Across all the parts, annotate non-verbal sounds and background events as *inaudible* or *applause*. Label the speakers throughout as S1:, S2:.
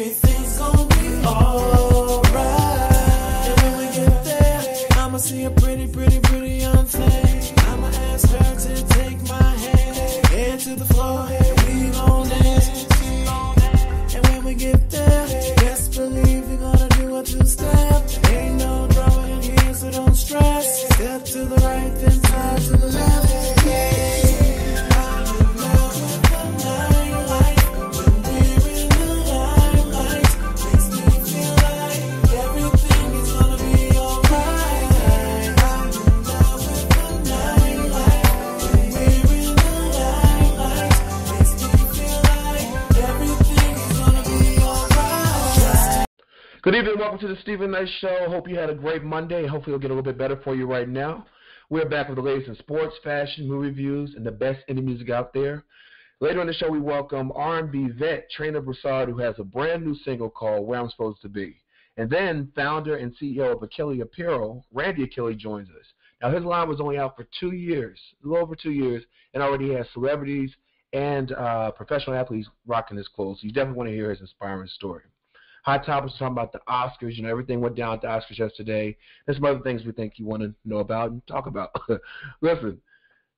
S1: Everything's
S2: Good evening, welcome to the Steven Knight Show. Hope you had a great Monday. Hopefully, it'll get a little bit better for you right now. We're back with the latest in sports, fashion, movie reviews, and the best indie music out there. Later on the show, we welcome R&B vet Trina Broussard, who has a brand new single called "Where I'm Supposed to Be." And then, founder and CEO of Achille Apparel, Rendy Achille, joins us. Now, his line was only out for two years, a little over two years, and already has celebrities and uh, professional athletes rocking his clothes. So you definitely want to hear his inspiring story. Hot topics talking about the Oscars. You know, everything went down at the Oscars yesterday. There's some other things we think you want to know about and talk about. *laughs* Listen,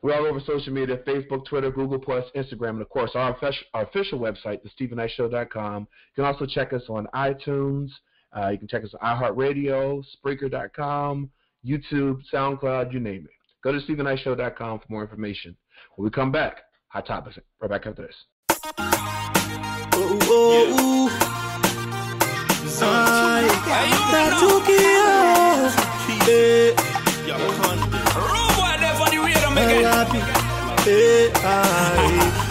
S2: we're all over social media Facebook, Twitter, Google, Plus, Instagram, and of course, our, official, our official website, thestevenknightshow.com. You can also check us on iTunes. Uh, you can check us on iHeartRadio, Spreaker.com, YouTube, SoundCloud, you name it. Go to StevenKnightshow.com for more information. When we come back, Hot Topics, right back after this.
S3: Boy there for the rhythm again.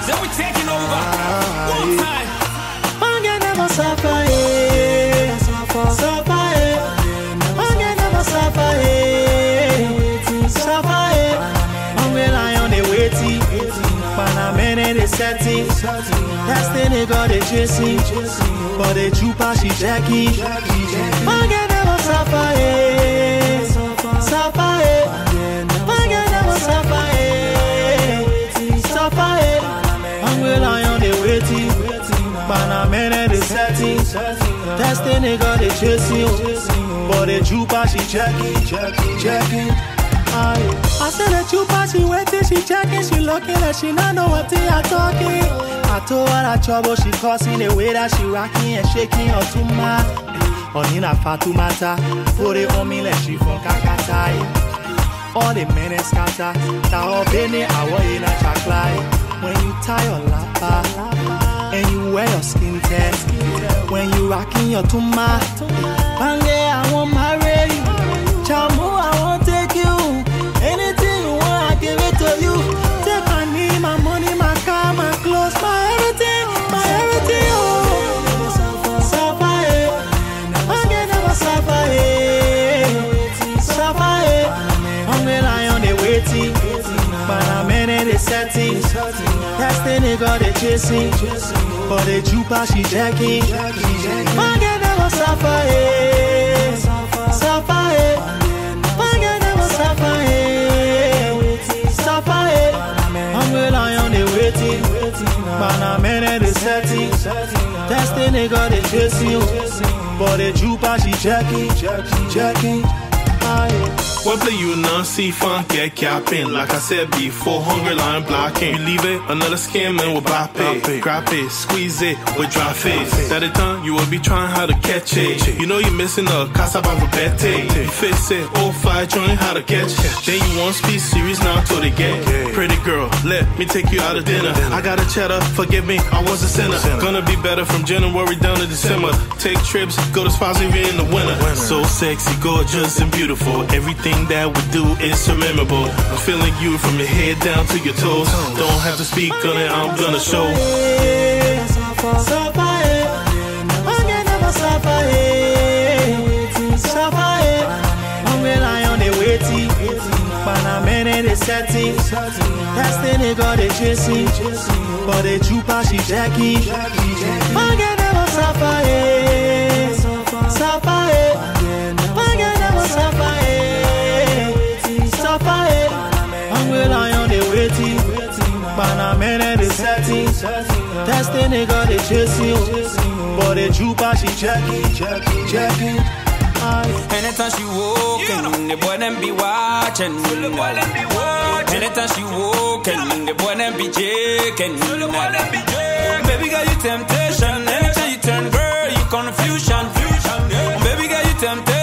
S3: Then we taking over. One time.
S4: Destiny got a chasing, but the trooper she jacking. Forget never suffer, eh. Suffer, eh. Forget never suffer, eh. Suffer, eh. Hungry lion they waiting, minute they setting. Destiny got a chasing, but the trooper she jacking, jacking, jacking. I said that you pass, she waiting, she checking, she looking and she not know what they are talking. I told her that trouble she causing the way that she rocking and shaking her to my eh, Onina Fatumata, put it on me like she from Kakata. All the men is scatter, all bene awa in a chaklai. When you tie your lapa and you wear your skin test, when you rocking your tuma, Bange, I want marry you. Chamu, I won't they setting. Destiny got they chasing. But the trooper she jacking. Bange never suffer, eh. Suffer, eh. Bange never suffer, eh. Suffer, eh. Hungry lion, they waiting. But a minute they setting. Destiny got they chasing. But the trooper she jacking. Jacking. Aye.
S5: One play you non see funk get capping. Like I said before, hunger line blocking. You leave it, another scamming with bop it. Grab it, squeeze it with dry face. That it done, you will be trying how to catch it. You know you're missing a casa bete. You fix it, all five, trying how to catch it. Then you won't speak series now till they get. Pretty girl, let me take you out of dinner. I got a cheddar, forgive me, I was a sinner. Gonna be better from January down to December. Take trips, go to spots even in the winter. So sexy, gorgeous, and beautiful. For everything that we do is memorable. I'm feeling you from your head down to your toes. Don't have to speak on it, I'm gonna show.
S4: Suffer, eh. Hungry lion, they they setting. They chasing. But the trooper she jacking. Testing nigga, they chasing. But the trooper, she checking, checking, checking.
S3: Anytime she walking, the boy them be watching. Anytime she walking, the boy them be jaking. Baby girl, you temptation. Anytime you turn girl, you confusion. Baby girl, you temptation.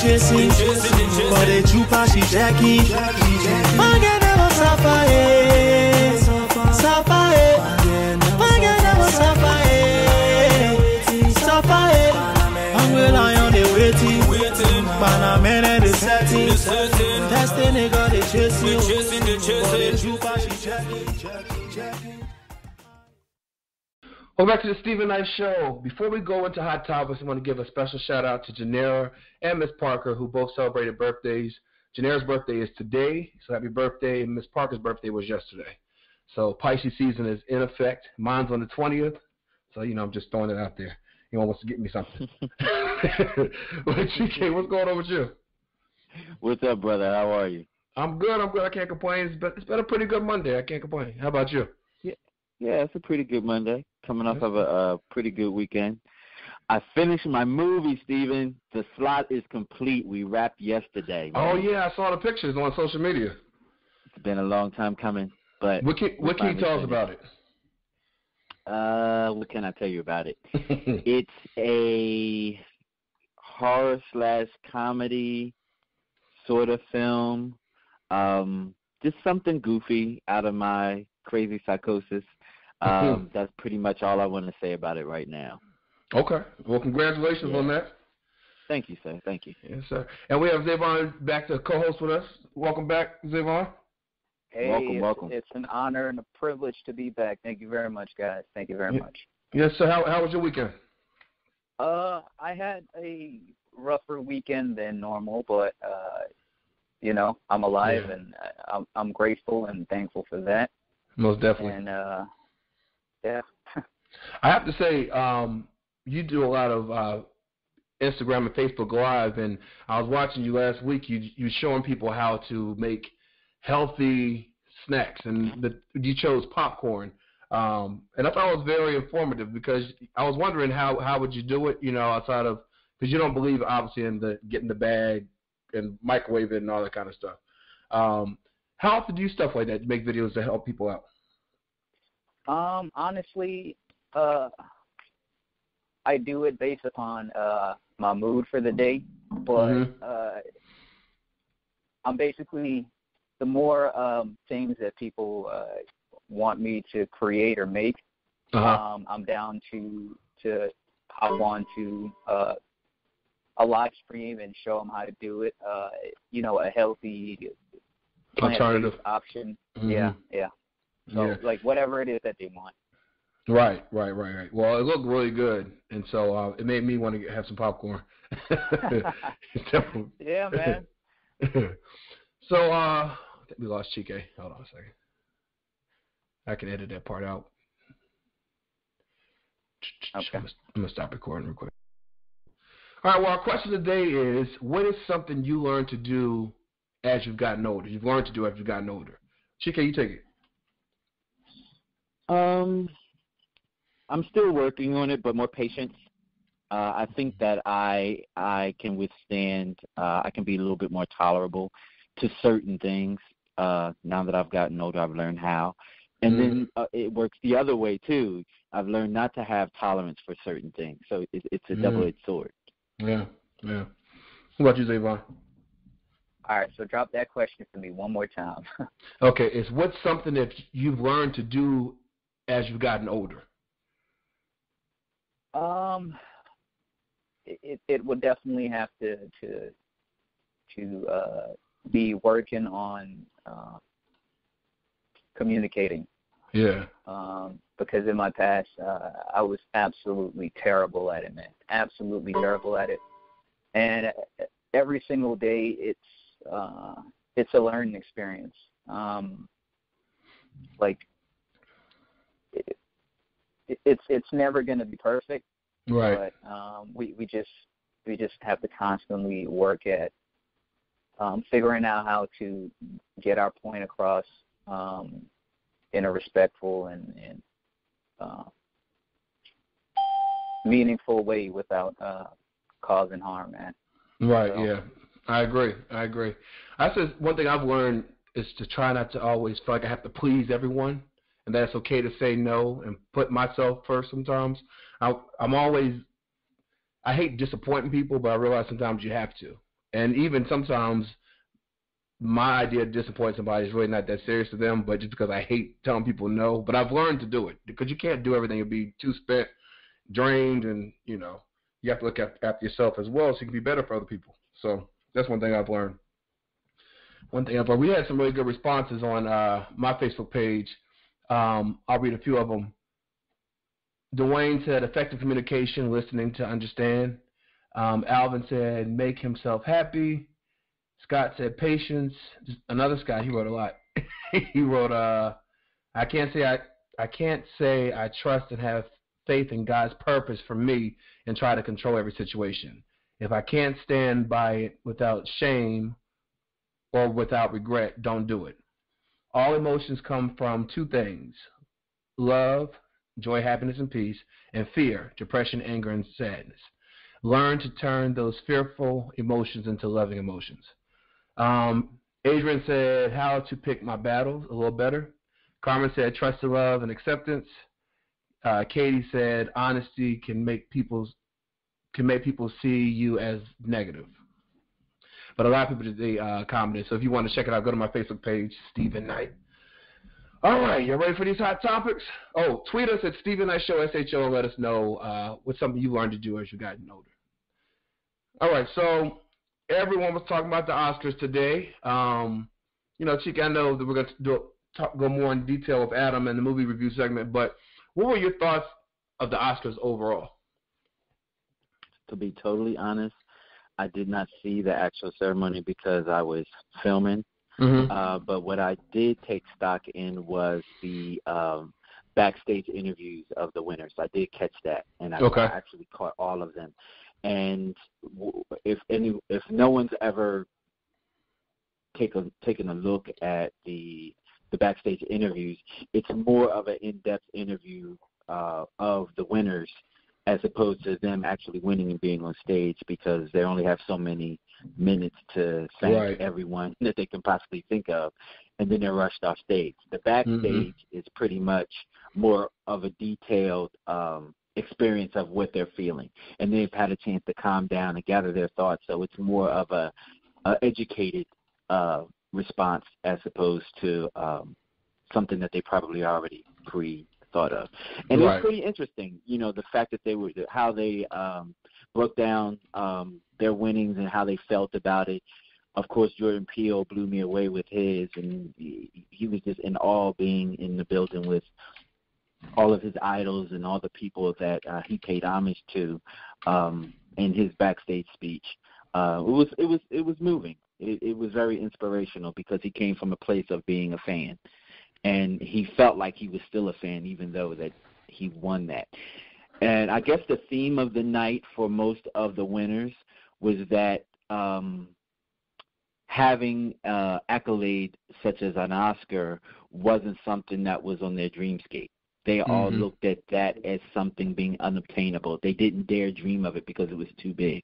S4: Chasing. But the trooper, she suffer, eh. Suffer, eh. Hunger never suffer, eh. Suffer, eh. Hungry lion, they waiting. Panamera, they setting. Testing nigga, they chasing.
S3: They
S4: But the
S3: chasing.
S4: trooper, she jacking,
S2: Welcome back to the Steven Knight Show. Before we go into hot topics, I want to give a special shout out to Janera and Miss Parker, who both celebrated birthdays. Janera's birthday is today, so happy birthday. Miss Parker's birthday was yesterday. So Pisces season is in effect. Mine's on the 20th, so you know I'm just throwing it out there. Anyone wants to get me something? *laughs* but GK, what's going on with you?
S6: What's up, brother? How are you?
S2: I'm good. I'm good. I can't complain. It's been, it's been a pretty good Monday. I can't complain. How about you?
S6: Yeah, Yeah, it's a pretty good Monday. Coming off of a, a pretty good weekend. I finished my movie, Steven. The slot is complete. We wrapped yesterday.
S2: Oh yeah, I saw the pictures on social media.
S6: It's been a long time coming, but
S2: What can what can you tell us about it?
S6: uh, what can I tell you about it? *laughs* It's a horror slash comedy sort of film. Um, just something goofy out of my crazy psychosis. Um, *laughs* that's pretty much all I want to say about it right now.
S2: Okay. Well, congratulations
S6: Yeah.
S2: on that.
S6: Thank you, sir. Thank you.
S2: Yes, sir. And we have Zavon back to co-host with us. Welcome back, Zavon.
S7: Hey,
S6: Welcome,
S7: it's,
S6: welcome.
S7: it's an honor and a privilege to be back. Thank you very much, guys. Thank you very
S2: Yeah.
S7: much.
S2: Yes, sir. How how was your weekend?
S7: Uh, I had a rougher weekend than normal, but uh, you know, I'm alive
S2: Yeah.
S7: and I- I'm I'm grateful and thankful for that.
S2: Most definitely.
S7: And uh, yeah, *laughs*
S2: I have to say, um, you do a lot of uh, Instagram and Facebook Live, and I was watching you last week. You you showing people how to make healthy snacks, and the, you chose popcorn. Um, and I thought it was very informative because I was wondering how how would you do it, you know, outside of because you don't believe obviously in the getting the bag and microwave it and all that kind of stuff. Um, how often do you stuff like that? Make videos to help people out?
S7: Um, honestly, uh, I do it based upon uh my mood for the day, but
S2: Mhm.
S7: uh, I'm basically the more um things that people uh want me to create or make,
S2: Uh-huh.
S7: um, I'm down to to hop on to uh, a live stream and show them how to do it. Uh, you know, a healthy
S2: Alternative.
S7: option.
S2: Mhm.
S7: Yeah, yeah. So
S2: Yeah.
S7: like whatever it is that they want.
S2: Right, right, right, right. Well, it looked really good, and so uh, it made me want to get, have some popcorn. *laughs* *laughs* Definitely.
S7: Yeah, man. *laughs*
S2: so, uh, I think we lost Chike. Hold on a second. I can edit that part out.
S7: Okay.
S2: I'm gonna- I'm gonna stop recording real quick. All right. Well, our question today is: What is something you learned to do as you've gotten older? You've learned to do as you've gotten older. Chike, you take it.
S6: Um, I'm still working on it, but more patience. Uh, I think that I I can withstand. Uh, I can be a little bit more tolerable to certain things. Uh, now that I've gotten older, I've learned how, and then uh, it works the other way too. I've learned not to have tolerance for certain things, so it, it's a
S2: Mhm.
S6: double-edged sword.
S2: Yeah, yeah. What about you, Zavon?
S7: All right, so drop that question for me one more time. *laughs*
S2: Okay, it's what's something that you've learned to do as you've gotten older?
S7: Um, it, it would definitely have to to to uh be working on uh, communicating.
S2: Yeah.
S7: Um, because in my past, uh, I was absolutely terrible at it, man. Absolutely terrible at it. And every single day, it's uh, it's a learning experience. Um, like it's it's never going to be perfect,
S2: Right.
S7: but um, we we just we just have to constantly work at um, figuring out how to get our point across um, in a respectful and, and uh, meaningful way without uh, causing harm, man.
S2: Right.
S7: So-
S2: Yeah. I agree. I agree. I said one thing I've learned is to try not to always feel like I have to please everyone, and that it's okay to say no and put myself first. Sometimes I, I'm always I hate disappointing people, but I realize sometimes you have to, and even sometimes my idea of disappointing somebody is really not that serious to them, but just because I hate telling people no. But I've learned to do it because you can't do everything. You'll be too spent, drained, and you know you have to look after, yourself as well, so you can be better for other people. So that's one thing I've learned. One thing I've learned. We had some really good responses on uh, my Facebook page. Um, I'll read a few of them. Dwayne said effective communication, listening to understand. Um, Alvin said make himself happy. Scott said patience. Just another Scott, he wrote a lot. *laughs* he wrote, uh, I can't say I, I can't say I trust and have faith in God's purpose for me and try to control every situation. If I can't stand by it without shame or without regret, don't do it. All emotions come from two things love, joy, happiness, and peace, and fear, depression, anger, and sadness. Learn to turn those fearful emotions into loving emotions. Um, Adrian said, How to pick my battles a little better. Carmen said, Trust and love and acceptance. Uh, Katie said, Honesty can make people can make people see you as negative. But a lot of people they uh, commented. So if you want to check it out, go to my Facebook page, Steven Knight. All right, you ready for these hot topics? Oh, tweet us at Steven Knight Show SHO and let us know uh, what's something you learned to do as you got older. All right, so everyone was talking about the Oscars today. Um, you know, Chike, I know that we're going to do, talk, go more in detail with Adam in the movie review segment, but what were your thoughts of the Oscars overall?
S6: To be totally honest, I did not see the actual ceremony because I was filming.
S2: Mm-hmm.
S6: Uh, but what I did take stock in was the um, backstage interviews of the winners. I did catch that, and I,
S2: Okay.
S6: I actually caught all of them. And if any, if no one's ever take a, taken a look at the the backstage interviews, it's more of an in-depth interview uh, of the winners as opposed to them actually winning and being on stage because they only have so many minutes to thank
S2: Right.
S6: everyone *laughs* that they can possibly think of, and then they're rushed off stage. The backstage is pretty much more of a detailed um, experience of what they're feeling, and they've had a chance to calm down and gather their thoughts. So it's more of a, a educated uh, response as opposed to um, something that they probably already pre thought of. And
S2: Right.
S6: it's pretty interesting, you know, the fact that they were how they um broke down um their winnings and how they felt about it. Of course, Jordan Peele blew me away with his, and he, was just in awe being in the building with all of his idols and all the people that uh, he paid homage to um, in his backstage speech. Uh, it was it was it was moving. It, it was very inspirational because he came from a place of being a fan, and he felt like he was still a fan even though that he won that. And I guess the theme of the night for most of the winners was that um, having uh, accolade such as an Oscar wasn't something that was on their dreamscape. They all
S2: Mhm.
S6: looked at that as something being unobtainable. They didn't dare dream of it because it was too big.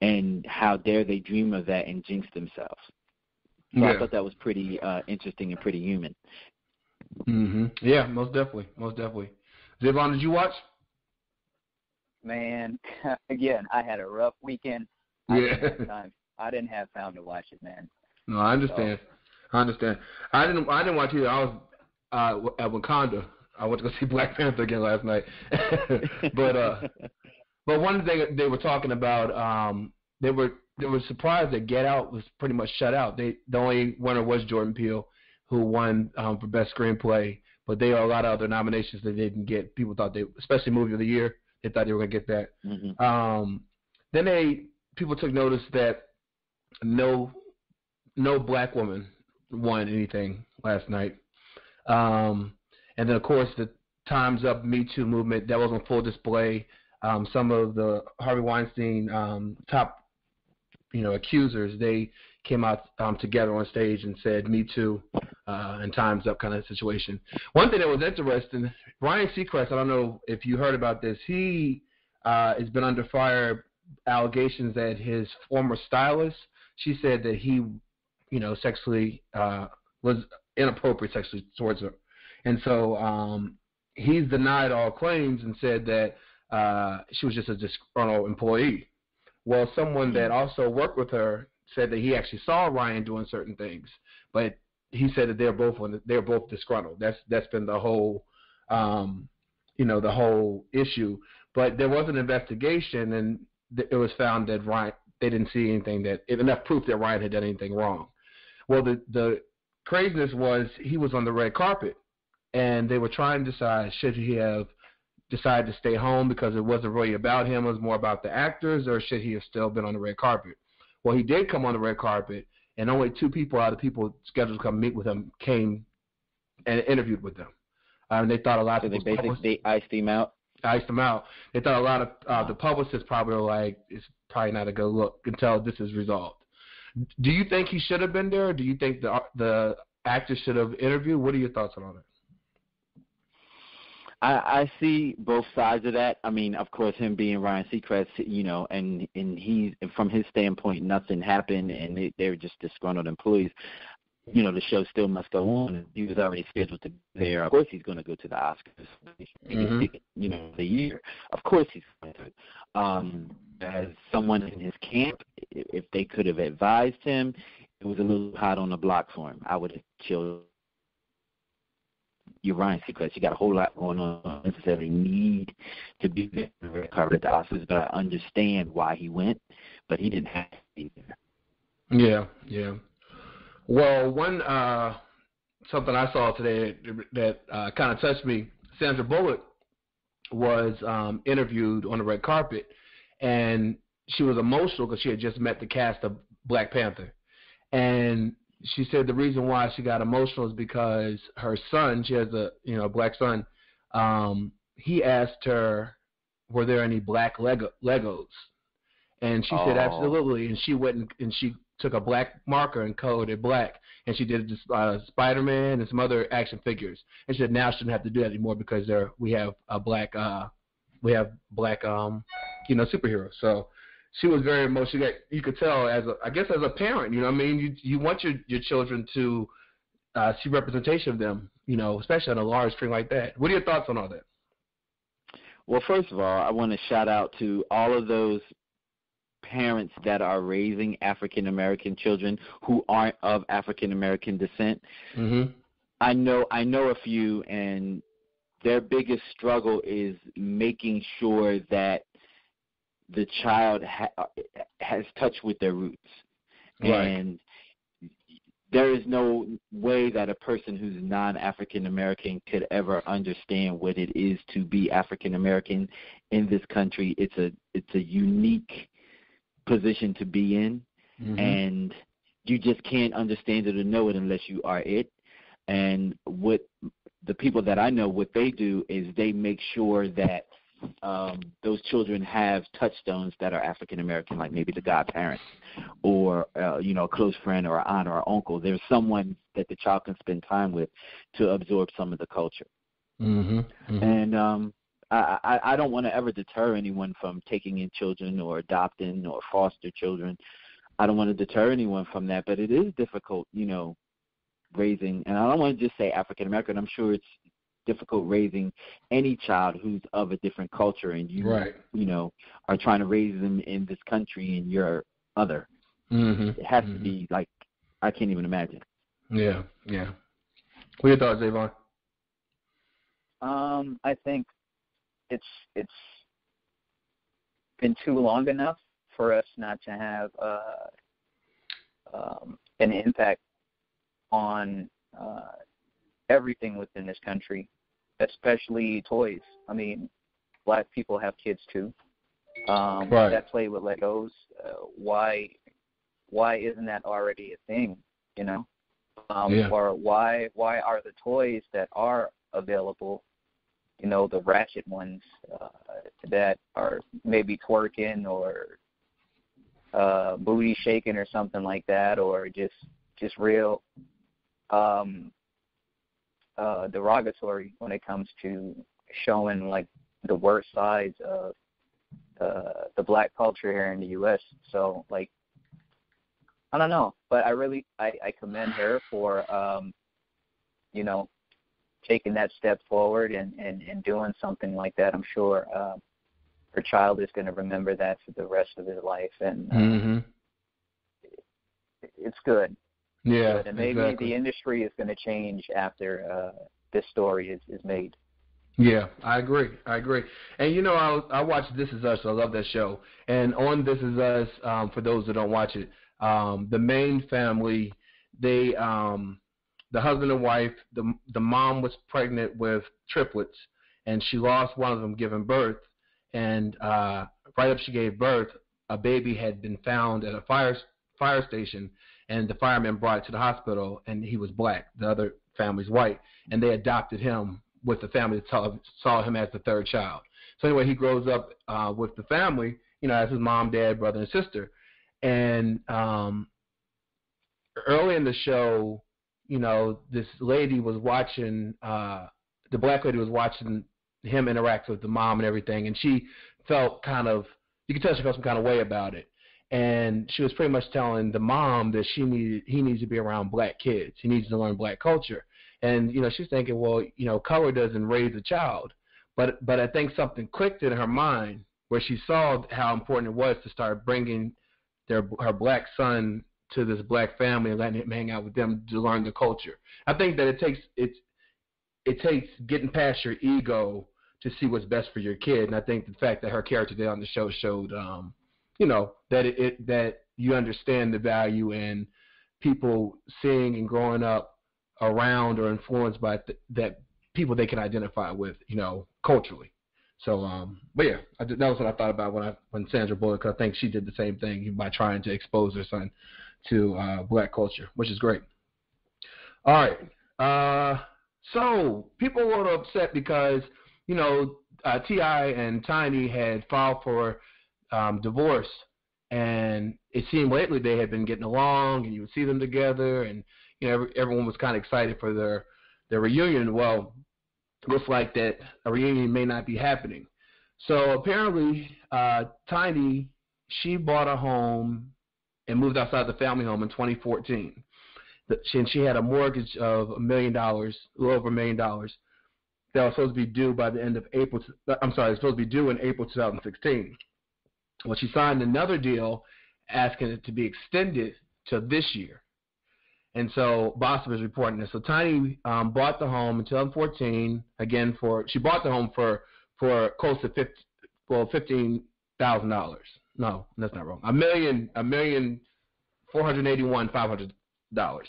S6: And how dare they dream of that and jinx themselves? So I thought that was pretty uh, interesting and pretty human.
S2: Hmm Yeah, most definitely, most definitely. Zavon, did you watch?
S7: Man, *laughs* again, I had a rough weekend. I
S2: Yeah.
S7: didn't have time. I didn't have time to watch it, man.
S2: No, I understand. I understand. I didn't. I didn't watch either. I was uh, at Wakanda. I went to go *laughs* see Black Panther again last night. *laughs* but uh, but one thing they were talking about, um, they were they were surprised that Get Out was pretty much shut out. They the only winner was Jordan Peele, who won um, for best screenplay. But they are a lot of other nominations that they didn't get. People thought they, especially movie of the year, they thought they were gonna get that.
S6: hmm
S2: Um, then they people took notice that no no black woman won anything last night. Um, and then of course the Times Up Me Too movement that was on full display. Um, some of the Harvey Weinstein um, top you know accusers they came out um, together on stage and said Me Too uh, and Times Up kind of situation. One thing that was interesting, Ryan Seacrest, I don't know if you heard about this. He uh, has been under fire allegations that his former stylist, she said that he, you know, sexually uh, was inappropriate sexually towards her, and so um, he's denied all claims and said that uh, she was just a disgruntled employee. Well, someone that also worked with her said that he actually saw Ryan doing certain things, but he said that they're both they're both disgruntled. That's that's been the whole, um, you know, the whole issue. But there was an investigation, and th- it was found that Ryan they didn't see anything that enough proof that Ryan had done anything wrong. Well, the the craziness was he was on the red carpet, and they were trying to decide should he have decided to stay home because it wasn't really about him, it was more about the actors, or should he have still been on the red carpet? Well, he did come on the red carpet, and only two people out of people scheduled to come meet with him came and interviewed with them. Um, they thought a lot
S6: So
S2: of
S6: they basically they iced him out.
S2: iced him out. They thought a lot of uh, the publicists probably were like, it's probably not a good look until this is resolved. Do you think he should have been there? Do you think the the actor should have interviewed? What are your thoughts on all that?
S6: I, I see both sides of that. I mean, of course, him being Ryan Seacrest, you know, and and he from his standpoint, nothing happened, and they, they were just disgruntled employees. You know, the show still must go on. He was already scheduled to be there. Of course, he's going to go to the Oscars.
S2: Mhm.
S6: You know, the year. Of course, he's going to. Um, as someone in his camp, if they could have advised him, it was a little hot on the block for him. I would have chilled you're Ryan Seacrest. You got a whole lot going on. Necessarily need to be there the red carpet at the Oscars, but I understand why he went. But he didn't have to be there.
S2: Yeah, yeah. Well, one uh, something I saw today that uh, kind of touched me. Sandra Bullock was um, interviewed on the red carpet, and she was emotional because she had just met the cast of Black Panther, and she said the reason why she got emotional is because her son, she has a you know a black son, um, he asked her, were there any black Lego Legos, and she said
S6: Oh.
S2: absolutely, and she went and, and she took a black marker and colored it black, and she did uh, Spider Man and some other action figures, and she said now she shouldn't have to do that anymore because there we have a black uh we have black um you know superheroes, so she was very emotional. You could tell as a, I guess as a parent, you know, what I mean, you you want your your children to uh, see representation of them, you know, especially on a large screen like that. What are your thoughts on all that?
S6: Well, first of all, I want to shout out to all of those parents that are raising African American children who aren't of African American descent.
S2: Mm-hmm.
S6: I know I know a few, and their biggest struggle is making sure that the child ha- has touch with their roots,
S2: Right.
S6: and there is no way that a person who's non-African American could ever understand what it is to be African American in this country. It's a it's a unique position to be in
S2: Mm-hmm.
S6: and you just can't understand it or know it unless you are it. And what the people that I know, what they do is they make sure that um, those children have touchstones that are African American, like maybe the godparents or uh, you know a close friend or aunt or an uncle. There's someone that the child can spend time with to absorb some of the culture.
S2: Mm-hmm. mm-hmm.
S6: And um, I, I, I don't want to ever deter anyone from taking in children or adopting or foster children. I don't want to deter anyone from that, but it is difficult, you know, raising, and I don't want to just say African American. I'm sure it's difficult raising any child who's of a different culture, and you,
S2: Right.
S6: you know, are trying to raise them in this country, and you're other.
S2: Mm-hmm.
S6: It has
S2: Mhm.
S6: to be like I can't even imagine.
S2: Yeah, yeah. What are your thoughts, Avon?
S7: Um, I think it's it's been too long enough for us not to have uh, um, an impact on uh, everything within this country, especially toys. I mean, black people have kids too um,
S2: Right.
S7: that play with Legos. Uh, why why isn't that already a thing? You know, um,
S2: Yeah.
S7: or why why are the toys that are available, you know, the ratchet ones uh, that are maybe twerking or uh, booty shaking or something like that, or just just real um, uh, derogatory when it comes to showing like the worst sides of uh, the black culture here in the U.S. So like, I don't know, but I really I, I commend her for um, you know taking that step forward and, and, and doing something like that. I'm sure uh, her child is going to remember that for the rest of his life, and uh,
S2: Mm-hmm.
S7: it's good.
S2: Yeah.
S7: And maybe
S2: exactly.
S7: the industry is going to change after uh, this story is, is made.
S2: Yeah, I agree. I agree. And you know, I I watch This Is Us. I love that show. And on This Is Us, um, for those that don't watch it, um, the main family, they, um, the husband and wife, the the mom was pregnant with triplets, and she lost one of them giving birth. And uh, right after she gave birth, a baby had been found at a fire fire station, and the fireman brought it to the hospital, and he was black. The other family's white, and they adopted him with the family that saw, him as the third child. So anyway, he grows up uh, with the family, you know, as his mom, dad, brother, and sister. And um, early in the show, you know, this lady was watching, uh, the black lady was watching him interact with the mom and everything, and she felt kind of, you could tell she felt some kind of way about it. And she was pretty much telling the mom that she needed, he needs to be around black kids. He needs to learn black culture. And you know, she's thinking, well, you know, color doesn't raise a child, but but I think something clicked in her mind where she saw how important it was to start bringing their her black son to this black family and letting him hang out with them to learn the culture. I think that it takes it's it takes getting past your ego to see what's best for your kid, and I think the fact that her character there on the show showed, um, you know, that it, it that you understand the value in people seeing and growing up around or influenced by th- that people they can identify with, you know, culturally. So, um, but yeah, I that was what I thought about when I when Sandra Bullock. I think she did the same thing by trying to expose her son to uh, black culture, which is great. All right, uh, so people were upset because you know uh, T.I. and Tiny had filed for um, divorce, and it seemed lately they had been getting along, and you would see them together, and you know every, everyone was kind of excited for their their reunion. Well, looks like that a reunion may not be happening. So apparently, uh, Tiny she bought a home and moved outside the family home in 2014. The- She, and she had a mortgage of a million dollars, a little over a million dollars, that was supposed to be due by the end of April. I'm sorry, it was supposed to be due in April 2016. Well, she signed another deal asking it to be extended to this year. And so Boston is reporting this. So Tiny um, bought the home in 2014 again for she bought the home for for close to 50, well fifteen thousand dollars. No, that's not wrong. A million a million four hundred eighty one five hundred dollars.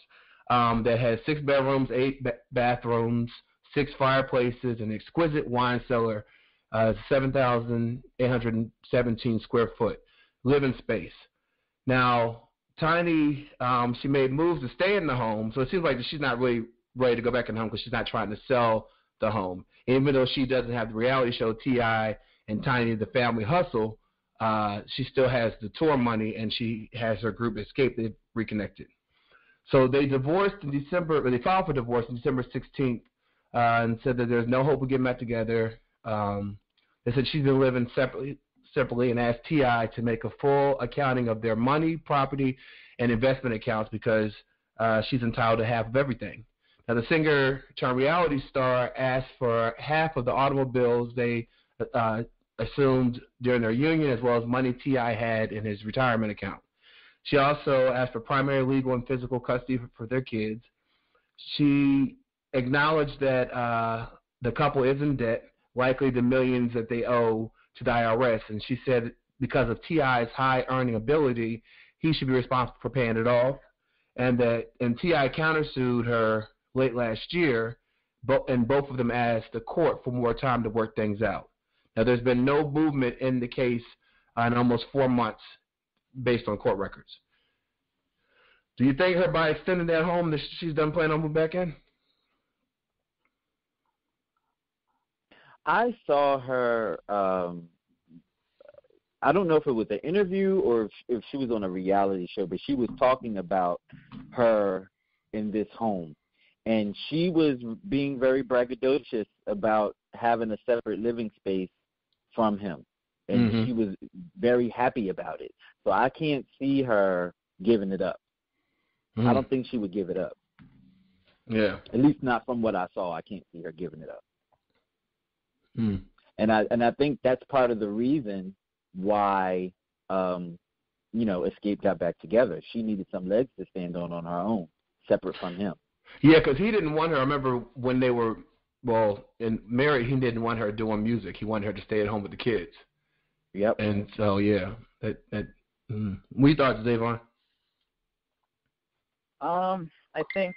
S2: Um, that has six bedrooms, eight ba- bathrooms, six fireplaces, an exquisite wine cellar, uh, seven thousand eight hundred seventeen square foot living space. Now Tiny, um, she made moves to stay in the home, so it seems like she's not really ready to go back in the home because she's not trying to sell the home. Even though she doesn't have the reality show T.I. and Tiny, the family hustle, uh, she still has the tour money and she has her group Xscape. They've reconnected. So they divorced in December, they filed for divorce on December 16th, uh, and said that there's no hope of getting back together. Um, they said she's been living separately, separately, and asked T.I. to make a full accounting of their money, property, and investment accounts because uh, she's entitled to half of everything. Now, the singer turned reality star asked for half of the automobiles they uh, assumed during their union, as well as money T.I. had in his retirement account. She also asked for primary legal and physical custody for, for their kids. She acknowledged that uh, the couple is in debt, likely the millions that they owe to the IRS, and she said because of T.I.'s high earning ability, he should be responsible for paying it off, and that and T.I. countersued her late last year, but and both of them asked the court for more time to work things out. Now, there's been no movement in the case in almost four months, based on court records. Do you think her by extending that home that she's done planning on moving back in?
S6: I saw her. Um, I don't know if it was an interview or if, if she was on a reality show, but she was talking about her in this home, and she was being very braggadocious about having a separate living space from him, and
S2: Mhm.
S6: she was very happy about it. So I can't see her giving it up. I don't think she would give it up.
S2: Yeah.
S6: At least not from what I saw. I can't see her giving it up.
S2: Mm.
S6: and I and I think that's part of the reason why um you know Xscape got back together. She needed some legs to stand on on her own, separate from him.
S2: Yeah, because he didn't want her. I remember when they were well in married, he didn't want her doing music. He wanted her to stay at home with the kids.
S6: Yep.
S2: And so yeah, that that. Mm. We thought Davon.
S7: Um, I think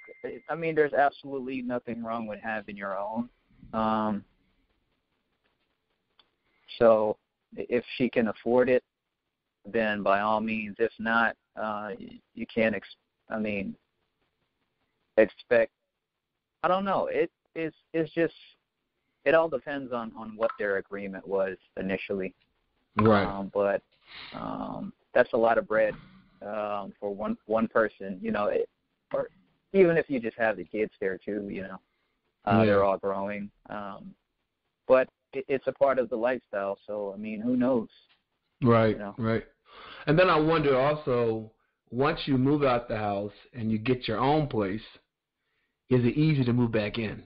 S7: I mean there's absolutely nothing wrong with having your own. Um, so if she can afford it, then by all means. If not, uh, you can't. Ex- I mean, expect. I don't know. It is. It's just. It all depends on on what their agreement was initially.
S2: Right.
S7: Um, but um, that's a lot of bread um, for one one person. You know, it, or even if you just have the kids there too. You know, uh,
S2: Yeah.
S7: they're all growing. Um, but it, it's a part of the lifestyle. So I mean, who knows?
S2: Right,
S7: you know.
S2: right. And then I wonder also, once you move out the house and you get your own place, is it easy to move back in?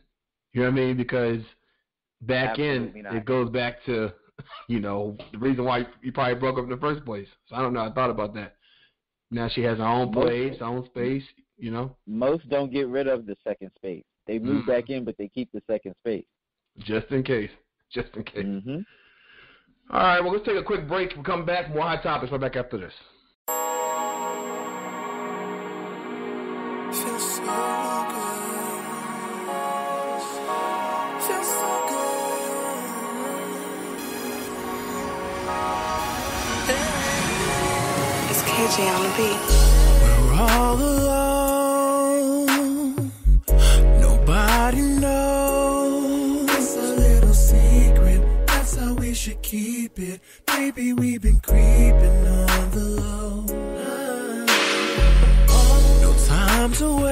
S2: You know what I mean? Because back
S7: Absolutely
S2: in,
S7: not.
S2: it goes back to, *laughs* you know, the reason why you probably broke up in the first place. So I don't know. I thought about that. Now she has her own place, her own space. You know,
S6: Most don't get rid of the second space. They move
S2: Mhm.
S6: back in, but they keep the second space.
S2: just in case, just in case.
S6: hmm
S2: All right, well let's take a quick break. We'll come back. More hot topics right back after this.
S1: Feels so good. Feels so good.
S8: It's KJ on the beat.
S1: We're all alone. Keep it. Maybe we've been creeping on the low. No time to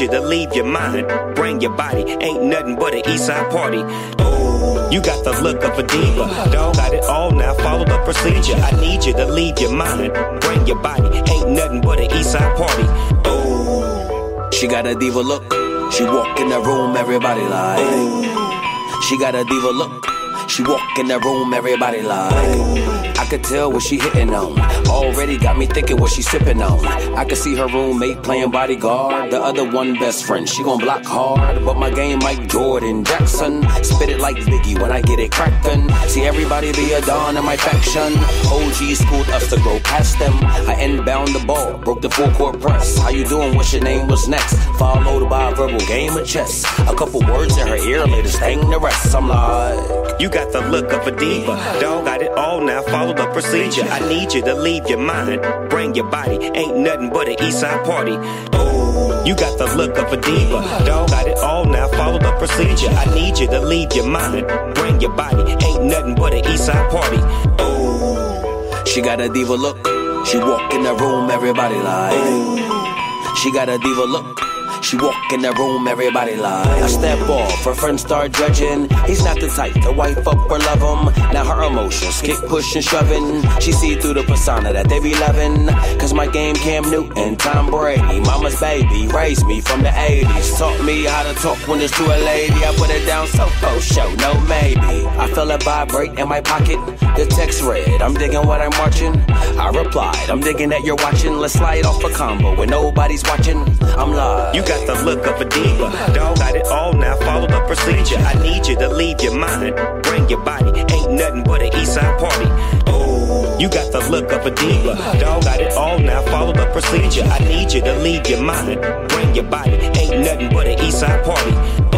S1: you
S8: to leave your mind. Bring your body. Ain't nothing but an east side party. You got the look of a diva. Dog got it all now. Follow the procedure. I need you to leave your mind. Bring your body. Ain't nothing but an east side party.
S9: She got a diva look. She walk in the room, everybody like. She got a diva look. She walk in the room, everybody like. I could tell what she hitting on. Already got me thinking what she sipping on. I could see her roommate playing bodyguard. The other one best friend. She gon' block hard, but my game like Jordan Jackson. Spit it like Biggie when I get it crackin'. See everybody be a don in my faction. OG schooled us to go past them. I inbound the ball, broke the full court press. How you doing? What's your name? What's next? Followed by a verbal game of chess. A couple words in her ear, later hang the rest. I'm like.
S8: You got the look of a diva. Dog got it all now. Follow the procedure. I need you to leave your mind. Bring your body. Ain't nothing but an east side party. Oh, you got the look of a diva. Dog got it all now. Follow the procedure. I need you to leave your mind. Bring your body. Ain't nothing but an east side party.
S9: She got a diva look. She walk in the room, everybody like. She got a diva look. She walk in the room, everybody like. I step off, her friends start judging. He's not the type to wife up or love him. Now her emotions kick, and shoving. She see through the persona that they be loving. Cause my game Cam Newton, Tom Brady, mama's baby, raised me from the 80s. Taught me how to talk when it's to a lady. I put it down so for show, no maybe. I feel it vibrate in my pocket. The text read, I'm digging what I'm watching. I replied, I'm digging that you're watching. Let's slide off a combo when nobody's watching. I'm live.
S8: You got the look of a diva. Dog got it all now. Follow the procedure. I need you to leave your mind. Bring your body. Ain't nothing but an east side party. Oh, you got the look of a diva. Dog got it all now. Follow the procedure. I need you to leave your mind. Bring your body. Ain't nothing but an east side party.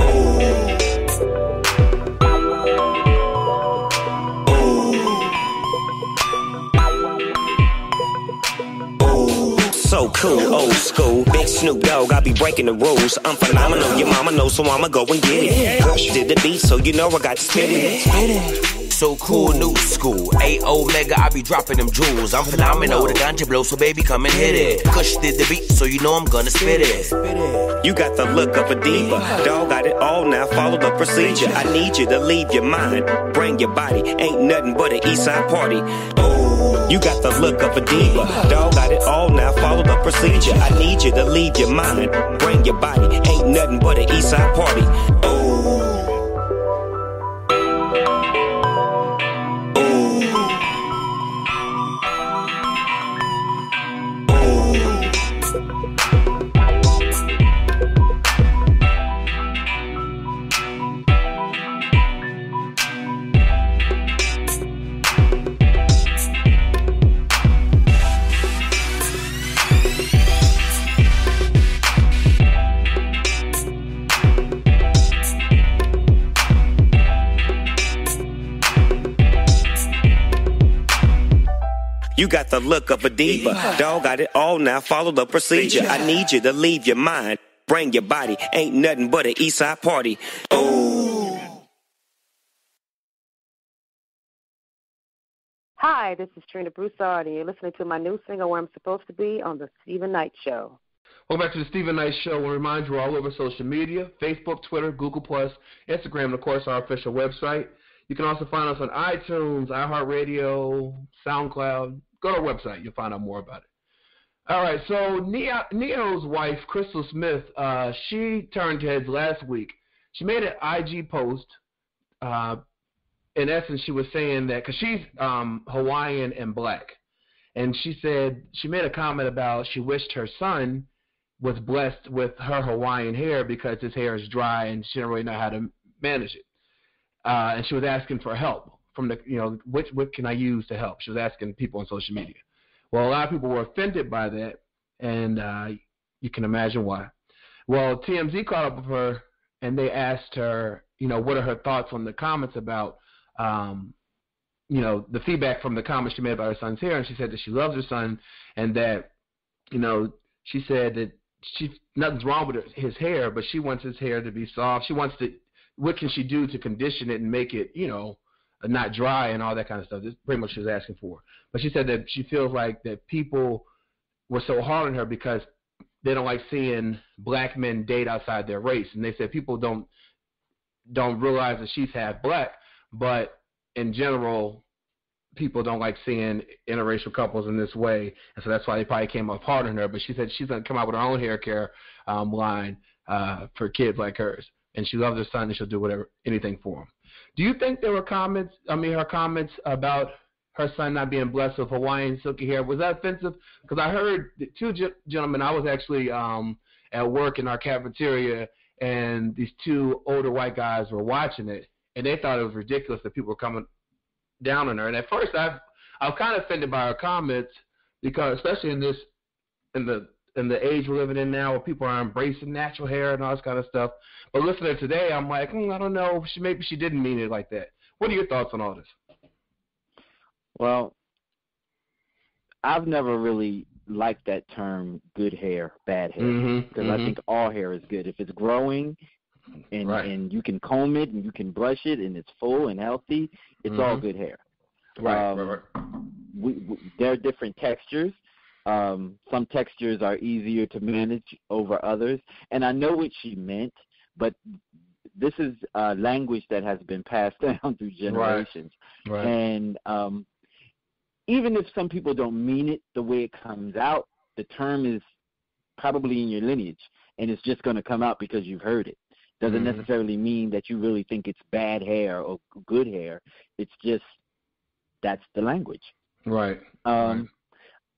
S8: So cool, old school, big Snoop Dogg. I be breaking the rules. I'm phenomenal. Your mama knows, so I'ma go and get it. Push did the beat, so you know I got to spit it.
S9: So cool, new school. A Omega, I be dropping them jewels. I'm phenomenal. The ganja blow, so baby, come and hit it. Kush did the beat, so you know I'm gonna spit it.
S8: You got the look of a diva. Dog got it all now. Follow the procedure. I need you to leave your mind. Bring your body. Ain't nothing but an east side party. You got the look of a diva. Dog got it all now. Follow the procedure. I need you to leave your mind. Bring your body. Ain't nothing but an east side party. You got the look of a diva. Dog got it all now. Follow the procedure. I need you to leave your mind. Bring your body. Ain't nothing but an east side party. Oh.
S10: Hi, this is Trina Broussard, and you're listening to my new single, Where I'm Supposed to Be, on The Steven Knight Show.
S2: Welcome back to the Steven Knight Show. I want remind you we're all over social media Facebook, Twitter, Google, Instagram, and of course our official website. You can also find us on iTunes, iHeartRadio, SoundCloud. Go to our website. You'll find out more about it. All right, so Ne-Yo, Ne-Yo's wife, Crystal Smith, uh, she turned heads last week. She made an IG post uh, in essence, she was saying that because she's um, Hawaiian and black, and she said she made a comment about she wished her son was blessed with her Hawaiian hair because his hair is dry and she didn't really know how to manage it. Uh, and she was asking for help from the, you know, which what can I use to help? She was asking people on social media. Well, a lot of people were offended by that, and uh, you can imagine why. Well, TMZ caught up with her and they asked her, you know, what are her thoughts on the comments about, um, you know, the feedback from the comments she made about her son's hair, and she said that she loves her son, and that, you know, she said that she nothing's wrong with his hair, but she wants his hair to be soft. She wants to. What can she do to condition it and make it, you know, not dry and all that kind of stuff? This is pretty much she was asking for. But she said that she feels like that people were so hard on her because they don't like seeing black men date outside their race, and they said people don't don't realize that she's half black, but in general, people don't like seeing interracial couples in this way, and so that's why they probably came up hard on her. But she said she's gonna come out with her own hair care um, line uh, for kids like hers, and she loves her son, and she'll do whatever anything for him. Do you think there were comments? I mean, her comments about her son not being blessed with Hawaiian silky hair. Was that offensive? Because I heard two gentlemen. I was actually um, at work in our cafeteria, and these two older white guys were watching it, and they thought it was ridiculous that people were coming down on her. And at first, I I was kind of offended by her comments because, especially in this in the in the age we're living in now, where people are embracing natural hair and all this kind of stuff. But listening to today, I'm like, mm, I don't know. She maybe she didn't mean it like that. What are your thoughts on all this?
S6: Well, I've never really liked that term good hair, bad hair
S2: Mm-hmm,
S6: because I think all hair is good if it's growing and
S2: Right.
S6: and you can comb it and you can brush it and it's full and healthy, it's all
S2: Mhm.
S6: good hair.
S2: Right,
S6: Um,
S2: right, right.
S6: we, we, there are different textures. Um, some textures are easier to manage over others, and I know what she meant, but this is uh, language that has been passed *laughs* down through generations,
S2: Right.
S6: and um, even if some people don't mean it the way it comes out, the term is probably in your lineage, and it's just going to come out because you've heard it. Doesn't
S2: Mhm.
S6: necessarily mean that you really think it's bad hair or good hair. It's just that's the language.
S2: Right.
S6: Um,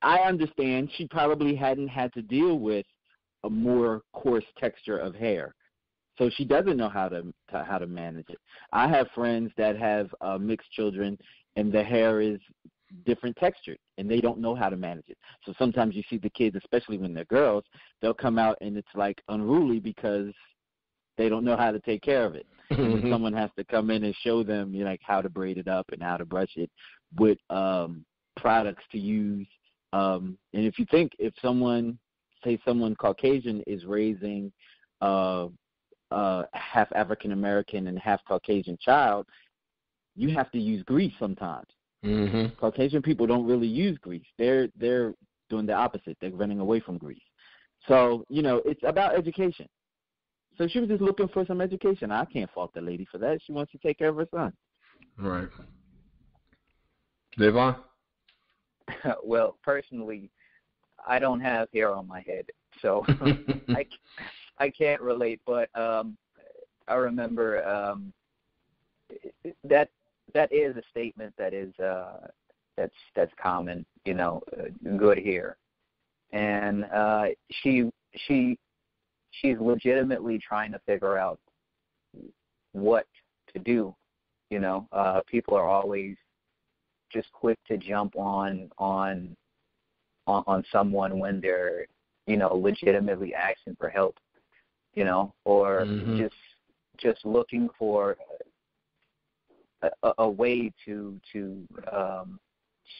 S6: I understand she probably hadn't had to deal with a more coarse texture of hair, so she doesn't know how to, to how to manage it. I have friends that have uh, mixed children, and the hair is different textured, and they don't know how to manage it. So sometimes you see the kids, especially when they're girls, they'll come out and it's like unruly because they don't know how to take care of it. *laughs* Someone has to come in and show them, you know, like how to braid it up and how to brush it with um products to use. Um and if you think if someone say someone Caucasian is raising uh uh half African American and half Caucasian child, you have to use grease sometimes.
S2: Mm-hmm.
S6: Caucasian people don't really use grease. They're they're doing the opposite. They're running away from grease. So, you know, it's about education. So she was just looking for some education. I can't fault the lady for that. She wants to take care of her son.
S2: Right. Devon? *laughs*
S7: well, personally, I don't have hair on my head, so *laughs* I I can't relate. But um, I remember um, that that is a statement that is uh, that's that's common. You know, uh, good hair, and uh, she she she's legitimately trying to figure out what to do. You know, uh, people are always just quick to jump on on on, on someone when they're you know legitimately asking for help you know or
S2: Mhm.
S7: just just looking for a, a, a way to to um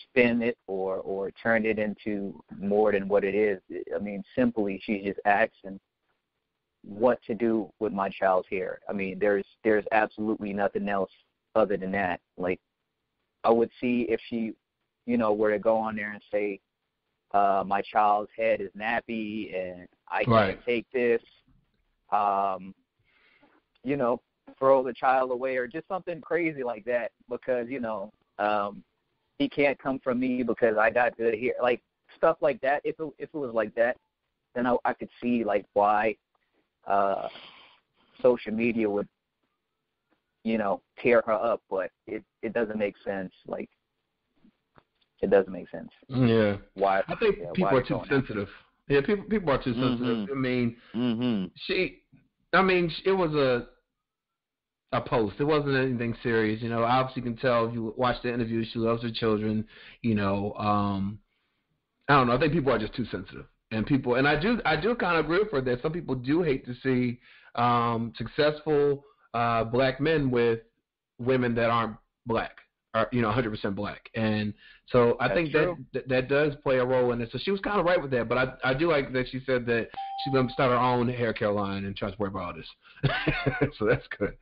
S7: spin it or or turn it into more than what it is. I mean simply she's just asking what to do with my child's hair i mean there's there's absolutely nothing else other than that. Like I would see if she, you know, were to go on there and say, uh, my child's head is nappy and I can't
S2: Right.
S7: take this, um, you know, throw the child away or just something crazy like that because, you know, um, he can't come from me because I got good hair. Like stuff like that. If it, if it was like that, then I, I could see like why uh, social media would you know, tear her up, but it it doesn't make sense. Like, it doesn't make sense.
S2: Yeah.
S7: Why?
S2: I think
S7: yeah,
S2: people are too sensitive. Yeah, people people are too sensitive.
S6: Mhm.
S2: I mean,
S6: Mhm.
S2: she, I mean, it was a a post. It wasn't anything serious. You know, obviously you can tell if you watch the interview, she loves her children. You know, um, I don't know. I think people are just too sensitive, and people, and I do, I do kind of agree with her that some people do hate to see um, successful uh, black men with women that aren't black, or you know, 100% black, and so I
S7: That's
S2: think
S7: true.
S2: that, that does play a role in it. So she was kind of right with that, but I I do like that she said that she's gonna start her own hair care line and try to worry about all this. *laughs* so that's good.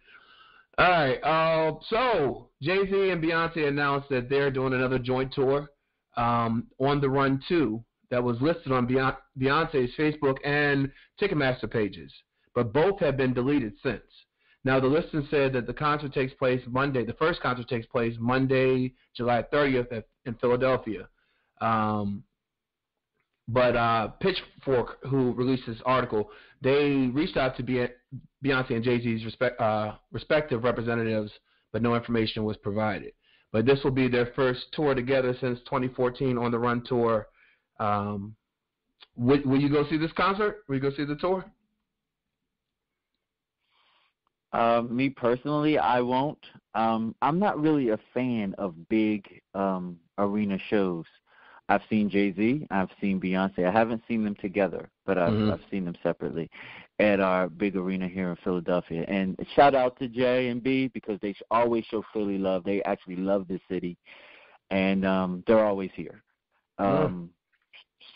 S2: All right. Uh, so Jay Z and Beyonce announced that they're doing another joint tour um, on the Run 2 that was listed on Beyonce's Facebook and Ticketmaster pages, but both have been deleted since. Now the listing said that the concert takes place Monday. The first concert takes place Monday, July 30th at, in Philadelphia. Um, but uh, Pitchfork, who released this article, they reached out to Beyonce and Jay Z's respect, uh, respective representatives, but no information was provided. But this will be their first tour together since 2014 on the Run tour. Um, will, will you go see this concert? Will you go see the tour?
S6: Uh, me personally, I won't. Um, I'm not really a fan of big um, arena shows. I've seen Jay Z, I've seen Beyonce. I haven't seen them together, but I've,
S2: Mhm.
S6: I've seen them separately at our big arena here in Philadelphia. And shout out to Jay and B because they always show Philly love. They actually love this city, and um, they're always here.
S2: Yeah.
S6: Um,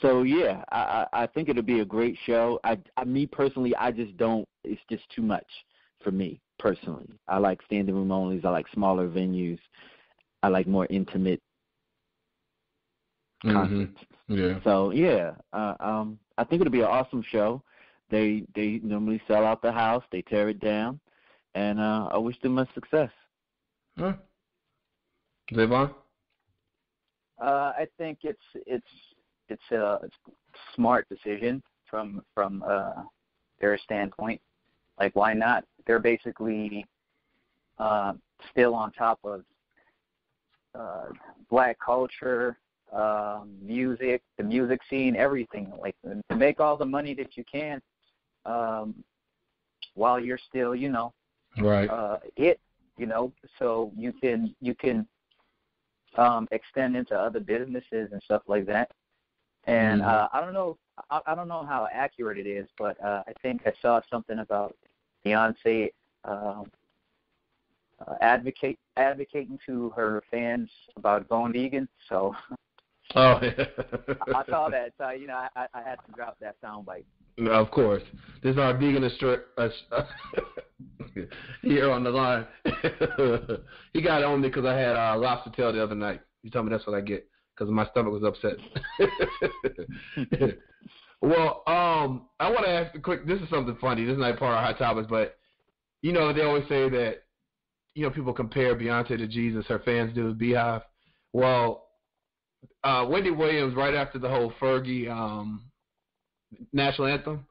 S6: so yeah, I, I I think it'll be a great show. I, I me personally, I just don't. It's just too much for me personally. I like standing room onlys. I like smaller venues. I like more intimate concerts.
S2: Yeah.
S6: So yeah, uh, um, I think it'll be an awesome show. They they normally sell out the house. They tear it down, and uh, I wish them much success.
S2: Huh. Zavon?
S7: Uh, I think it's it's it's a smart decision from from uh, their standpoint. Like, why not? They're basically uh, still on top of uh, black culture, um, music, the music scene, everything. Like, to make all the money that you can um, while you're still, you know,
S2: Right.
S7: uh, it, you know, so you can you can um, extend into other businesses and stuff like that. And
S2: Mhm.
S7: uh, I don't know, I, I don't know how accurate it is, but uh, I think I saw something about Beyonce um, uh, advocate advocating to her fans about going vegan. So
S2: Oh, *laughs* yeah.
S7: I saw that. So you know, I, I had to drop that soundbite.
S2: No, of course. This is our vegan astro- uh, *laughs* here on the line. *laughs* he got on me because I had uh, lobster tail the other night. He told me that's what I get because my stomach was upset. Well, um, I want to ask a quick. This is something funny. This is not part of hot topics, but you know they always say that you know people compare Beyonce to Jesus. Her fans do BeyHive. Well, uh, Wendy Williams, right after the whole Fergie um, national anthem,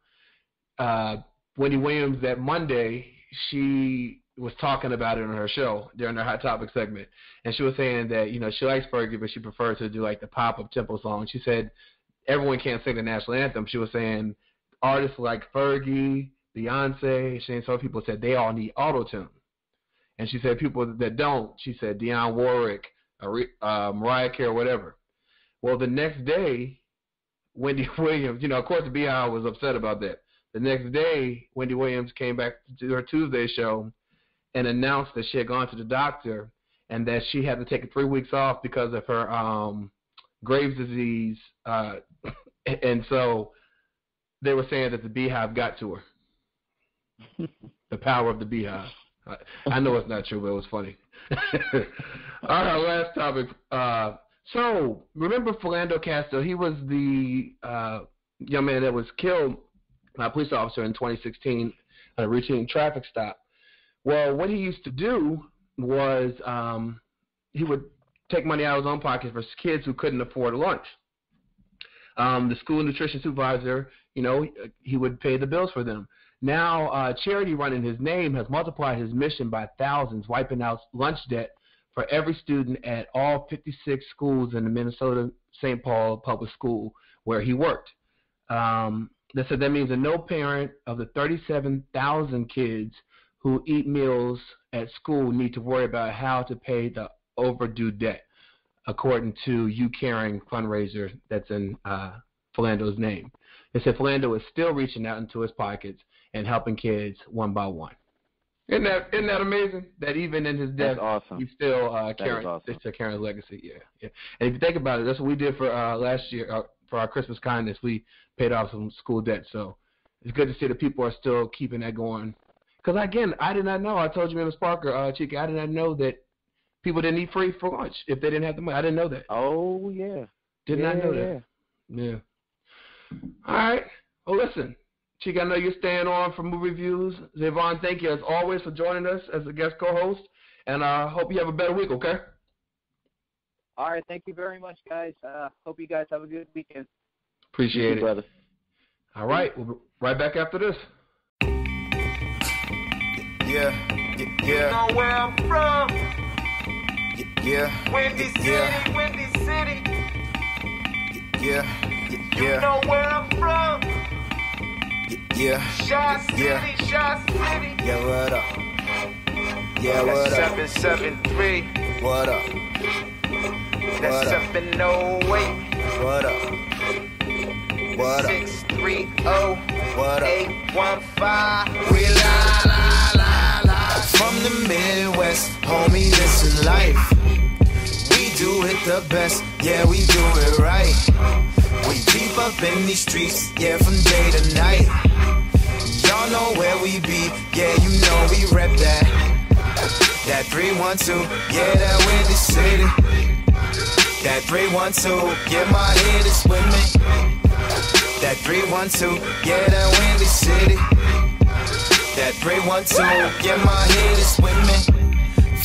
S2: uh, Wendy Williams that Monday she was talking about it on her show during her hot topic segment, and she was saying that you know she likes Fergie, but she prefers to do like the pop up tempo song. She said everyone can't sing the national anthem. She was saying artists like Fergie, Beyonce, she some people said they all need auto tune, and she said people that don't, she said Dionne Warwick, uh, Mariah Carey, whatever. Well, the next day, Wendy *laughs* Williams, you know, of course, the BeyHive was upset about that. The next day, Wendy Williams came back to her Tuesday show and announced that she had gone to the doctor and that she had to take three weeks off because of her um, Graves' disease. Uh, and so they were saying that the BeyHive got to her. *laughs* the power of the BeyHive. I, I know it's not true, but it was funny. *laughs* All right, last topic. Uh, so remember Philando Castile? He was the uh, young man that was killed by a police officer in 2016 at a routine traffic stop. Well, what he used to do was um, he would take money out of his own pocket for kids who couldn't afford lunch. Um, the school nutrition supervisor, you know, he, would pay the bills for them. Now, uh, charity running his name has multiplied his mission by thousands, wiping out lunch debt for every student at all 56 schools in the Minnesota St. Paul Public School where he worked. Um, they said that means that no parent of the 37,000 kids who eat meals at school need to worry about how to pay the overdue debt, according to YouCaring fundraiser that's in uh, Philando's name. They said Philando is still reaching out into his pockets and helping kids one by one. Isn't that isn't that amazing? That even in his death,
S6: That's awesome.
S2: he's still uh, carrying
S6: awesome.
S2: still carrying his legacy. Yeah, yeah. And if you think about it, that's what we did for uh, last year uh, for our Christmas kindness. We paid off some school debt, so it's good to see that people are still keeping that going. Because again, I did not know. I told you, Ms. Parker, uh, Chike, I did not know that people didn't eat free for lunch if they didn't have the money. I didn't know that.
S6: Oh yeah.
S2: Did not
S6: Yeah,
S2: know that. Yeah. All right. Well, listen, Chike, I know you're staying on for movie reviews. Zavon, thank you as always for joining us as a guest co-host, and I uh, hope you have a better week. Okay.
S7: All right, thank you very much, guys. Uh, hope you guys have a good weekend.
S2: Appreciate it,
S6: brother.
S2: All right. We'll be right back after this.
S11: Yeah, yeah, yeah.
S12: know where I'm from.
S11: Yeah,
S12: Windy City,
S11: yeah,
S12: Windy City.
S11: yeah,
S12: You
S11: yeah,
S12: know where I'm from.
S11: yeah,
S12: Shot City,
S11: yeah,
S12: Shot City.
S11: yeah, what up? Yeah, what
S12: That's
S11: up?
S12: 773.
S11: What up?
S12: That's
S11: What up?
S12: 708.
S11: What up? What up?
S12: 630.
S11: What up?
S12: 815.
S11: We la la la la from the Midwest, homie. Listen, life. Do it the best, yeah, we do it right. We deep up in these streets, yeah, from day to night. Y'all know where we be, yeah, you know we rep that. That 312, yeah, that Windy City. That 312, yeah, my head is with me. That 312, yeah, that Windy City. That 312, yeah, my head is with me.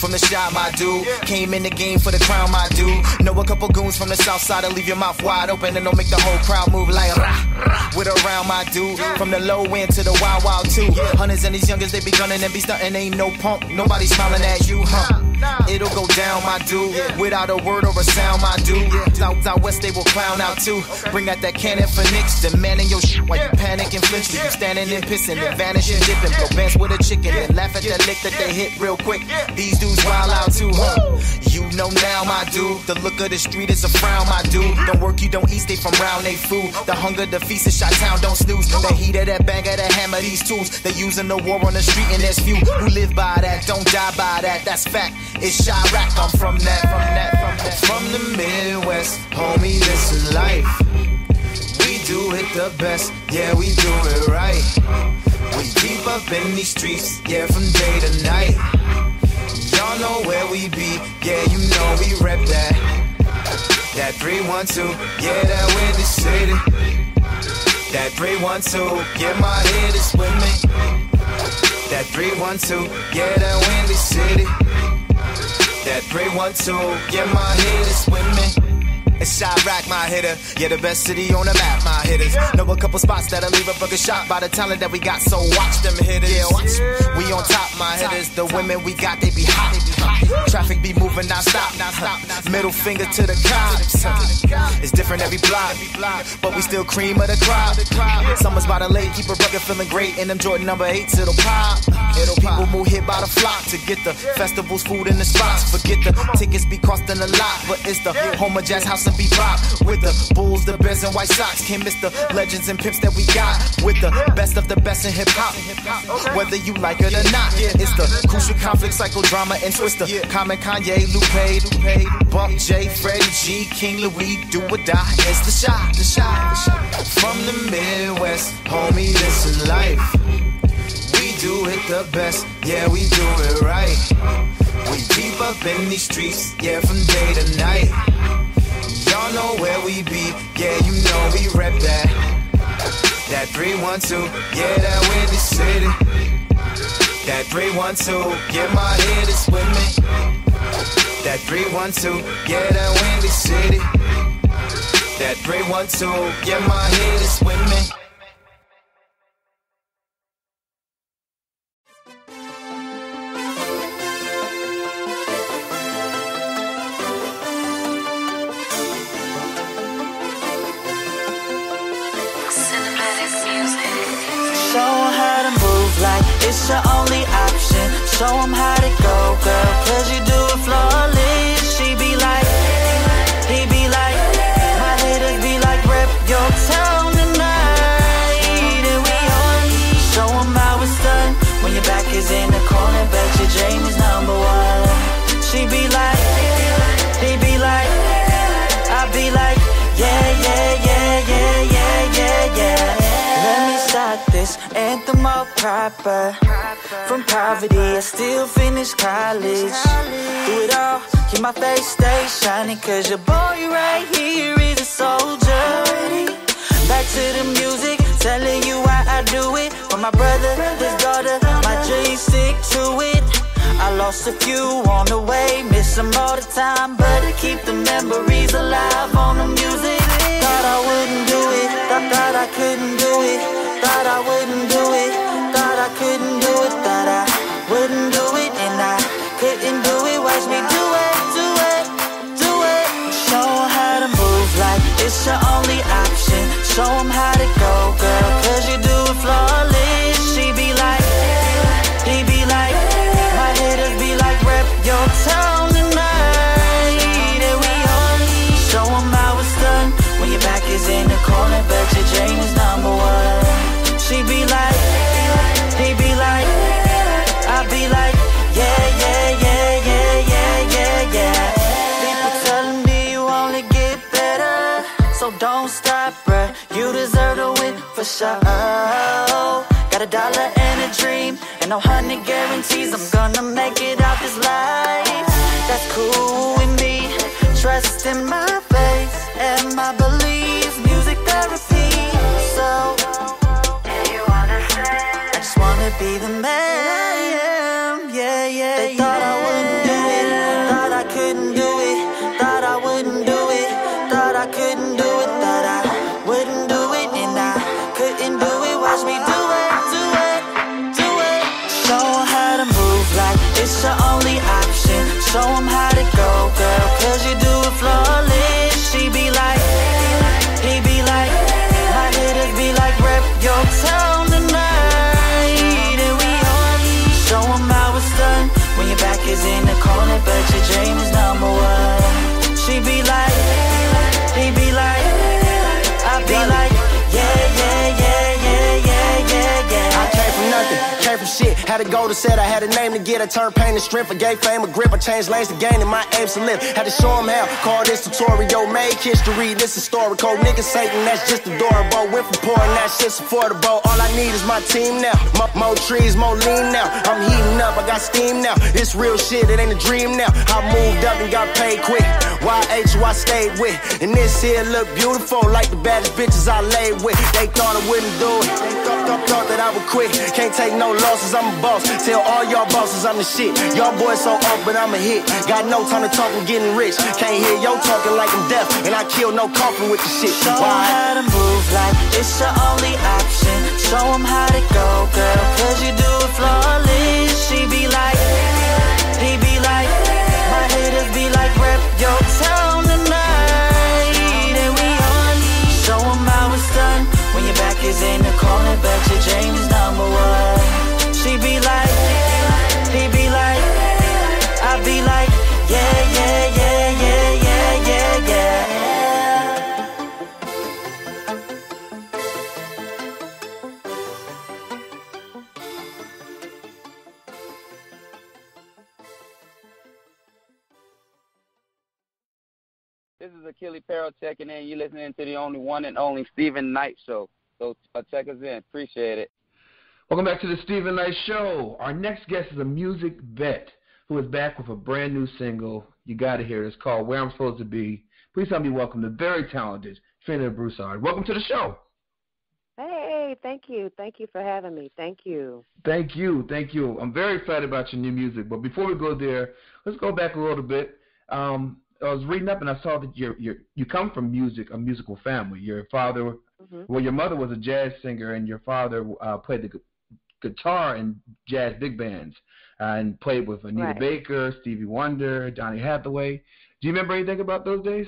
S11: From the shop, my dude. Came in the game for the crown, my dude. Know a couple goons from the south side to leave your mouth wide open and don't make the whole crowd move like rah, rah. With a around my dude. From the low end to the wild, wild too. Hunters and these youngers, they be gunning and be stunting. Ain't no punk, nobody smiling at you, huh? It'll go down, my dude. Without a word or a sound, my dude. South, out west, they will clown out too. Bring out that cannon for Knicks. Demanding your shit while you panic and flinch. You standing and pissing, then vanish and dipping. Blow bands with a chicken, and laugh at that lick that they hit real quick. These dudes wild out too, huh? You know now, my dude. The look of the street is a frown, my dude. Don't work, you don't eat, stay from round they food. The hunger, the feast is shot town, don't snooze. The heat of that bang of the hammer, these tools. They using the war on the street, and there's few who live by that, don't die by that. That's fact. It's Chiraq, I'm from that, from that, from that. From the Midwest, homie, this is life. We do it the best, yeah, we do it right. We deep up in these streets, yeah, from day to night. Y'all know where we be, yeah, you know we rep that. That 312, yeah, that Windy City. That 312, yeah, my head is with me. That 312, yeah, that Windy City. That 312, yeah, my head is with me. It's Chiraq, my hitter. Yeah, the best city on the map, my hitters. Know a couple spots that'll leave a bugger shot by the talent that we got, so watch them hitters. Yeah, watch. We on top, my hitters. The women we got, they be hot. They be hot. Traffic be moving non-stop. Middle finger to the cops. It's different every block, but we still cream of the crop. Summer's by the lake, keep a rugged feeling great. In them Jordan number eights, it'll pop. It'll People move here by the flock to get the festivals, food in the spots. Forget the tickets be costing a lot, but it's the home of jazz house and bebop. With the Bulls, the Bears, and White Sox. Can't miss the legends and pimps that we got. With the best of the best in hip hop. Whether you like it or not, it's the crucial conflict, psychodrama, and Twista. Common Kanye, Lupe, Bump J, Freddie G, King Louie, do or die. It's the shot, the shot, the shot. From the Midwest, homie, this is life. We do it the best, yeah, we do it right. We deep up in these streets, yeah, from day to night. Y'all know where we be, yeah, you know we rep that. That 312, yeah, that Windy City. That 312, yeah, my head is with me. That 312, yeah, that Windy City. That 312, yeah, my head is with me.
S13: Your only option. Show them how to go, girl, cause you do proper. From poverty, I still finish college. Do it all, keep my face stay shining. Cause your boy right here is a soldier. Back to the music, telling you why I do it. For my brother, his daughter, my dreams stick to it. I lost a few on the way, miss them all the time, but I keep the memories alive on the music. Thought I wouldn't do it, thought, thought I couldn't do it, thought I wouldn't do it, I couldn't do it, thought I wouldn't do it, and I couldn't do it. Watch me do it, do it, do it. Show how to move like it's your only option. Show how to go, girl, cause you do it flawless. She be like, he be like, my haters be like, rep your town tonight. And we on, show how it's done. When your back is in the corner, bet your James number one. She be like, for sure. Oh, got a dollar and a dream, and no hundred guarantees I'm gonna make it out this life. That's cool with me. Trust in my faith and my beliefs, music therapy. So, Do you wanna stay? I just wanna be the man I am. Yeah, yeah, They thought I wouldn't Show 'em how to go, girl, cause you do it flawless.
S14: Had a goal to set, I had a name to get. I turned pain to strength. I gave fame a grip. I changed lanes to gain, and my aims to live. Had to show 'em how. Call this tutorial, make history. This historical. Niggas Satan, that's just adorable. Went from poor that shit's affordable. All I need is my team now. Mo- more trees, more lean now. I'm heating up, I got steam now. It's real shit, it ain't a dream now. I moved up and got paid quick. YH, who I stayed with. And this here look beautiful, like the baddest bitches I laid with. They thought I wouldn't do it. They thought, thought, thought that I would quit. Can't take no losses, I'm a boss. Tell all y'all bosses I'm the shit. Y'all boys so off, but I'm a hit. Got no time to talk, I'm getting rich. Can't hear yo talking like I'm deaf. And I kill no coffin with the shit.
S13: Show
S14: Why?
S13: how to move like it's your only option. Show 'em how to go, girl, cause you do it flawless. She be like, he be like, my haters be like, rep your town tonight. And we on, show 'em how it's done. When your back is in the corner, bet your James number one. She be like, he be like, I be like, yeah, yeah, yeah, yeah, yeah, yeah, yeah.
S15: This is Achille Apparel checking in. You're listening to the only one and only Steven Knight Show. So uh, check us in. Appreciate it.
S2: Welcome back to the Steven Knight Show. Our next guest is a music vet who is back with a brand new single. You got to hear it. It's called Where I'm Supposed to Be. Please help me welcome the very talented Trina Broussard. Welcome to the show.
S10: Hey, thank you. Thank you for having me. Thank you.
S2: Thank you, thank you. I'm very excited about your new music. But before we go there, let's go back a little bit. Um, I was reading up and I saw that you're, you're you come from music, a musical family. Your father,
S10: Mhm.
S2: well, your mother was a jazz singer, and your father uh, played the guitar in jazz big bands and played with Anita
S10: Right.
S2: Baker, Stevie Wonder, Donny Hathaway. Do you remember anything about those days?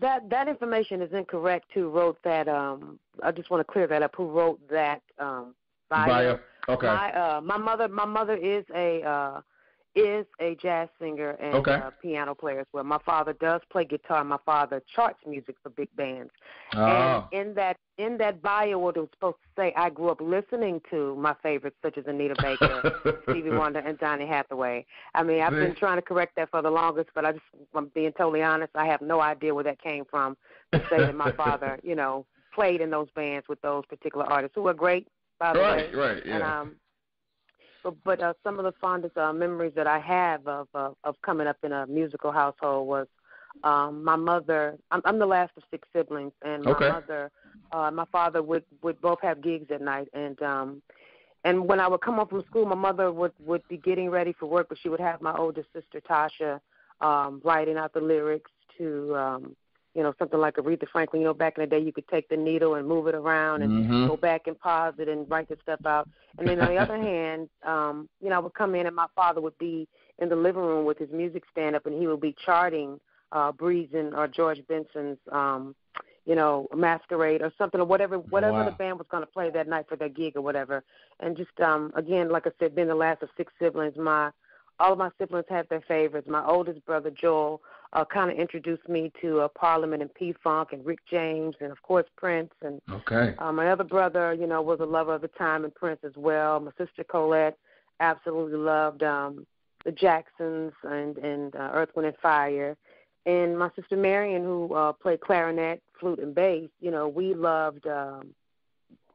S10: That that information is incorrect. Who wrote that? Um, I just want to clear that up. Who wrote that um, bio?
S2: Bio. Okay.
S10: My uh my mother my mother is a uh is a jazz singer and
S2: Okay.
S10: uh, piano player as well. My father does play guitar. My father charts music for big bands.
S2: Oh.
S10: And in that in that bio, what it was supposed to say, I grew up listening to my favorites such as Anita Baker, *laughs* Stevie Wonder, and Donny Hathaway. I mean, I've been trying to correct that for the longest, but I just, I'm being totally honest, I have no idea where that came from to say that my *laughs* father, you know, played in those bands with those particular artists who are great, by the
S2: Right,
S10: way.
S2: right,
S10: And
S2: yeah.
S10: um, but uh, some of the fondest uh, memories that I have of uh, of coming up in a musical household was um my mother I'm, I'm the last of six siblings and my
S2: Okay.
S10: mother uh my father would would both have gigs at night and um and when I would come home from school my mother would would be getting ready for work but she would have my older sister Tasha um writing out the lyrics to um you know something like Aretha Franklin you know back in the day you could take the needle and move it around and
S2: Mhm.
S10: go back and pause it and write the stuff out and then on the other *laughs* hand um you know I would come in and my father would be in the living room with his music stand up and he would be charting uh Breezin or George Benson's um you know, masquerade or something or whatever whatever
S2: Wow.
S10: the band was gonna play that night for their gig or whatever. And just um again, like I said, being the last of six siblings, my all of my siblings had their favorites. My oldest brother Joel uh kinda introduced me to uh Parliament and P Funk and Rick James and of course Prince and
S2: Okay.
S10: uh, my other brother, you know, was a lover of the time and Prince as well. My sister Colette absolutely loved um the Jacksons and and uh, Earth, Wind and Fire. And my sister Marion, who uh, played clarinet, flute, and bass, you know, we loved um,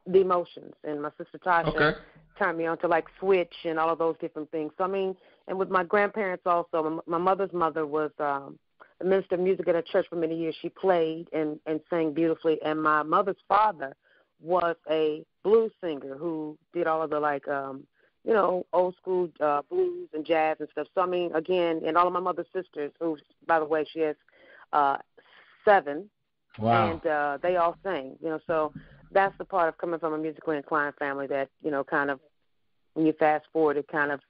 S10: the emotions. And my sister Tasha
S2: Okay.
S10: turned me on to like Switch and all of those different things. So I mean, and with my grandparents also, my, mother's mother was um, a minister of music at a church for many years. She played and and sang beautifully, and my mother's father was a blues singer who did all of the like um you know old school uh blues and jazz and stuff so i mean again and all of my mother's sisters who by the way she has uh seven
S2: Wow.
S10: and uh they all sing you know so that's the part of coming from a musically inclined family that you know kind of when you fast forward it kind of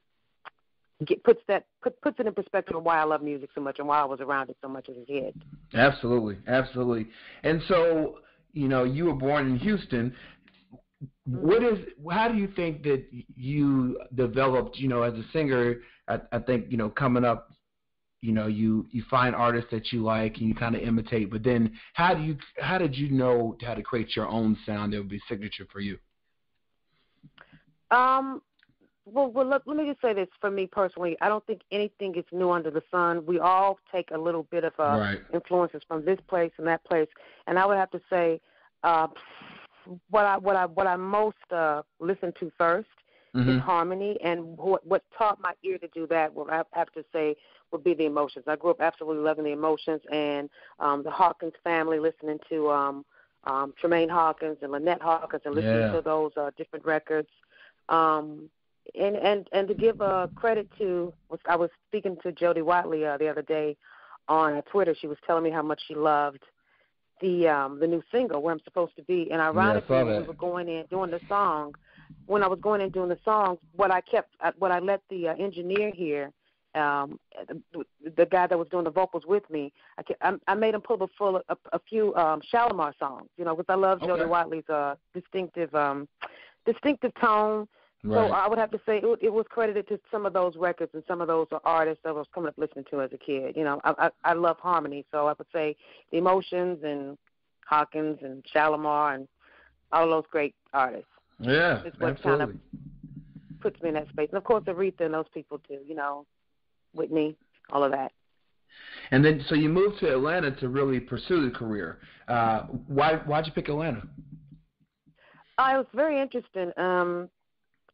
S10: get, puts that put, puts it in perspective of why I love music so much and why I was around it so much as a kid.
S2: Absolutely, absolutely. And so, you know, you were born in Houston. What is? How do you think that you developed? You know, as a singer, I, I think you know, coming up, you know, you you find artists that you like and you kind of imitate. But then, how do you? How did you know how to create your own sound that would be signature for you?
S10: Um, well, well let, let me just say this for me personally. I don't think anything is new under the sun. We all take a little bit of uh,
S2: Right.
S10: influences from this place and that place, and I would have to say, uh, what I what I what I most uh, listen to 1st
S2: Mhm.
S10: is harmony, and what what taught my ear to do that, what I have to say, would be the emotions. I grew up absolutely loving the emotions, and um, the Hawkins family, listening to um, um, Tramaine Hawkins and Lynette Hawkins, and listening
S2: Yeah.
S10: to those uh, different records. Um, and and and to give uh, credit to, I was speaking to Jody Watley uh, the other day on Twitter. She was telling me how much she loved the um the new single "Where I'm Supposed to Be," and ironically, when we were going in doing the song. When I was going in doing the song, what I kept, uh, what I let the uh, engineer hear, um, the, the guy that was doing the vocals with me, I, kept, I, I made him pull a full a, a few um Shalimar songs, you know, because I love Jody
S2: Okay.
S10: Watley's uh distinctive um distinctive tone.
S2: Right.
S10: So I would have to say it, it was credited to some of those records and some of those artists that I was coming up listening to as a kid. You know, I I, I love harmony, so I would say the emotions and Hawkins and Shalimar and all those great artists
S2: Yeah,
S10: It's what kind of-
S2: absolutely.
S10: puts me in that space. And of course Aretha and those people too. You know, Whitney, all of that.
S2: And then, so you moved to Atlanta to really pursue the career. Uh, why? Why'd you pick Atlanta?
S10: Uh, it was very interesting. Um,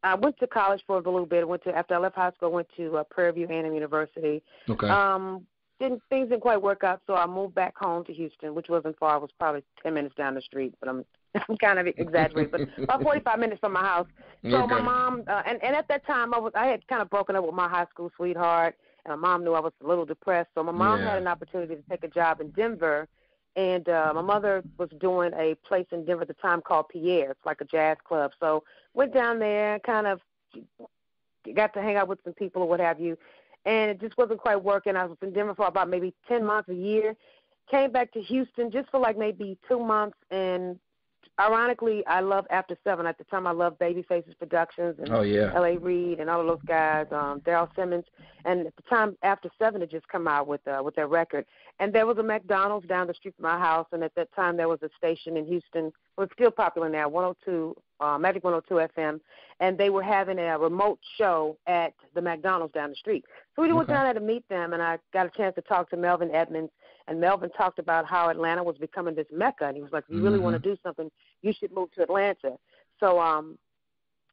S10: I went to college for a little bit. I went to after I left high school, I went to uh, Prairie View A&M University.
S2: Okay.
S10: Um, didn't things didn't quite work out, so I moved back home to Houston, which wasn't far. It was probably ten minutes down the street, but I'm *laughs* I'm kind of exaggerating, but about *laughs* 45 minutes from my house. So my mom, uh, and and at that time I was I had kind of broken up with my high school sweetheart, and my mom knew I was a little depressed. So my mom
S2: Yeah.
S10: had an opportunity to take a job in Denver, and uh, my mother was doing a place in Denver at the time called Pierre. It's like a jazz club. So went down there, kind of got to hang out with some people or what have you, and it just wasn't quite working. I was in Denver for about maybe ten months, a year. Came back to Houston just for like maybe two months, and ironically, I love After Seven. At the time, I loved Babyface's Productions and
S2: Oh, yeah.
S10: L.A. Reid and all of those guys, um, Daryl Simmons. And at the time, After Seven had just come out with uh, with their record. And there was a McDonald's down the street from my house. And at that time, there was a station in Houston. Well, it's still popular now, 102, uh, Magic 102 FM. And they were having a remote show at the McDonald's down the street. So we went
S16: Okay.
S10: down there to meet them, and I got a chance to talk to Melvin Edmonds. And Melvin talked about how Atlanta was becoming this mecca, and he was like, "If you really want to do something, you should move to Atlanta." So um,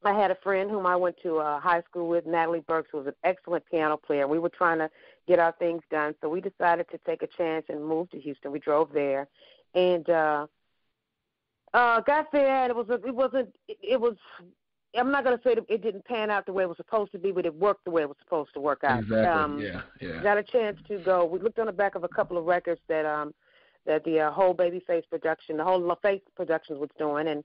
S10: I had a friend whom I went to uh, high school with, Natalie Burks, who was an excellent piano player. We were trying to get our things done, so we decided to take a chance and move to Houston. We drove there, and uh, uh, got there, and it was it wasn't it, it was. I'm not going to say that it didn't pan out the way it was supposed to be, but it worked the way it was supposed to work out.
S2: Exactly.
S10: Um,
S2: yeah. Yeah.
S10: got a chance to go. We looked on the back of a couple of records that um that the uh, whole Babyface production, the whole LaFace Productions was doing, and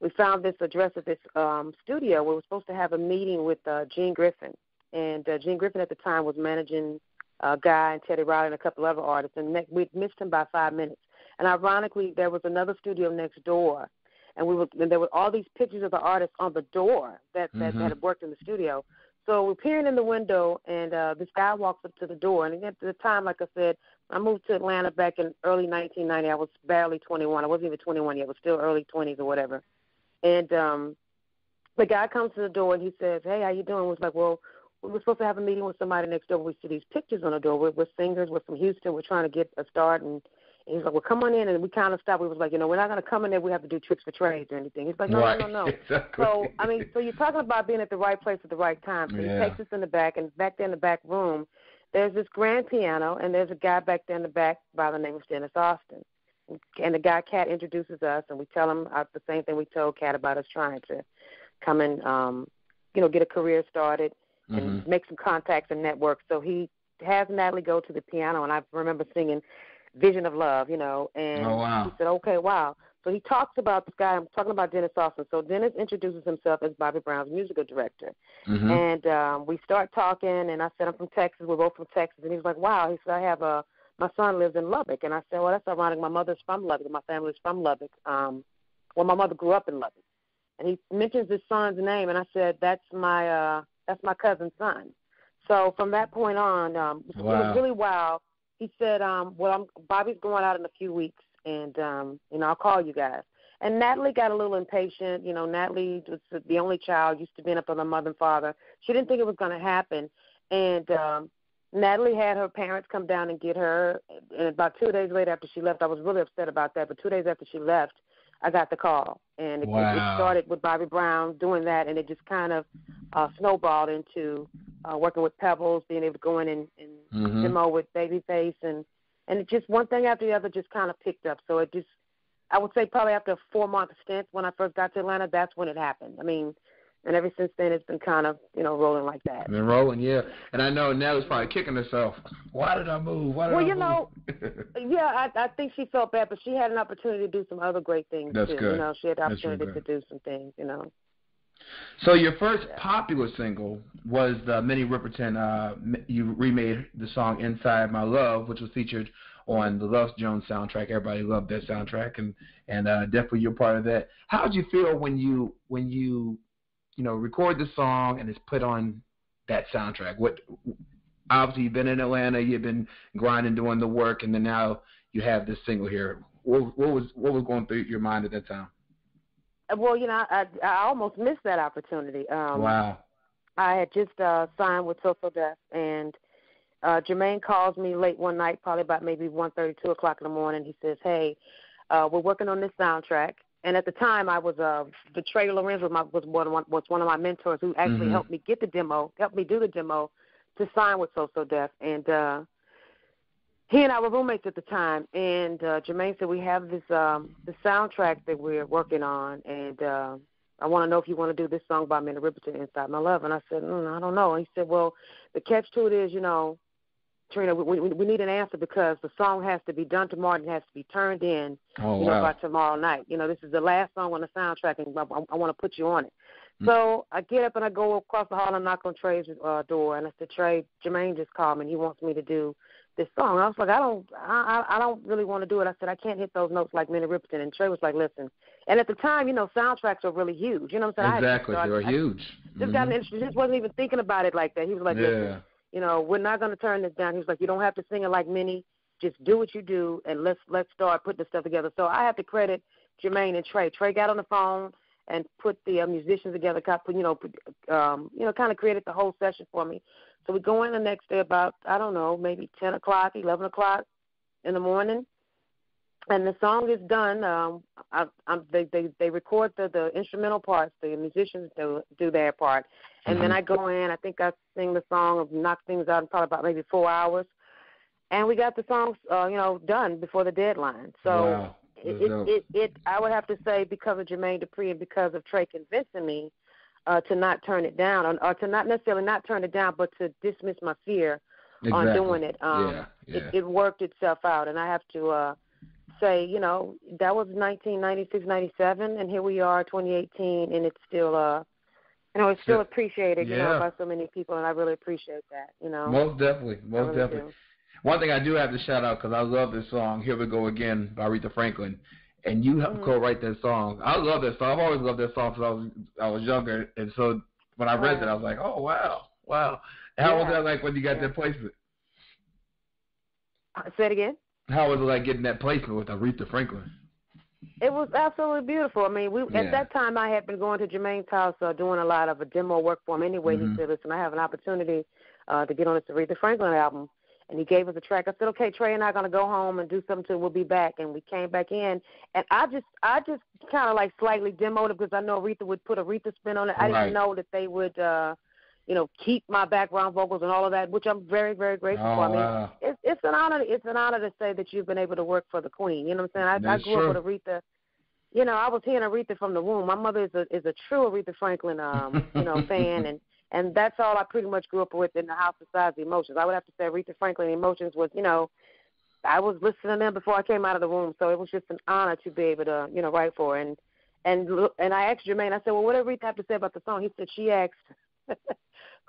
S10: we found this address at this um studio where we were supposed to have a meeting with uh, Gene Griffin, and uh, Gene Griffin at the time was managing uh, Guy and Teddy Riley and a couple other artists, and ne- we missed him by five minutes. And ironically, there was another studio next door, and we were and there were all these pictures of the artists on the door that that,
S16: Mhm.
S10: that had worked in the studio. So we're peering in the window, and uh, this guy walks up to the door. And at the time, like I said, I moved to Atlanta back in early 1990. I was barely 21. I wasn't even 21 yet. I was still early 20s or whatever. And um, the guy comes to the door and he says, "Hey, how you doing?" I was like, "Well, we were supposed to have a meeting with somebody next door. We see these pictures on the door. We're, we're singers. We're from Houston. We're trying to get a start." And he's like, "Well, come on in." And we kind of stopped. We was like, "You know, we're not going to come in there. We have to do tricks for trades or anything." He's like, "No,
S2: Right.
S10: no, no, *laughs* no."
S2: Exactly.
S10: So I mean, so you're talking about being at the right place at the right time. So
S2: Yeah.
S10: he takes us in the back, and back there in the back room, there's this grand piano, and there's a guy back there in the back by the name of Dennis Austin. And the guy Cat introduces us, and we tell him uh, the same thing we told Cat about us trying to come and um, you know get a career started and
S16: Mhm.
S10: make some contacts and network. So he has Natalie go to the piano, and I remember singing "Vision of Love," you know, and
S16: Oh, wow.
S10: he said, "Okay, wow." So he talks about this guy. I'm talking about Dennis Austin. So Dennis introduces himself as Bobby Brown's musical director,
S16: Mhm.
S10: and um, we start talking. And I said, "I'm from Texas. We're both from Texas." And he was like, "Wow." He said, "I have a my son lives in Lubbock," and I said, "Well, that's ironic. My mother's from Lubbock. My family's from Lubbock. Um, well, my mother grew up in Lubbock." And he mentions his son's name, and I said, "That's my uh, that's my cousin's son." So from that point on, um, it
S16: Wow.
S10: was really wild. He said, um, "Well, I'm, Bobby's going out in a few weeks, and um, you know, I'll call you guys." And Natalie got a little impatient. You know, Natalie was the only child, used to being up with her mother and father. She didn't think it was going to happen, and um, Natalie had her parents come down and get her. And about two days later, after she left, I was really upset about that. But two days after she left, I got the call, and it, it-
S16: Wow.
S10: it started with Bobby Brown doing that, and it just kind of uh, snowballed into uh, working with Pebbles, being able to go in and, and
S16: Mhm.
S10: demo with Babyface, and and it just one thing after the other just kind of picked up. So it just, I would say probably after a four month stint when I first got to Atlanta, that's when it happened. I mean, and ever since then it's been kind of you know rolling like that.
S2: Been rolling, yeah. And I know Nellie's probably kicking herself. Why did I move? Why did
S10: Well,
S2: I
S10: you
S2: move?
S10: know, *laughs* yeah, I I think she felt bad, but she had an opportunity to do some other great things
S2: That's
S10: too.
S2: good.
S10: You know, she had the
S2: That's really
S10: opportunity to do some things. You know.
S2: So your first popular single was the Minnie Riperton. Uh, you remade the song "Inside My Love," which was featured on the Love Jones soundtrack. Everybody loved that soundtrack, and and uh, definitely you're part of that. How did you feel when you when you you know record the song and it's put on that soundtrack? What obviously you've been in Atlanta, you've been grinding, doing the work, and then now you have this single here. What, what was what was going through your mind at that time?
S10: Uh, Well, you know, I I almost missed that opportunity. Um,
S2: wow.
S10: I had just uh, signed with So So Def, and uh, Jermaine calls me late one night, probably about maybe one thirty, two o'clock in the morning. He says, "Hey, uh, we're working on this soundtrack." And at the time, I was uh, the Trey Lorenz was, my, was one of my, was one of my mentors who actually
S16: Mhm.
S10: helped me get the demo, helped me do the demo to sign with So So Def, and uh, he and I were roommates at the time. And uh, Jermaine said, "We have this um, the soundtrack that we're working on, and." Uh, I want to know if you want to do this song by Minnie Riperton, Inside My Love. And I said, mm, I don't know. And he said, well, the catch to it is, you know, Trina, we, we, we need an answer because the song has to be done tomorrow and has to be turned in,
S16: Oh,
S10: you know,
S16: wow.
S10: by tomorrow night. You know, this is the last song on the soundtrack, and I, I, I want to put you on it.
S16: Mm.
S10: So I get up and I go across the hall and knock on Trey's uh, door, and I said, Trey, Jermaine just called me, and he wants me to do this song. I was like, I don't, I, I don't really want to do it. I said, I can't hit those notes like Minnie Riperton. And Trey was like, listen. And at the time, you know, soundtracks are really huge. You know what I'm saying?
S2: Exactly,
S10: I,
S2: they were
S10: I,
S2: huge.
S10: Just
S2: mm-hmm.
S10: got interested. Just wasn't even thinking about it like that. He was like,
S2: yeah.
S10: listen, you know, we're not going to turn this down. He was like, you don't have to sing it like Minnie. Just do what you do, and let's let's start putting the stuff together. So I have to credit Jermaine and Trey. Trey got on the phone and put the uh, musicians together. You know, um, you know, kind of created the whole session for me. So we go in the next day about I don't know, maybe ten o'clock, eleven o'clock in the morning, and the song is done. Um, I, I'm, they they they record the the instrumental parts. The musicians do do their part, and
S2: Mm-hmm.
S10: then I go in. I think I sing the song of knock things out in probably about maybe four hours, and we got the songs uh, you know done before the deadline. So.
S2: wow.
S10: It, it, it, it, I would have to say because of Jermaine Dupri and because of Trey convincing me uh, to not turn it down, or, or to not necessarily not turn it down, but to dismiss my fear on doing it. Um,
S2: Yeah, yeah.
S10: It, it worked itself out, and I have to uh, say, you know, that was 1996, 97, and here we are, 2018, and it's still, uh, you know, it's still
S2: Yeah.
S10: appreciated, you know, by so many people, and I really appreciate that, you know.
S2: Most definitely, most
S10: really
S2: definitely.
S10: do.
S2: One thing I do have to shout out because I love this song. Here we go again by Aretha Franklin, and you helped
S10: Mhm.
S2: co-write that song. I love that song. I've always loved that song since I was I was younger, and so when I read that, I was like, oh wow, wow. How was that like when you got that placement?
S10: Uh, Say it again.
S2: How was it like getting that placement with Aretha Franklin?
S10: It was absolutely beautiful. I mean, we
S2: Yeah.
S10: at that time I had been going to Jermaine's house uh, doing a lot of a demo work for him. Anyway,
S2: Mhm.
S10: he said, "Listen, I have an opportunity uh, to get on this Aretha Franklin album," and he gave us a track. I said, "Okay, Trey and I are gonna go home and do something. Till we'll be back." And we came back in, and I just, I just kind of like slightly demoed it because I know Aretha would put Aretha spin on it. I
S2: Right.
S10: didn't know that they would. uh you know, keep my background vocals and all of that, which I'm very, very grateful
S2: Oh,
S10: for. I mean,
S2: wow.
S10: it's it's an honor. It's an honor to say that you've been able to work for the Queen. You know what I'm saying? I, I grew
S2: true.
S10: up with Aretha. You know, I was hearing Aretha from the womb. My mother is a is a true Aretha Franklin, um, you know, *laughs* fan, and and that's all I pretty much grew up with in the House besides the Emotions. I would have to say Aretha Franklin Emotions was, you know, I was listening to them before I came out of the womb, so it was just an honor to be able to, you know, write for her. and and and I asked Jermaine. I said, well, what did Aretha have to say about the song? He said she asked, *laughs*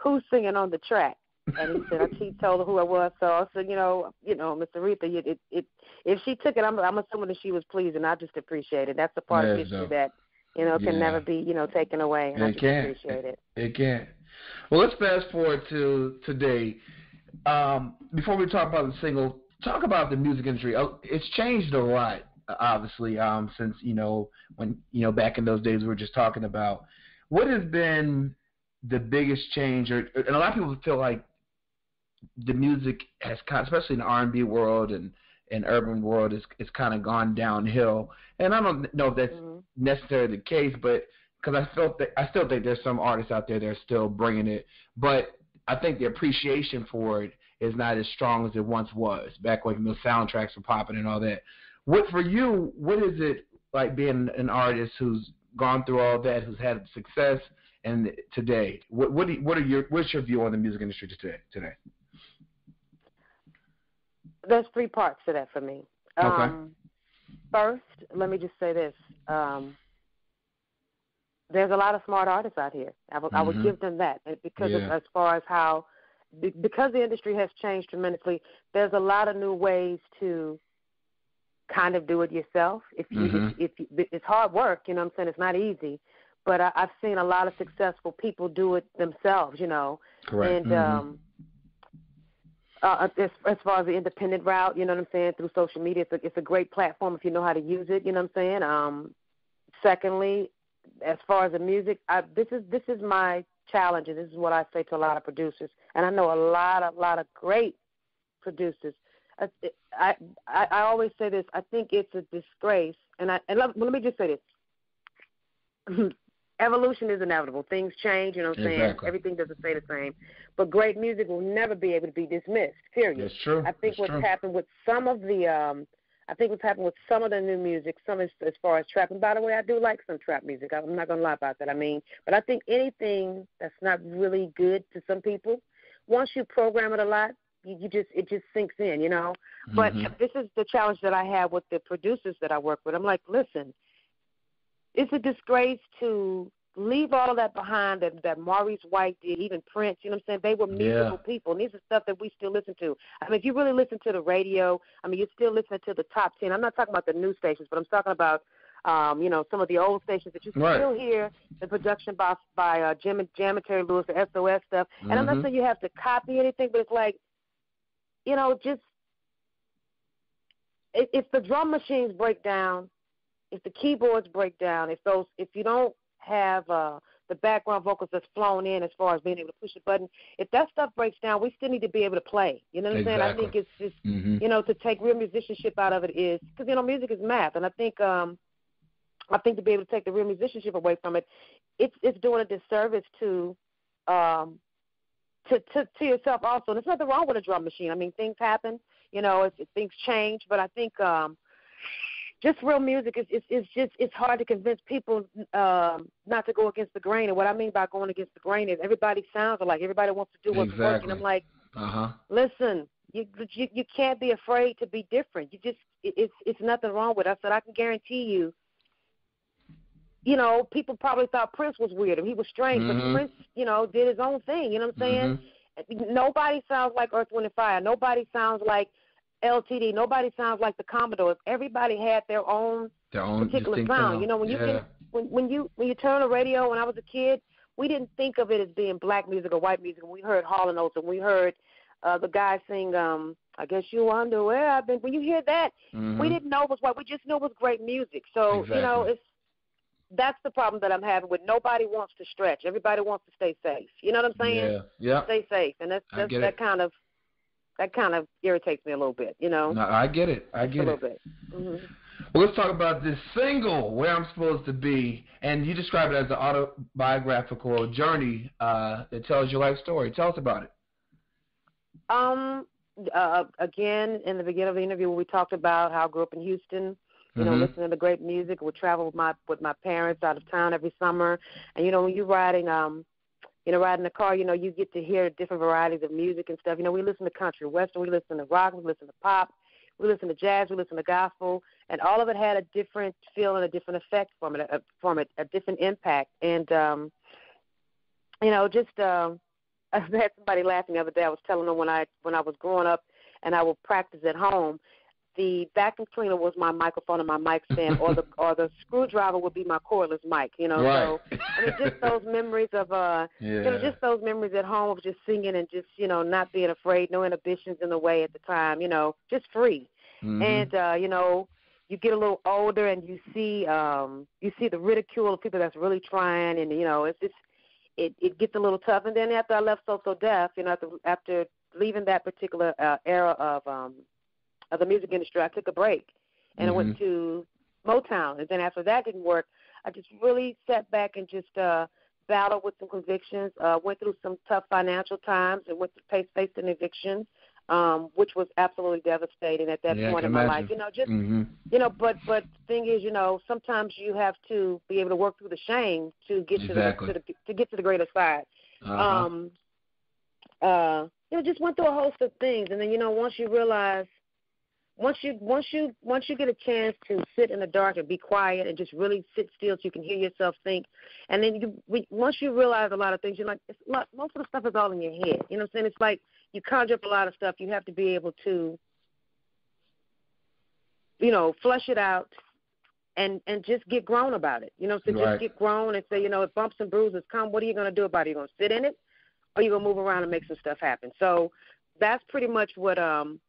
S10: who's singing on the track. And he said he told her who I was. So I said, you know, you know, Miss Aretha, it, it, it, if she took it, I'm, I'm assuming that she was pleased, and I just appreciate it. That's the part of
S2: That's
S10: history
S2: dope.
S10: that you know can
S2: Yeah.
S10: never be, you know, taken away, and I
S2: It
S10: just
S2: can't.
S10: appreciate it.
S2: It can't. Well, let's fast forward to today. Um, before we talk about the single, talk about the music industry. Uh, It's changed a lot, obviously, um, since you know when you know back in those days we were just talking about. What has been the biggest change, or and a lot of people feel like the music has, kind, especially in the R and B world and and urban world, is it's kind of gone downhill. And I don't know if that's mm-hmm. necessarily the case, but because I felt that I still think there's some artists out there that are still bringing it, but I think the appreciation for it is not as strong as it once was back when the soundtracks were popping and all that. What for you? What is it like being an artist who's gone through all that, who's had success, and today? What what, you, what are your what's your view on the music industry today? Today?
S10: There's three parts to that for me.
S2: Okay.
S10: Um, first, let me just say this. Um, there's a lot of smart artists out here. I would, I would
S2: Mhm.
S10: give them that because of, as far as how because the industry has changed tremendously. There's a lot of new ways to kind of do it yourself. If you,
S2: Mhm.
S10: if, if you, it's hard work, you know what I'm saying. It's not easy, but I, I've seen a lot of successful people do it themselves. You know,
S2: Correct.
S10: and
S2: Mhm.
S10: um, uh, as, as far as the independent route, you know what I'm saying, through social media, it's a, it's a great platform if you know how to use it. You know what I'm saying. Um, secondly, as far as the music, I, this is this is my challenge, and this is what I say to a lot of producers, and I know a lot, a lot of great producers. I, I I always say this. I think it's a disgrace, and I and let, let me just say this. *clears throat* Evolution is inevitable. Things change, you know what I'm saying?
S2: Exactly.
S10: Everything doesn't stay the same. But great music will never be able to be dismissed, period.
S2: That's true.
S10: I think
S2: That's
S10: what's
S2: true.
S10: happened with some of the um I think what's happened with some of the new music, some as, as far as trap. And by the way, I do like some trap music. I'm not gonna lie about that. I mean, but I think anything that's not really good to some people, once you program it a lot, you, you just it just sinks in, you know. But
S2: Mhm.
S10: this is the challenge that I have with the producers that I work with. I'm like, listen, it's a disgrace to leave all of that behind that that Maurice White did, even Prince, you know what I'm saying? They were musical
S2: Yeah.
S10: people. And these are stuff that we still listen to. I mean, if you really listen to the radio, I mean, you're still listening to the top 10. I'm not talking about the new stations, but I'm talking about, um, you know, some of the old stations that you
S2: Right.
S10: still hear the production by by uh, Jim, Jam and Terry Lewis, the SOS stuff. And I'm not
S2: Mhm.
S10: saying you have to copy anything, but it's like, you know, just if the drum machines break down, if the keyboards break down, if those, if you don't have uh, the background vocals that's flown in as far as being able to push a button, if that stuff breaks down, we still need to be able to play. You know what I'm saying? I think it's just,
S2: Mhm.
S10: you know, to take real musicianship out of it is because you know music is math, and I think, um, I think to be able to take the real musicianship away from it, it's it's doing a disservice to, um, to to to yourself also. And there's nothing wrong with a drum machine. I mean, things happen, you know, it's, things change, but I think um, just real music is is is just it's hard to convince people um, not to go against the grain. And what I mean by going against the grain is everybody sounds alike. Everybody wants to do what's working. I'm like,
S2: Uh huh.
S10: listen, you you you can't be afraid to be different. You just it, it's it's nothing wrong with it. I said I can guarantee you. You know, people probably thought Prince was weird and he was strange,
S2: Mhm.
S10: but Prince, you know, did his own thing. You know what I'm saying?
S2: Mm-hmm.
S10: Nobody sounds like Earth, Wind, and Fire. Nobody sounds like LTD. Nobody sounds like the Commodores. Everybody had their own
S2: Their own
S10: particular sound. You know, when you can, when when you when you turn on the radio when I was a kid, we didn't think of it as being black music or white music. When we heard Hall and Oates and we heard uh the guy sing um I guess you wonder where I've been when you hear that,
S2: Mhm.
S10: we didn't know it was white. We just knew it was great music. So, you know, it's that's the problem that I'm having with nobody wants to stretch. Everybody wants to stay safe. You know what I'm saying?
S2: Yeah. Yeah.
S10: Stay safe. And that's that's that
S2: it.
S10: kind of that kind of irritates me a little bit, you know.
S2: No, I get it. I get
S10: a
S2: it.
S10: little bit. hmm
S2: Well, let's talk about this single, Where I'm Supposed to Be. And you describe it as an autobiographical journey uh, that tells your life story. Tell us about it.
S10: Um, uh, again, in the beginning of the interview, we talked about how I grew up in Houston. You know,
S2: Mhm.
S10: listening to great music. Would travel with my with my parents out of town every summer. And you know, when you're riding, um, you know, riding the car, you know, you get to hear different varieties of music and stuff. You know, we listen to country, western, we listen to rock, we listen to pop, we listen to jazz, we listen to gospel, and all of it had a different feel and a different effect from it, a, from it, a different impact. And um, you know, just um, *laughs* I had somebody laughing the other day. I was telling them when I when I was growing up and I would practice at home, the vacuum cleaner was my microphone and my mic stand, or the or the screwdriver would be my cordless mic. You know,
S2: Right.
S10: so I mean, just those memories of uh, you know, just those memories at home of just singing and just you know not being afraid, no inhibitions in the way at the time. You know, just free.
S2: Mhm.
S10: And uh, you know, you get a little older and you see um you see the ridicule of people that's really trying and you know, it's just it it gets a little tough and then after I left So So Def, you know, after after leaving that particular uh, era of um of the music industry, I took a break and I went to Motown and then after that didn't work, I just really sat back and just uh battled with some convictions, uh went through some tough financial times and went to face faced an eviction um, which was absolutely devastating at that
S2: Yeah,
S10: point in my
S2: imagine.
S10: life. You know, just
S2: Mhm.
S10: you know, but but the thing is, you know, sometimes you have to be able to work through the shame to get
S2: Exactly.
S10: to the to, the, to get to the greater side.
S2: Uh-huh.
S10: Um, uh, you know, just went through a host of things, and then you know, once you realize, once you once you once you get a chance to sit in the dark and be quiet and just really sit still so you can hear yourself think, and then you we, once you realize a lot of things, you're like, it's most of the stuff is all in your head. You know what I'm saying? It's like you conjure up a lot of stuff. You have to be able to, you know, flush it out and and just get grown about it. You know, so
S2: Right.
S10: just get grown and say, you know, if bumps and bruises come, what are you going to do about it? you're going to sit in it, or you're going to move around and make some stuff happen? So that's pretty much what um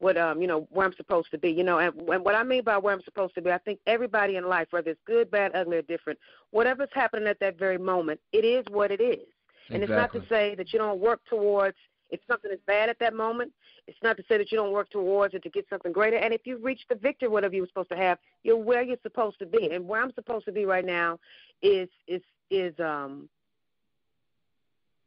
S10: what um you know where I'm supposed to be. You know, and, and what I mean by where I'm supposed to be, I think everybody in life, whether it's good, bad, ugly, or different, whatever's happening at that very moment, it is what it is. And it's not to say that you don't work towards if something is bad at that moment. It's not to say that you don't work towards it to get something greater. And if you reach the victory, whatever you were supposed to have, you're where you're supposed to be. And where I'm supposed to be right now is is is um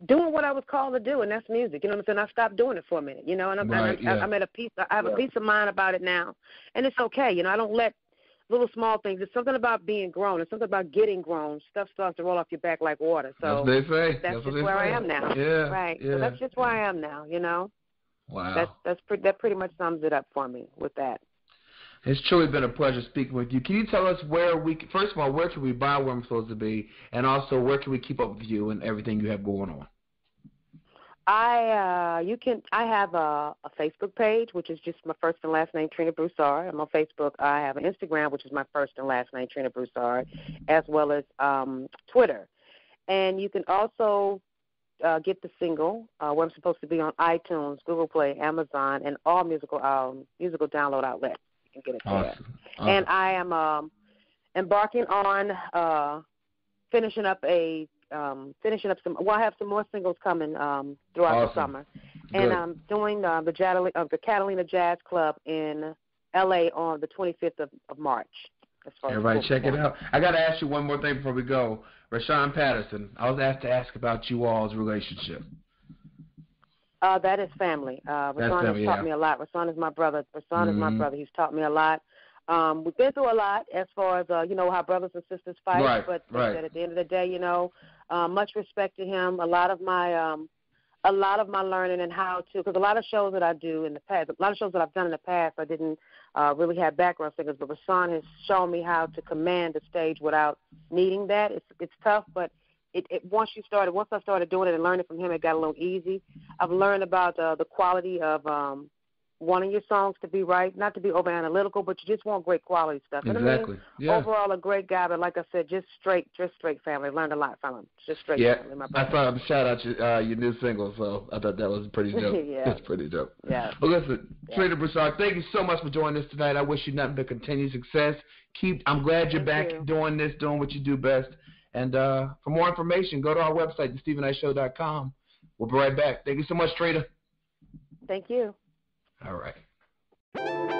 S10: doing what I was called to do, and that's music. You know what I'm saying? I stopped doing it for a minute. You know, and I'm
S2: Right,
S10: I'm,
S2: yeah.
S10: I'm at a peace. I have
S2: Yeah.
S10: a peace of mind about it now, and it's okay. You know, I don't let little small things. It's something about being grown. It's something about getting grown. Stuff starts to roll off your back like water. So
S2: That's they say.
S10: That's,
S2: That's
S10: just where I am now.
S2: Yeah,
S10: Right.
S2: yeah.
S10: So that's just where I am now. You know.
S2: Wow.
S10: That's that's pretty. That pretty much sums it up for me with that.
S17: It's truly been a pleasure speaking with you. Can you tell us where we, first of all, where can we buy where I'm supposed to be, and also where can we keep up with you and everything you have going on?
S10: I uh you can I have a, a Facebook page which is just my first and last name Trina Broussard. I'm on Facebook. I have an Instagram which is my first and last name Trina Broussard, as well as um Twitter. And you can also uh, get the single uh, where I'm supposed to be on iTunes, Google Play, Amazon, and all musical um, musical download outlets. Can get it there.
S17: Awesome. awesome.
S10: And I am um, embarking on uh, finishing up a um, finishing up some. Well, I have some more singles coming um, throughout
S17: Awesome.
S10: the summer,
S17: Good.
S10: and I'm doing uh, the Jadali- uh, the Catalina Jazz Club in L.A. on the 25th of, of March.
S17: Everybody check it out. I got to ask you one more thing before we go. Rahsaan Patterson, I was asked to ask about you all's relationship.
S10: Uh, that is family. Uh,
S17: family,
S10: has taught
S17: yeah.
S10: me a lot. Rahsaan is my brother. Rahsaan is my
S17: Mhm.
S10: brother. He's taught me a lot. Um, we've been through a lot as far as uh, you know how brothers and sisters fight,
S17: Right,
S10: but
S17: right.
S10: at the end of the day, you know, uh, much respect to him. A lot of my um, a lot of my learning and how to because a lot of shows that I do in the past, a lot of shows that I've done in the past, I didn't uh, really have background singers, but Rahsaan has shown me how to command the stage without needing that. It's it's tough, but it, it once you started, once I started doing it and learning from him, it got a little easy. I've learned about uh, the quality of um, wanting your songs to be right, not to be over analytical, but you just want great quality stuff. And I mean,
S17: Exactly. Yeah.
S10: Overall, a great guy, but like I said, just straight, just straight family. Learned a lot from him. Just straight
S17: yeah,
S10: family. My
S17: I
S10: brother.
S17: thought I'd shout out your, uh, your new single, so I thought that was pretty dope. *laughs* *laughs*
S10: Yeah.
S17: It's pretty dope.
S10: Yeah.
S17: Well, listen, Trina Broussard, thank you so much for joining us tonight. I wish you nothing but continued success. Keep. I'm glad you're
S10: Thank
S17: back
S10: you.
S17: doing this, doing what you do best. And uh, for more information, go to our website, thestevenknightshow.com. We'll be right back. Thank you so much, Trina.
S10: Thank you.
S17: All right.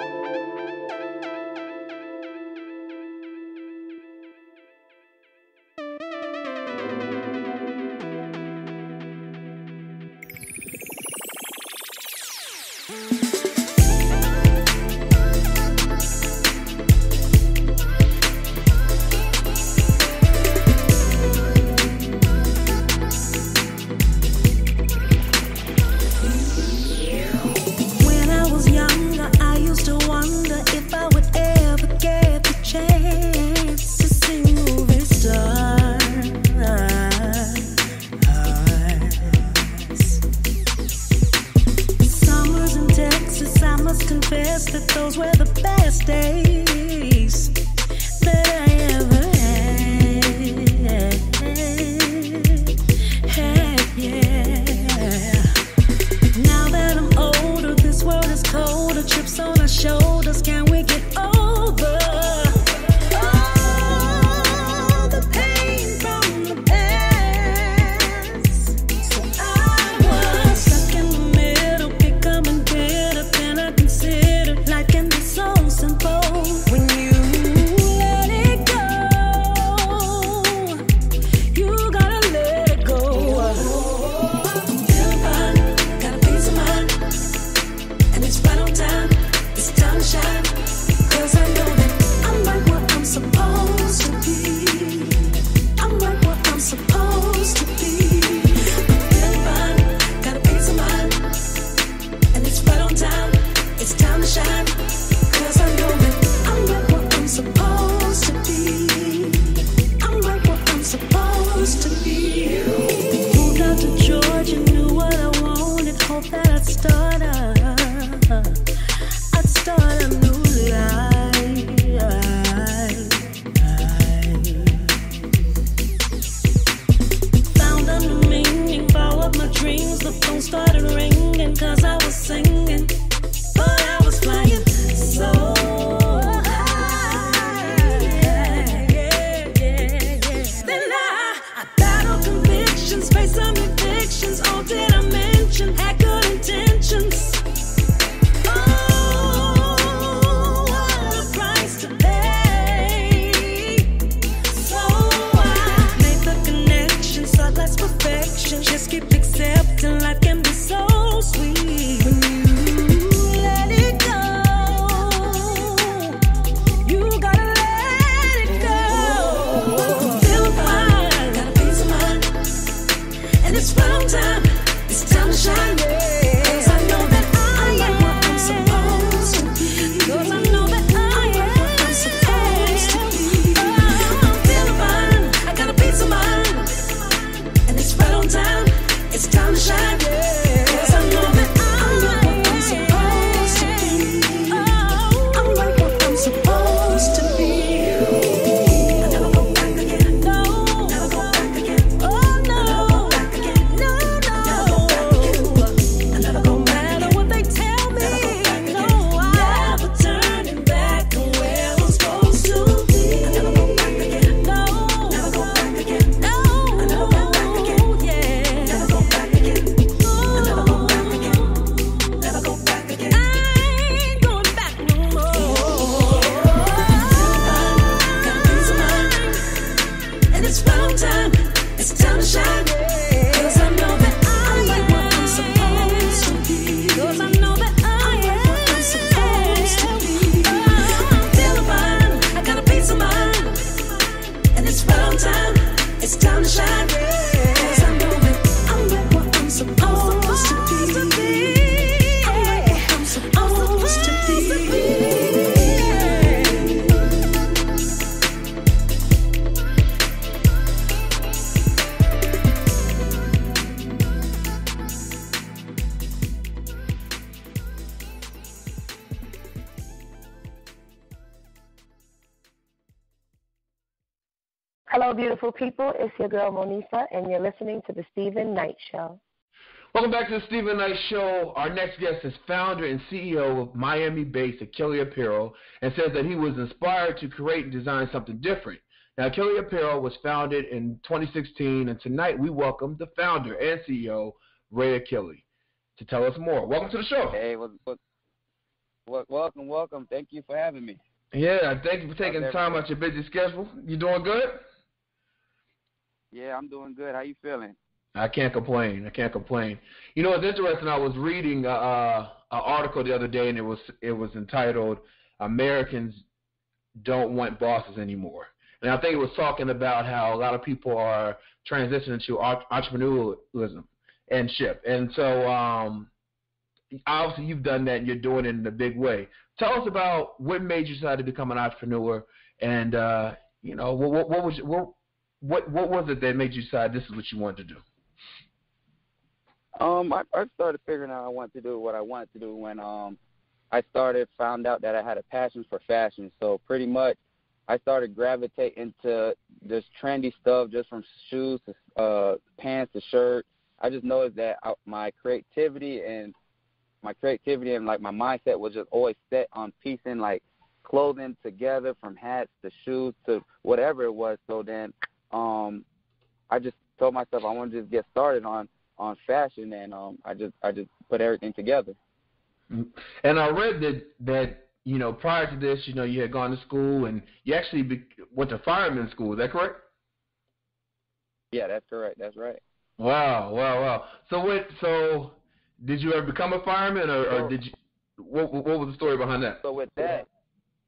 S18: Beautiful people. It's your girl Monifa, and you're listening to the Steven Knight Show.
S2: Welcome back to the Steven Knight Show. Our next guest is founder and CEO of Miami-based Achille Apparel and says that he was inspired to create and design something different. Now, Achille Apparel was founded in 2016, and tonight we welcome the founder and CEO, Ray Achille, to tell us more. Welcome to the show.
S15: Hey, well, well, well, welcome, welcome. Thank you for having me.
S2: Yeah, thank you for taking the time out your busy schedule. You doing good?
S15: Yeah, I'm doing good. How you feeling?
S2: I can't complain. I can't complain. You know, it's interesting. I was reading uh, uh, an article the other day, and it was it was entitled "Americans Don't Want Bosses Anymore." And I think it was talking about how a lot of people are transitioning to entrepreneurialism and ship. And so, um, obviously, you've done that, and you're doing it in a big way. Tell us about what made you decide to become an entrepreneur, and uh, you know, what, what, what was what what what was it that made you decide this is what you wanted to do?
S15: Um, I, I started figuring out I wanted to do what I wanted to do when um I started found out that I had a passion for fashion. So pretty much, I started gravitating to this trendy stuff, just from shoes to uh, pants to shirt. I just noticed that I, my creativity and my creativity and like my mindset was just always set on piecing like clothing together from hats to shoes to whatever it was. So then, um, I just told myself I want to just get started on on fashion, and um, I just I just put everything together.
S2: And I read that that you know prior to this, you know, you had gone to school and you actually be, went to fireman school. Is that correct?
S15: Yeah, that's correct. That's right.
S2: Wow, wow, wow. So what? So did you ever become a fireman, or, or did you? What, what was the story behind that?
S15: So with that,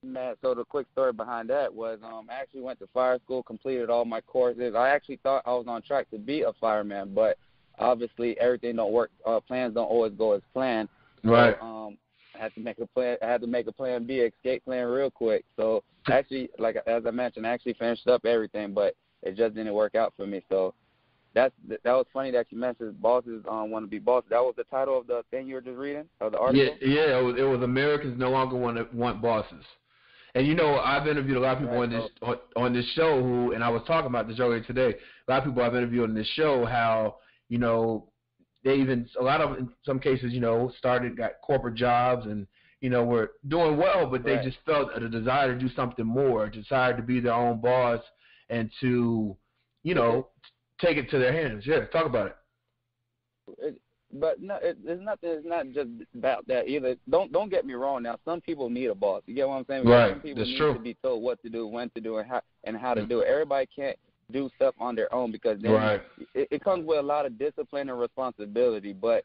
S15: man, so the quick story behind that was um, I actually went to fire school, completed all my courses. I actually thought I was on track to be a fireman, but obviously everything don't work. Uh, plans don't always go as planned.
S2: Right.
S15: So, um, I had to make a plan. I had to make a plan B, escape plan, real quick. So actually, like as I mentioned, I actually finished up everything, but it just didn't work out for me. So that's that was funny that you mentioned bosses um, want to be bosses. That was the title of the thing you were just reading of the article.
S2: Yeah, yeah. It was, it was Americans no longer want to want bosses. And you know, I've interviewed a lot of people on this on, on this show who, and I was talking about this earlier today. A lot of people I've interviewed on this show how you know they even a lot of in some cases you know started got corporate jobs and you know were doing well, but they
S15: Right.
S2: just felt a desire to do something more, a desire to be their own boss and to you know take it to their hands. Yeah, talk about it.
S15: But no, it, it's nothing. It's not just about that either. Don't don't get me wrong. Now, some people need a boss. You get what I'm saying? Because
S2: Right.
S15: Some people
S2: That's
S15: need
S2: true.
S15: to be told what to do, when to do, and how and how to do it. Everybody can't do stuff on their own because then
S2: Right.
S15: it, it comes with a lot of discipline and responsibility. But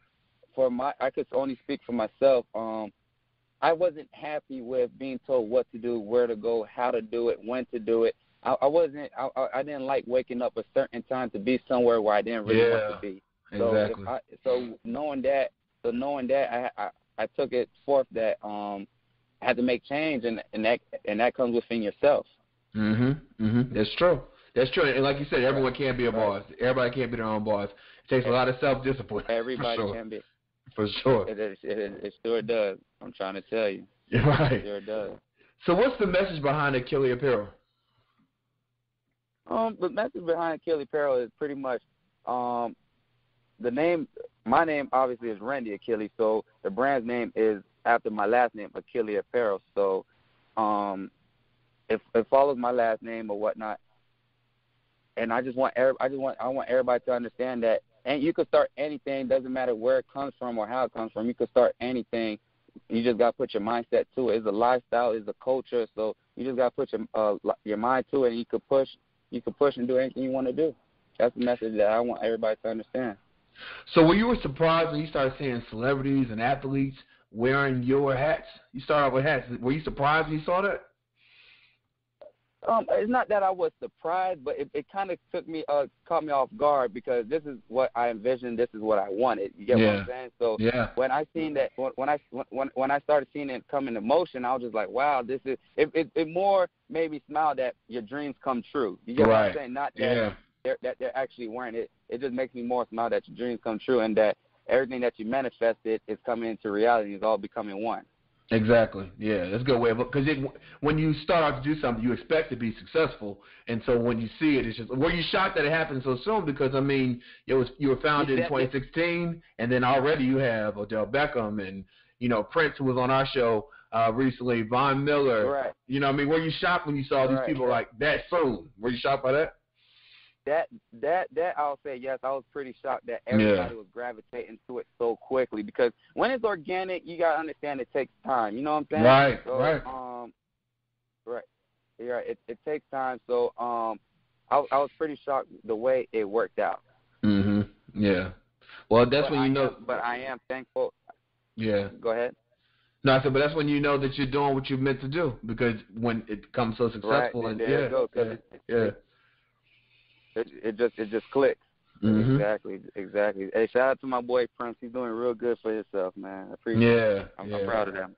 S15: for my, I could only speak for myself. Um, I wasn't happy with being told what to do, where to go, how to do it, when to do it. I, I wasn't. I, I I didn't like waking up a certain time to be somewhere where I didn't really
S2: Yeah,
S15: want to be. So
S2: exactly.
S15: if I, so knowing that, so knowing that, I, I I took it forth that um I had to make change, and and that and that comes within yourself.
S2: Mhm. Mhm. That's true. That's true. And like you said, everyone can't be a boss. Everybody can't be their own boss. It takes a lot of self discipline. *laughs*
S15: Everybody
S2: sure.
S15: can be.
S2: For sure.
S15: It, it, it, it sure does. I'm trying to tell you. *laughs*
S2: You're right.
S15: It sure does.
S2: So what's the message behind Achille Apparel?
S15: Um, the message behind Achille Apparel is pretty much um the name. My name obviously is Randy Achilles, so the brand's name is after my last name, Achille Apparel. So, um, it, it follows my last name or whatnot. And I just want I just want I want everybody to understand that. And you could start anything. Doesn't matter where it comes from or how it comes from. You could start anything. You just gotta put your mindset to it. It's a lifestyle. It's a culture. So you just gotta put your uh, your mind to it, and you could push. You could push and do anything you want to do. That's the message that I want everybody to understand.
S2: So were you surprised when you started seeing celebrities and athletes wearing your hats? You started out with hats. Were you surprised when you saw that?
S15: Um, it's not that I was surprised, but it, it kind of took me, uh, caught me off guard because this is what I envisioned. This is what I wanted. You get what I'm saying? So
S2: Yeah.
S15: when I seen that, when, when I when when I started seeing it come into motion, I was just like, wow, this is. It it, it more made me smile that your dreams come true. You get what I'm saying? Not that
S2: Yeah.
S15: They're, that they're actually wearing it. It just makes me more smile that your dreams come true and that everything that you manifested is coming into reality. It's all becoming one.
S2: Exactly. Yeah, that's a good way of because when you start out to do something, you expect to be successful, and so when you see it, it's just were you shocked that it happened so soon? Because I mean, it was you were founded in 2016, and then already you have Odell Beckham and you know Prince, who was on our show uh, recently, Von Miller.
S15: Right.
S2: You know, what I mean, were you shocked when you saw these
S15: Right,
S2: people like that soon? Were you shocked by that?
S15: That that that I'll say yes. I was pretty shocked that
S2: Yeah.
S15: everybody was gravitating to it so quickly because when it's organic, you gotta understand it takes time. You know what I'm saying?
S2: Right,
S15: So,
S2: right.
S15: Um, right. Yeah, it it takes time. So um, I I was pretty shocked the way it worked out.
S2: Mm-hmm. Yeah. Well, that's
S15: But
S2: when
S15: I
S2: you know.
S15: am- but I am thankful.
S2: Yeah.
S15: Go ahead.
S2: No, I said, but that's when you know that you're doing what you're meant to do because when it comes so successful
S15: Right,
S2: and
S15: there
S2: yeah,
S15: you go, 'cause
S2: yeah,
S15: it-
S2: yeah.
S15: It it just it just clicks.
S2: Mhm.
S15: Exactly, exactly. Hey, shout out to my boy Prince. He's doing real good for himself, man. I appreciate
S2: Yeah,
S15: it. I'm,
S2: yeah.
S15: I'm proud of him.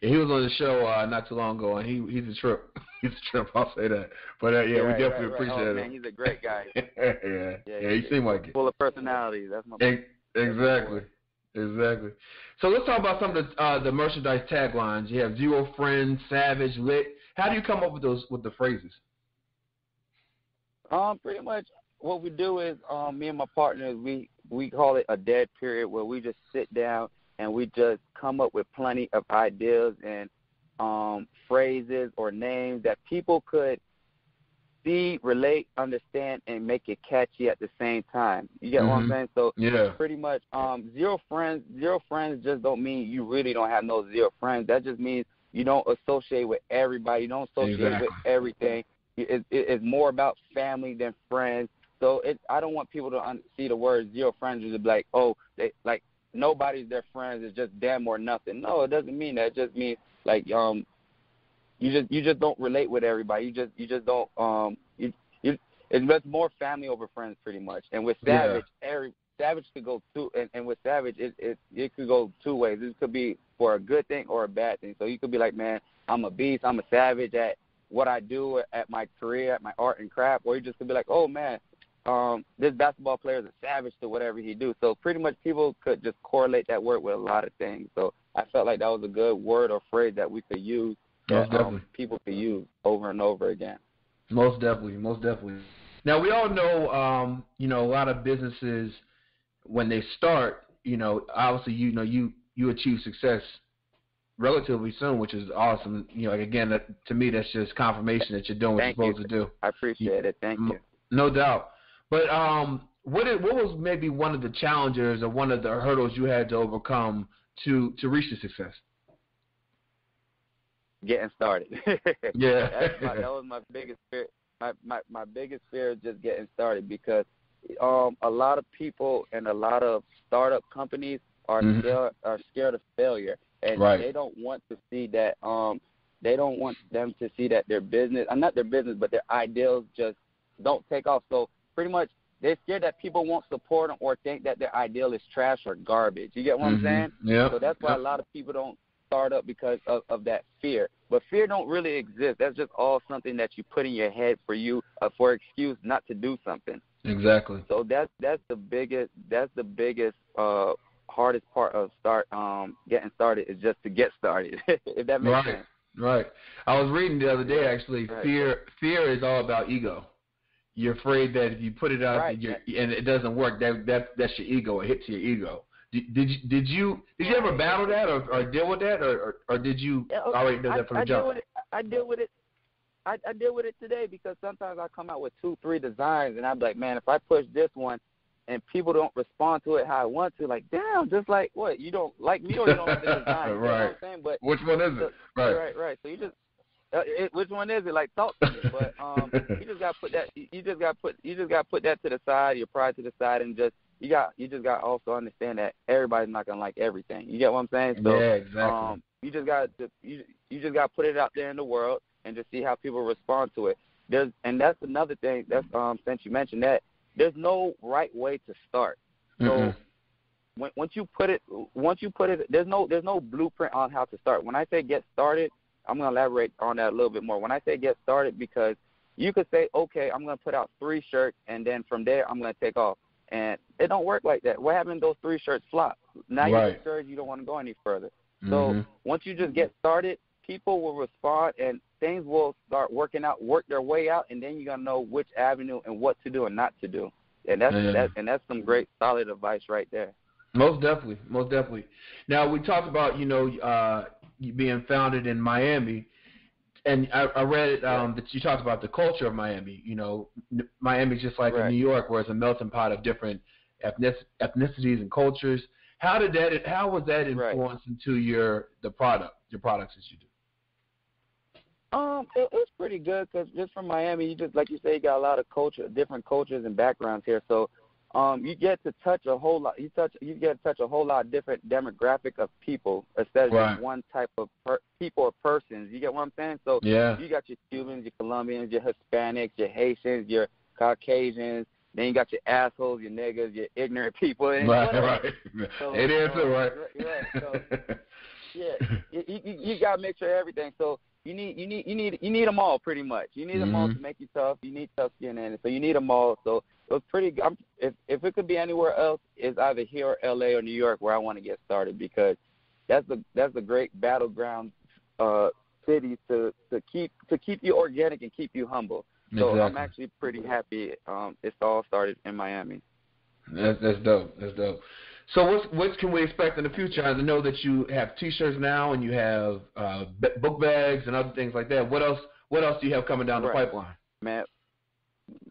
S2: Yeah, he was on the show uh, not too long ago, and he he's a trip. *laughs* he's a trip. I'll say that. But uh, yeah,
S15: Right,
S2: we definitely
S15: right, right.
S2: appreciate
S15: oh,
S2: it.
S15: Man, he's a great guy. *laughs*
S2: yeah, yeah, yeah. He seemed like it.
S15: Full of personality. That's my
S2: Ex- Exactly. Exactly. So let's talk about some of the uh, the merchandise taglines. You have zero friends, savage, lit. How do you come up with those with the phrases?
S15: Um, pretty much what we do is um me and my partners we we call it a dead period where we just sit down and we just come up with plenty of ideas and um phrases or names that people could see, relate, understand and make it catchy at the same time. You get what I'm
S2: Mhm.
S15: saying? So
S2: Yeah.
S15: pretty much um zero friends zero friends just don't mean you really don't have no zero friends. That just means you don't associate with everybody, you don't associate
S2: Exactly.
S15: with everything. It, it, it's more about family than friends. So it I don't want people to un- see the word zero friends and be like, oh, they like nobody's their friends. It's just them or nothing. No, it doesn't mean that. It just means like um you just you just don't relate with everybody. You just you just don't um you you it's just more family over friends pretty much. And with
S2: Yeah.
S15: Savage, every Savage could go two and, and with Savage it, it it could go two ways. It could be for a good thing or a bad thing. So you could be like, Man, I'm a beast, I'm a savage at what I do at my career, at my art and craft, or you just could be like, Oh man, um, this basketball player is a savage to whatever he do. So pretty much people could just correlate that word with a lot of things. So I felt like that was a good word or phrase that we could use
S2: Most
S15: that um, people could use over and over again.
S2: Most definitely, most definitely. Now we all know, um, you know, a lot of businesses when they start, you know, obviously, you know, you you achieve success relatively soon, which is awesome. You know, like again, that, to me, that's just confirmation that you're doing what
S15: Thank
S2: you're
S15: you.
S2: supposed to do.
S15: I appreciate it. Thank you.
S2: No doubt. But um, what is, what was maybe one of the challenges or one of the hurdles you had to overcome to to reach the success?
S15: Getting started. *laughs*
S2: Yeah.
S15: That's my, that was my biggest fear. My, my my biggest fear is just getting started because um a lot of people and a lot of startup companies are
S2: Mhm.
S15: scared are scared of failure and
S2: Right.
S15: they don't want to see that um they don't want them to see that their business uh, not their business but their ideals just don't take off. So pretty much they're scared that people won't support them or think that their ideal is trash or garbage. You get what
S2: Mhm.
S15: I'm saying?
S2: Yeah.
S15: So that's why
S2: Yep.
S15: a lot of people don't start up because of, of that fear. But fear don't really exist. That's just all something that you put in your head for you uh, for excuse not to do something.
S2: Exactly.
S15: So that's that's the biggest that's the biggest uh hardest part of start um getting started is just to get started. *laughs* if that makes
S2: right.
S15: sense.
S2: Right. I was reading the other day actually.
S15: Right.
S2: Fear fear is all about ego. You're afraid that if you put it out
S15: Right.
S2: you're, and it doesn't work, that that that's your ego. It hits your ego. Did, did you did you did you ever battle that or, or deal with that or, or or did you already do
S15: I,
S2: that from
S15: I
S2: the
S15: deal with it. I deal with it. I, I deal with it today because sometimes I come out with two, three designs, and I'm like, man, if I push this one, and people don't respond to it how I want to, like, damn, just like what you don't like me or you don't like the *laughs* design. You know what I'm
S2: Right.
S15: saying? But
S2: Which one is it? Right.
S15: right, right. So you just. Uh, it, which one is it? Like talk to me, but um, you just got to put that. You just got to put. You just got put that to the side. Your pride to the side, and just you got. You just got to also understand that everybody's not gonna like everything. You get what I'm saying? So
S2: Yeah, exactly.
S15: um, you just got to you you just got to put it out there in the world and just see how people respond to it. There's and that's another thing. That's um since you mentioned that there's no right way to start. So
S2: Mhm.
S15: when, once you put it once you put it there's no there's no blueprint on how to start. When I say get started, I'm gonna elaborate on that a little bit more. When I say get started, because you could say, okay, I'm gonna put out three shirts and then from there I'm gonna take off. And it don't work like that. What happened? Those three shirts flop. Now you're
S2: Right.
S15: discouraged. You don't want to go any further. So
S2: Mhm.
S15: once you just get started, people will respond and things will start working out, work their way out, and then you're gonna know which avenue and what to do and not to do. And that's
S2: Yeah.
S15: that, and that's some great solid advice right there.
S2: Most definitely, most definitely. Now we talked about you know uh, being founded in Miami, and I, I read um, that you talked about the culture of Miami. You know, Miami's just like
S15: Right.
S2: New York, where it's a melting pot of different ethnic, ethnicities and cultures. How did that? How was that influenced into your the product, your products that you do?
S15: Um, it, it's pretty good because just from Miami, you just like you say, you got a lot of culture, different cultures and backgrounds here. So, um, you get to touch a whole lot. You touch, you get to touch a whole lot of different demographic of people instead of
S2: Right.
S15: just one type of per, people or persons. You get what I'm saying? So,
S2: Yeah.
S15: you got your Cubans, your Colombians, your Hispanics, your Haitians, your Caucasians. Then you got your assholes, your niggas, your ignorant people. *laughs* And
S2: Right,
S15: whatever.
S2: right.
S15: So,
S2: it is right.
S15: right, So, *laughs* yeah, you, you, you got to make sure everything. So you need you need you need you need them all pretty much. You need them all to make you tough. You need tough skin in it. So you need them all. So it was pretty. I'm, if if it could be anywhere else, it's either here or L.A. or New York where I want to get started because that's the that's a great battleground uh, city to to keep to keep you organic and keep you humble. So I'm actually pretty happy. Um, it's all started in Miami.
S2: That's that's dope. That's dope. So what what can we expect in the future? I know that you have T-shirts now and you have uh, b- book bags and other things like that. What else? What else do you have coming down the
S15: Right.
S2: pipeline?
S15: man,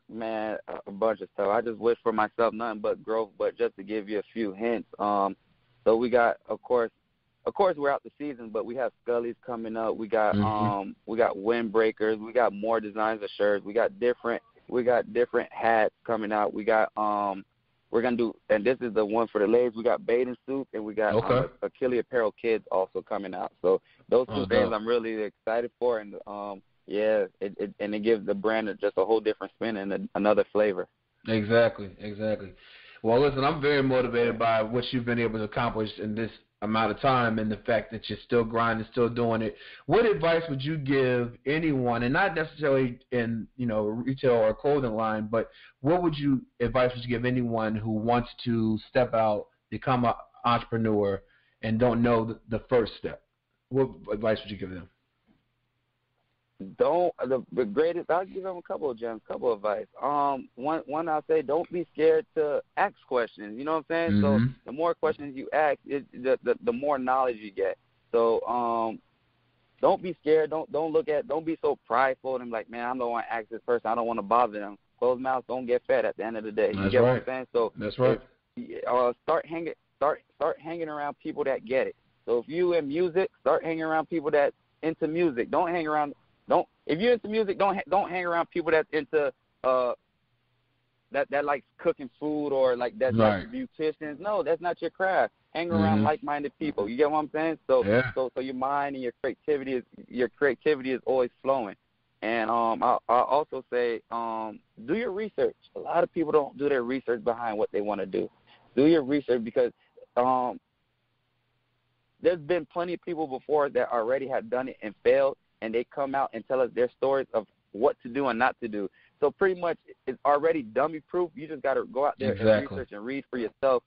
S15: man, a bunch of stuff. I just wish for myself nothing but growth. But just to give you a few hints, um, so we got, of course, of course, we're out the season, but we have Scully's coming up. We got,
S2: Mhm.
S15: um, we got windbreakers. We got more designs of shirts. We got different, we got different hats coming out. We got, um, we're gonna do, and this is the one for the ladies. We got bathing suits, and we got
S2: Okay.
S15: um, Achille Apparel Kids also coming out. So those two
S2: Oh,
S15: things
S2: dope.
S15: I'm really excited for, and um, yeah, it, it and it gives the brand just a whole different spin and a, another flavor.
S2: Exactly, exactly. Well, listen, I'm very motivated by what you've been able to accomplish in this amount of time and the fact that you're still grinding, still doing it. What advice would you give anyone, and not necessarily in you know retail or clothing line, but what would you advice would you give anyone who wants to step out, become an entrepreneur, and don't know the, the first step? What advice would you give them?
S15: Don't the, the greatest. I'll give them a couple of gems, couple of advice. Um, one one I'll say, don't be scared to ask questions. You know what I'm saying?
S2: Mhm.
S15: So the more questions you ask, it, the, the the more knowledge you get. So um, don't be scared. Don't don't look at. Don't be so prideful and like, man, I'm the to ask this person. I don't want to bother them. Closed mouths don't get fed. At the end of the day, you
S2: That's
S15: get what
S2: right.
S15: I'm saying? So
S2: That's right.
S15: uh, start hanging start start hanging around people that get it. So if you in music, start hanging around people that into music. Don't hang around. Don't if you're into music, don't don't hang around people that's into uh that that likes cooking food or like that
S2: Right.
S15: like beauticians. No, that's not your craft. Hang around
S2: Mhm.
S15: like-minded people. You get what I'm saying? So
S2: Yeah.
S15: so so your mind and your creativity is your creativity is always flowing. And um, I I also say um, do your research. A lot of people don't do their research behind what they want to do. Do your research because um, there's been plenty of people before that already have done it and failed, and they come out and tell us their stories of what to do and not to do. So pretty much it's already dummy proof. You just got to go out there and research and read for yourself.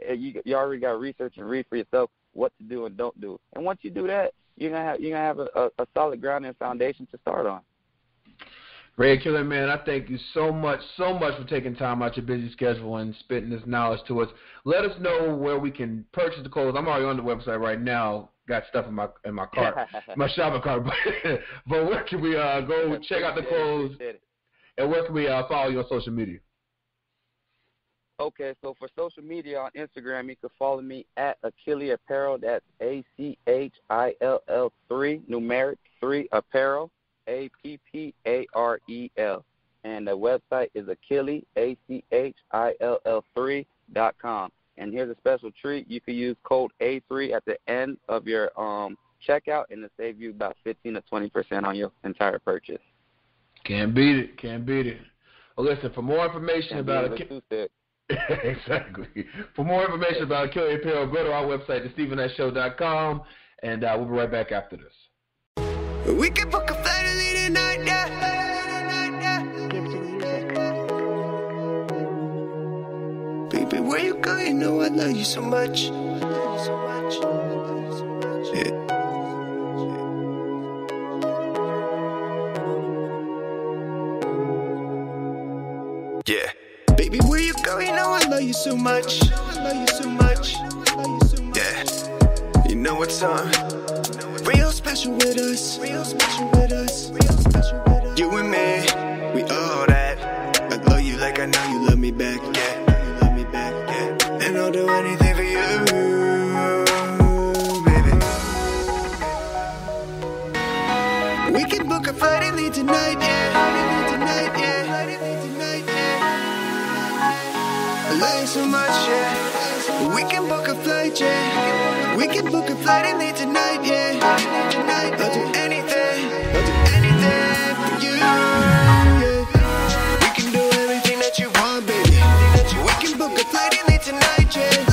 S15: You you already got to research and read for yourself what to do and don't do. And once you do that, you're gonna have you're gonna have a, a, a solid ground and foundation to start on.
S2: Ray Killer, man, I thank you so much, so much for taking time out your busy schedule and spitting this knowledge to us. Let us know where we can purchase the clothes. I'm already on the website right now. Got stuff in my in my cart, *laughs* my shopping cart. But, *laughs* but where can we uh, go check out the clothes? And where can we uh, follow you on social media?
S15: Okay, so for social media on Instagram, you can follow me at Achille Apparel. That's A C H I L L three numeric three apparel. A P P A R E L. And the website is Achille A C H I L L three dot com. And here's a special treat. You can use code A three at the end of your um checkout and it'll save you about fifteen to twenty percent on your entire purchase.
S2: Can't beat it. Can't beat it. Well, listen, for more information
S15: And
S2: about
S15: be
S2: Achille-
S15: too
S2: exactly. For more information about Achille Apparel, go to our website, thestephenShow.com, and uh, we'll be right back after this.
S19: We can where you going? No, I love you so much. Yeah. Yeah. Baby, where you going? Now I love you so much. I love you so much. Yeah. You know what's on. Real special with us. Real special with us. You and me, we all that. I love you like I know you love me back. I'll do anything for you, baby. We can book a flight and leave tonight, yeah. Tonight, yeah. I love you so much, yeah. We can book a flight, yeah. We can book a flight and leave tonight, yeah. I'll do anything I'll do anything for you, yeah. We can do everything that you want, baby. We can book a flight and leave
S20: changes.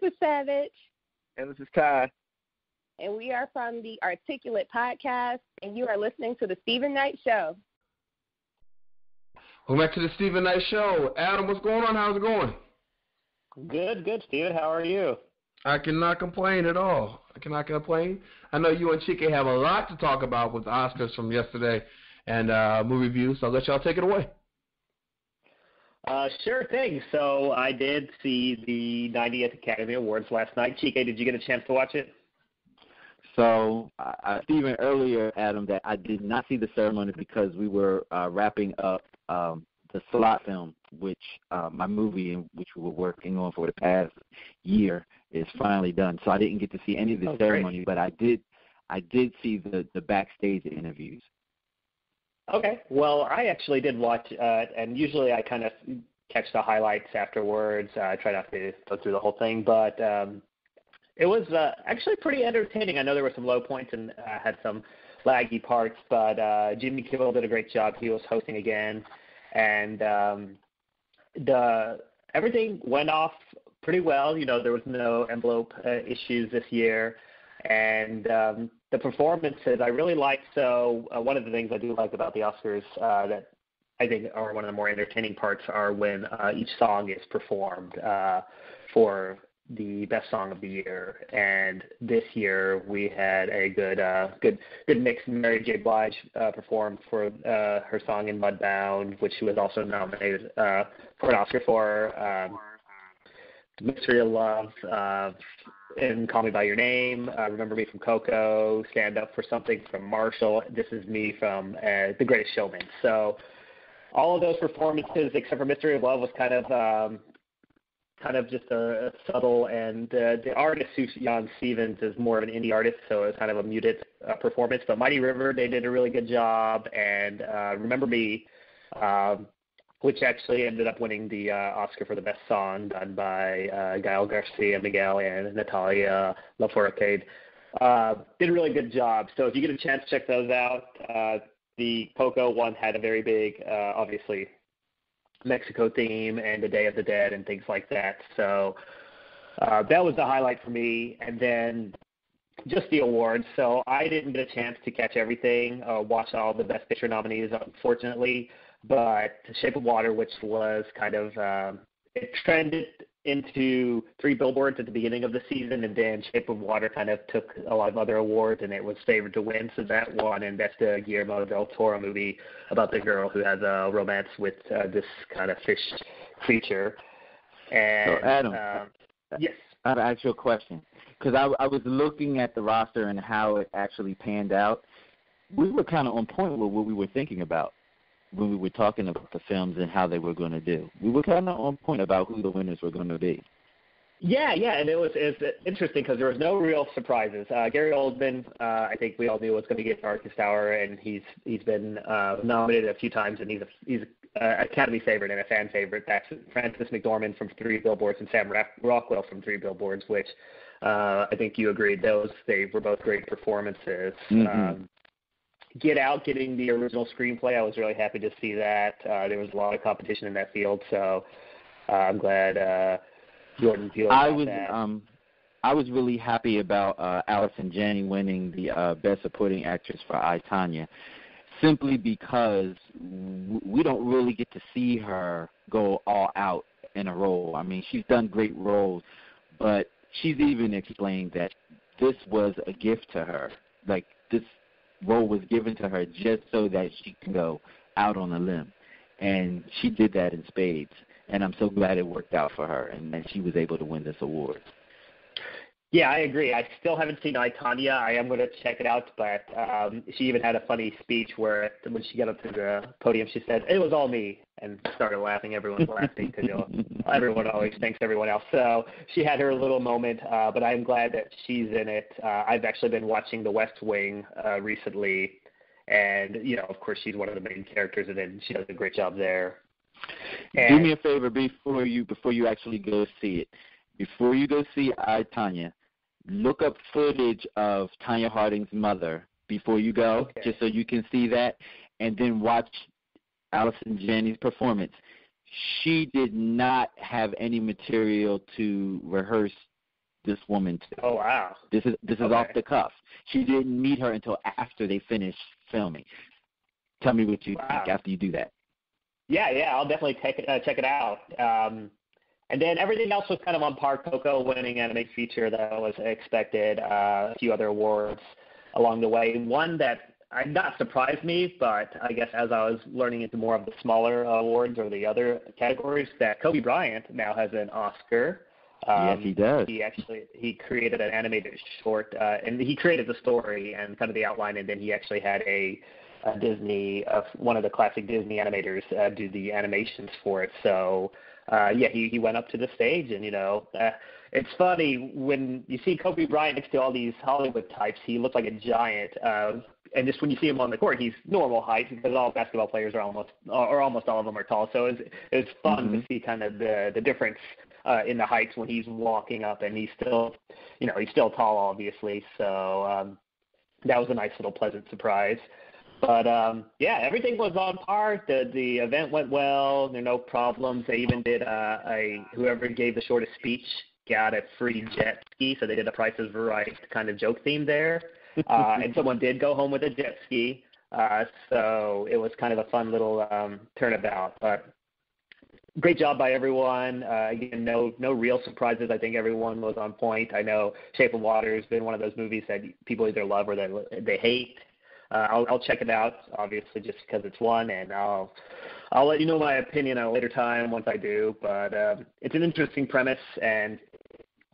S20: This
S21: is Savage,
S22: And this is Kai.
S21: and we are from the Articulate Podcast, and you are listening to the Steven Knight Show.
S2: Welcome back to the Steven Knight Show. Adam, what's going on? How's it going?
S23: Good, good, Steven. How are you?
S2: I cannot complain at all. I cannot complain. I know you and Chike have a lot to talk about with the Oscars from yesterday and uh, movie review, so I'll let y'all take it away.
S23: Uh, sure thing. So I did see the 90th Academy Awards last night. Chike, did you get a chance to watch it?
S6: So, I, I Steven earlier, Adam, that I did not see the ceremony because we were uh, wrapping up um, the slot film, which uh, my movie, which we were working on for the past year, is finally done. So I didn't get to see any of the
S23: Oh, great.
S6: ceremony, but I did, I did see the the backstage interviews.
S23: Okay. Well, I actually did watch, uh, and usually I kind of catch the highlights afterwards. Uh, I try not to go through the whole thing, but um, it was uh, actually pretty entertaining. I know there were some low points and uh, had some laggy parts, but uh, Jimmy Kimmel did a great job. He was hosting again, and um, the everything went off pretty well. You know, there was no envelope uh, issues this year, and um, the performances I really liked. So uh, one of the things I do like about the Oscars uh, that I think are one of the more entertaining parts are when uh, each song is performed uh, for the best song of the year. And this year we had a good, uh, good, good mix. Mary J. Blige uh, performed for uh, her song in Mudbound, which she was also nominated uh, for an Oscar for. Um, Mystery of Love, uh, and Call Me by Your Name, uh, Remember Me from Coco, Stand Up for Something from Marshall, This Is Me from uh, The Greatest Showman. So all of those performances, except for Mystery of Love, was kind of um, kind of just a, a subtle. And uh, the artist Sufjan Stevens is more of an indie artist, so it was kind of a muted uh, performance. But Mighty River, they did a really good job, and uh, Remember Me. Um, which actually ended up winning the uh, Oscar for the best song, done by uh, Gael Garcia Miguel and Natalia Lafourcade. Uh, did a really good job. So if you get a chance, to check those out. Uh, the Coco one had a very big, uh, obviously, Mexico theme and the Day of the Dead and things like that. So uh, that was the highlight for me. And then just the awards. So I didn't get a chance to catch everything, uh, watch all the Best Picture nominees, unfortunately. But Shape of Water, which was kind of um, it trended into three billboards at the beginning of the season, and then Shape of Water kind of took a lot of other awards, and it was favored to win. So that won, and that's the Guillermo del Toro movie about the girl who has a romance with uh, this kind of fish creature. And
S6: So, Adam,
S23: um, yes.
S6: I have to ask you a question because I, I was looking at the roster and how it actually panned out. We were kind of on point with what we were thinking about when we were talking about the films and how they were going to do. We were kind of on point about who the winners were going to be.
S23: Yeah, yeah, and it was it was interesting because there was no real surprises. Uh, Gary Oldman, uh, I think we all knew was going to get Darkest Hour, and he's he's been uh, nominated a few times, and he's a he's a Academy favorite and a fan favorite. That's Frances McDormand from Three Billboards and Sam Rockwell from Three Billboards, which uh, I think you agreed those they were both great performances.
S6: Mhm.
S23: Um, Get Out getting the original screenplay, I was really happy to see that. Uh, there was a lot of competition in that field, so uh, I'm glad uh, Jordan Peele
S6: I was
S23: that.
S6: um I was really happy about uh Allison Janney winning the uh best supporting actress for I Tonya simply because w- we don't really get to see her go all out in a role. I mean, she's done great roles, but she's even explained that this was a gift to her. Like this role was given to her just so that she can go out on a limb. And she did that in spades. And I'm so glad it worked out for her and that she was able to win this award.
S23: Yeah, I agree. I still haven't seen I Tonya. I am going to check it out, but um, she even had a funny speech where when she got up to the podium, she said, "It was all me," and started laughing. Everyone's laughing because you know, everyone always thinks everyone else. So she had her little moment, uh, but I'm glad that she's in it. Uh, I've actually been watching The West Wing uh, recently, and you know, of course, she's one of the main characters, and then she does a great job there.
S6: Do me a favor before you before you actually go see it. Before you go see I Tonya, look up footage of Tonya Harding's mother before you go, just so you can see that, and then watch Allison Janney's performance. She did not have any material to rehearse this woman to.
S23: Oh wow!
S6: This is this is
S23: Okay.
S6: off the cuff. She didn't meet her until after they finished filming. Tell me what you
S23: Wow.
S6: think after you do that.
S23: Yeah, yeah, I'll definitely take it, uh, check it out. Um, and then everything else was kind of on par. Coco winning animated feature that was expected. Uh, a few other awards along the way. One that uh, not surprised me, but I guess as I was learning into more of the smaller awards or the other categories, that Kobe Bryant now has an Oscar.
S6: Yes, he does.
S23: He actually he created an animated short, uh, and he created the story and kind of the outline, and then he actually had a, a Disney, uh, one of the classic Disney animators, uh, do the animations for it. So uh, yeah, he he went up to the stage, and you know, uh, it's funny when you see Kobe Bryant next to all these Hollywood types, he looks like a giant. Uh, and just when you see him on the court, he's normal height because all basketball players are almost, or almost all of them are tall. So it's it's fun to
S6: Mhm.
S23: see kind of the the difference uh, in the heights when he's walking up, and he's still, you know, he's still tall, obviously. So um, that was a nice little pleasant surprise. But um, yeah, everything was on par. The the event went well. There were no problems. They even did uh, a whoever gave the shortest speech got a free jet ski. So they did a Price is Right kind of joke theme there. *laughs* Uh, and someone did go home with a jet ski. Uh, so it was kind of a fun little um, turnabout. But great job by everyone. Uh, again, no no real surprises. I think everyone was on point. I know Shape of Water has been one of those movies that people either love or they they hate. Uh, I'll, I'll check it out, obviously, just because it's one, and I'll I'll let you know my opinion at a later time once I do. But um, it's an interesting premise, and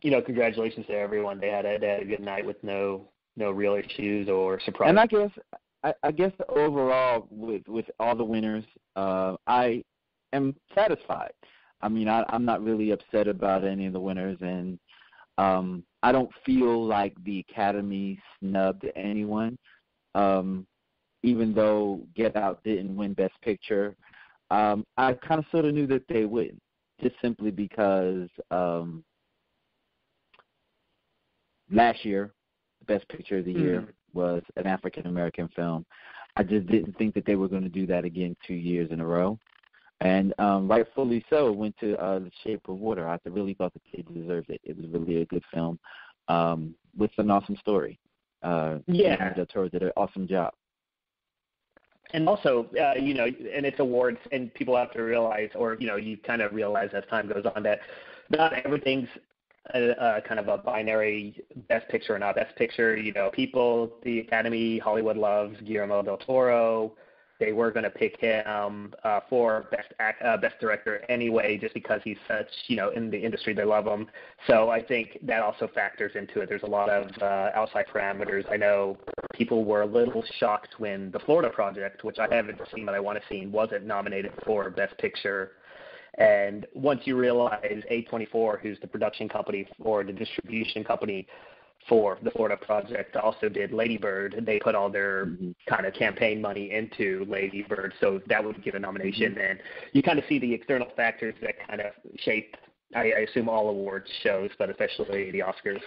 S23: you know, congratulations to everyone. They had a, they had a good night with no no real issues or surprises.
S6: And I guess I, I guess overall with with all the winners, uh, I am satisfied. I mean, I, I'm not really upset about any of the winners, and um, I don't feel like the Academy snubbed anyone. Um, even though Get Out didn't win Best Picture, um, I kind of sort of knew that they wouldn't, just simply because um, last year, the Best Picture of the Year
S23: Mhm.
S6: was an African American film. I just didn't think that they were going to do that again two years in a row, and um, rightfully so. It went to uh, The Shape of Water. I really thought that they deserved it. It was really a good film um, with an awesome story. Uh,
S23: Yeah.
S6: Del Toro did an awesome job.
S23: and also, uh, you know, and it's awards, and people have to realize, or you know, you kind of realize as time goes on that not everything's a, a kind of a binary best picture or not best picture. You know, people, the Academy, Hollywood loves Guillermo del Toro. They were going to pick him uh, for best act, uh, best director anyway, just because he's such, you know, in the industry they love him. So I think that also factors into it. There's a lot of uh, outside parameters. I know people were a little shocked when the Florida Project, which I haven't seen but I want to see, wasn't nominated for Best Picture. And once you realize A24, who's the production company or the distribution company for the Florida Project, also did Lady Bird, they put all their mm-hmm. kind of campaign money into Lady Bird, so that would give a nomination. Mm-hmm. And you kind of see the external factors that kind of shape, I, I assume, all awards shows, but especially the Oscars.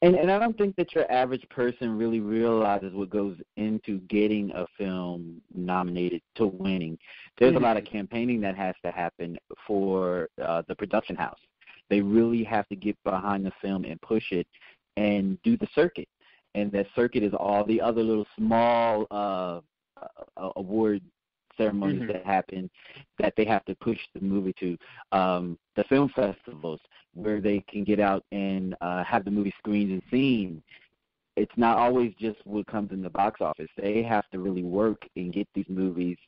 S6: And and I don't think that your average person really realizes what goes into getting a film nominated to winning. There's a lot of mm-hmm. campaigning that has to happen for uh, the production house. They really have to get behind the film and push it and do the circuit. And that circuit is all the other little small uh, uh, award ceremonies
S23: Mhm.
S6: that happen that they have to push the movie to. Um, the film festivals where they can get out and uh, have the movie screened and seen. It's not always just what comes in the box office. They have to really work and get these movies.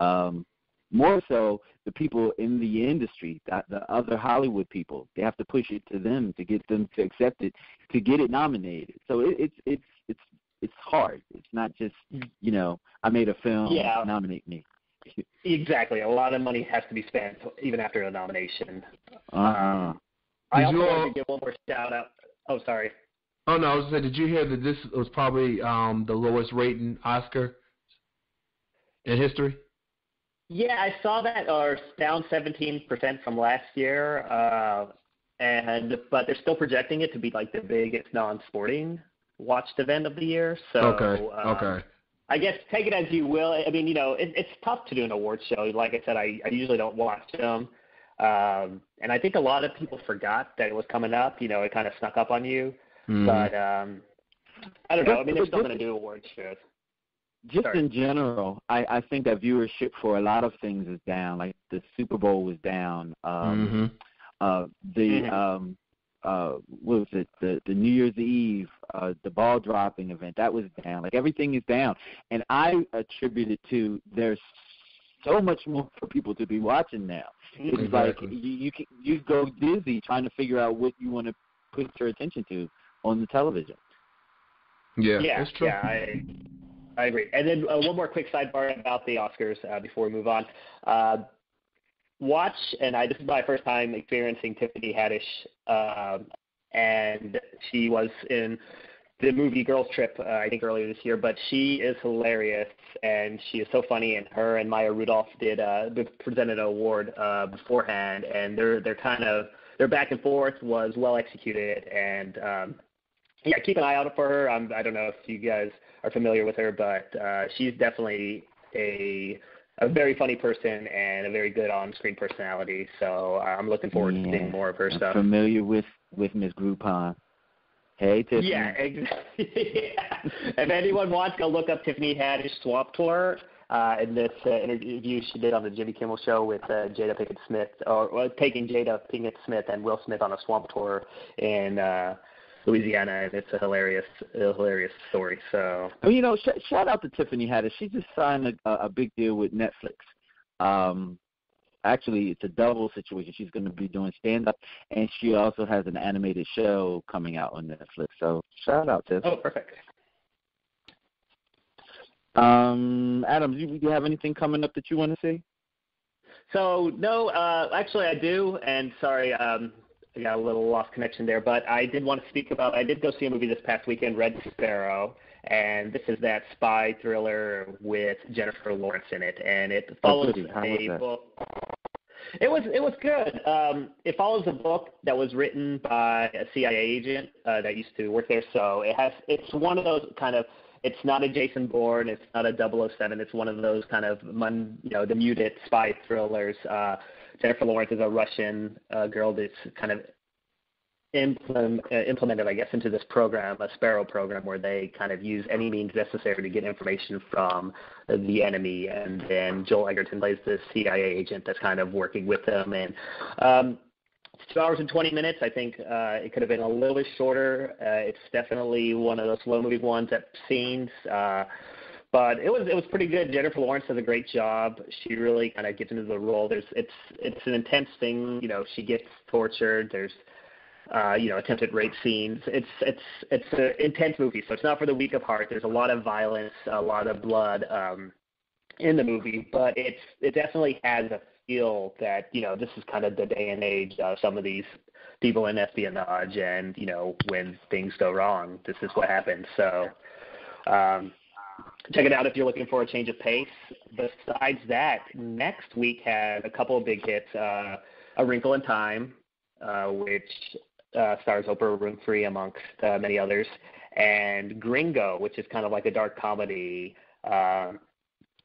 S6: Um, more so, the people in the industry, the, the other Hollywood people, they have to push it to them to get them to accept it, to get it nominated. So it, it's it's it's it's hard. It's not just you know I made a film,
S23: Yeah.
S6: nominate me.
S23: Exactly. A lot of money has to be spent even after a nomination.
S6: Uh-huh.
S23: I
S2: Did
S23: also
S2: you all-
S23: wanted to give one more shout out. Oh, sorry.
S2: Oh no, I was saying, did you hear that this was probably um, the lowest rating Oscar in history?
S23: Yeah, I saw that are down 17% from last year, uh, and but they're still projecting it to be like the biggest non-sporting watched event of the year. So
S2: okay.
S23: um,
S2: okay.
S23: I guess take it as you will. I mean, you know, it, it's tough to do an awards show. Like I said, I, I usually don't watch them, um, and I think a lot of people forgot that it was coming up. You know, it kind of snuck up on you.
S2: Mhm.
S23: But um, I don't know. I mean, they're still going to do awards shows.
S6: Just
S23: Sorry.
S6: in general, I, I think that viewership for a lot of things is down. Like the Super Bowl was down. Um,
S2: Mhm.
S6: uh, the
S23: Mhm.
S6: um, uh, what was it? The the New Year's Eve, uh, the ball dropping event that was down. Like everything is down, and I attribute it to there's so much more for people to be watching now. It's
S2: Exactly.
S6: like you you can, you go dizzy trying to figure out what you want to put your attention to on the television.
S2: Yeah,
S23: yeah,
S2: that's true.
S23: Yeah, I I agree. And then uh, one more quick sidebar about the Oscars uh, before we move on. Uh, watch, and I this is my first time experiencing Tiffany Haddish, um, and she was in the movie Girls Trip, uh, I think earlier this year. But she is hilarious, and she is so funny. And her and Maya Rudolph did uh, presented an award uh, beforehand, and they're they're kind of their back and forth was well executed, and um, yeah, keep an eye out for her. I'm, I don't know if you guys are familiar with her, but uh, she's definitely a a very funny person and a very good on-screen personality. So uh, I'm looking forward to seeing more of her
S6: I'm
S23: stuff.
S6: familiar with with Miss Groupon. Hey, Tiffany.
S23: Yeah, *laughs* exactly. yeah. If anyone wants, go look up Tiffany Haddish Swamp Tour. Uh, in this uh, interview she did on the Jimmy Kimmel Show with uh, Jada Pinkett Smith, or well, taking Jada Pinkett Smith and Will Smith on a swamp tour in uh, Louisiana, and it's a hilarious, a hilarious story. So
S6: Oh, you know, sh- shout out to Tiffany Haddish. She just signed a, a big deal with Netflix. Um, actually, it's a double situation. She's going to be doing stand up, and she also has an animated show coming out on Netflix. So shout out, Tiff.
S23: oh, perfect.
S6: Um, Adam, do you, do you have anything coming up that you want to see?
S23: So no, uh, actually I do, and sorry, um, I got a little lost connection there, but I did want to speak about. I did go see a movie this past weekend, Red Sparrow, and this is that spy thriller with Jennifer Lawrence in it, and it follows. A book. It was it was good. Um, it follows a book that was written by a CIA agent uh, that used to work there. So it has it's one of those kind of it's not a Jason Bourne, it's not a 007. It's one of those kind of mun, you know the muted spy thrillers. Uh, Jennifer Lawrence is a Russian uh, girl that's kind of implement, uh, implemented, I guess, into this program, a Sparrow program, where they kind of use any means necessary to get information from the enemy. And then Joel Edgerton plays the CIA agent that's kind of working with them. And um, it's two hours and 20 minutes. I think uh, it could have been a little bit shorter. Uh, it's definitely one of those slow-moving ones at scenes. Uh, but it was it was pretty good. Jennifer Lawrence does a great job. She really kind of gets into the role. There's it's it's an intense thing. You know, she gets tortured. There's uh, you know, attempted rape scenes. It's it's it's an intense movie, so it's not for the weak of heart. There's a lot of violence, a lot of blood um, in the movie, but it's it definitely has a feel that you know this is kind of the day and age of some of these people in espionage, and you know when things go wrong, this is what happens. So. Um, check it out if you're looking for a change of pace. Besides that, next week has a couple of big hits. Uh, a Wrinkle in Time, uh, which uh, stars Oprah Winfrey amongst uh, many others, and Gringo, which is kind of like a dark comedy uh,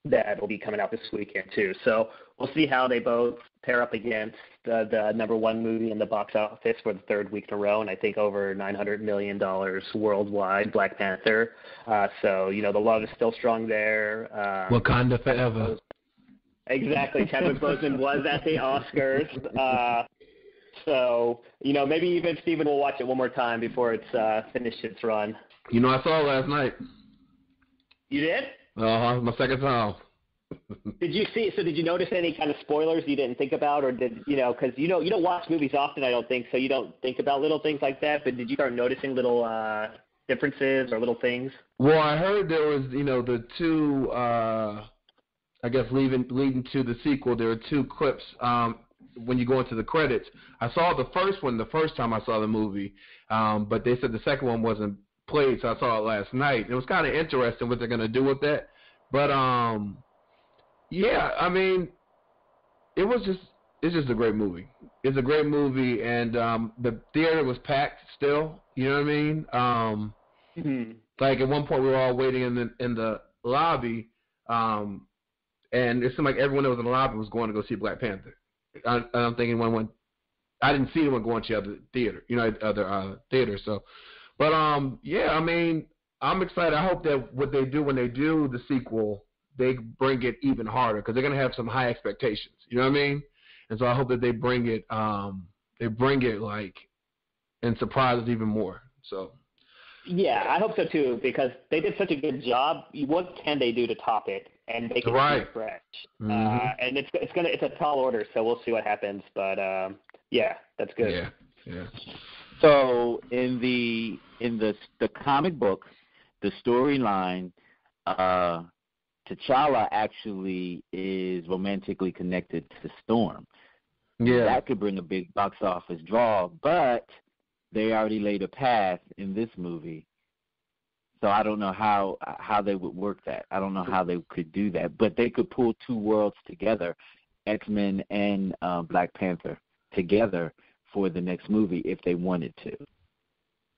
S23: that will be coming out this weekend too. So we'll see how they both pair up against uh, the number one movie in the box office for the third week in a row, and I think over nine hundred million dollars worldwide. Black Panther. Uh, so you know the love is still strong there. Um,
S2: Wakanda forever.
S23: Exactly. *laughs* Chadwick Boseman was at the Oscars. Uh, so, you know, maybe even Steven will watch it one more time before it's uh, finished its run.
S2: You know, I saw it last night.
S23: You did?
S2: Uh huh. My second time. *laughs*
S23: Did you see? So, did you notice any kind of spoilers you didn't think about, or did you know? Because you know, you don't watch movies often, I don't think, so you don't think about little things like that. But did you start noticing little uh, differences or little things?
S2: Well, I heard there was, you know, the two. uh I guess leading leading to the sequel. There are two clips. Um, when you go into the credits, I saw the first one the first time I saw the movie, um, but they said the second one wasn't played, I saw it last night. It was kind of interesting what they're gonna do with that, but um, Yeah, I mean, it was just it's just a great movie. It's a great movie, and um, the theater was packed still. You know what I mean? Um,
S23: Mm-hmm.
S2: like at one point we were all waiting in the in the lobby, um, and it seemed like everyone that was in the lobby was going to go see Black Panther. I, I don't think anyone went. I didn't see anyone going to the other theater, you know, other uh, theaters. So, but um, yeah, I mean, I'm excited. I hope that what they do when they do the sequel, they bring it even harder because they're gonna have some high expectations. You know what I mean? And so I hope that they bring it, um, they bring it like, and surprise us even more. So
S23: Yeah, I hope so too because they did such a good job. What can they do to top it? And they can
S2: Right.
S23: keep fresh.
S2: Mhm.
S23: Uh, and it's it's gonna it's a tall order, so we'll see what happens. But um, yeah, that's good.
S2: Yeah, yeah.
S6: So in the in the the comic book, the storyline, uh, T'Challa actually is romantically connected to Storm.
S2: Yeah.
S6: that could bring a big box office draw, but they already laid a path in this movie. So I don't know how how they would work that. I don't know how they could do that, but they could pull two worlds together, X Men and uh, Black Panther together for the next movie if they wanted to.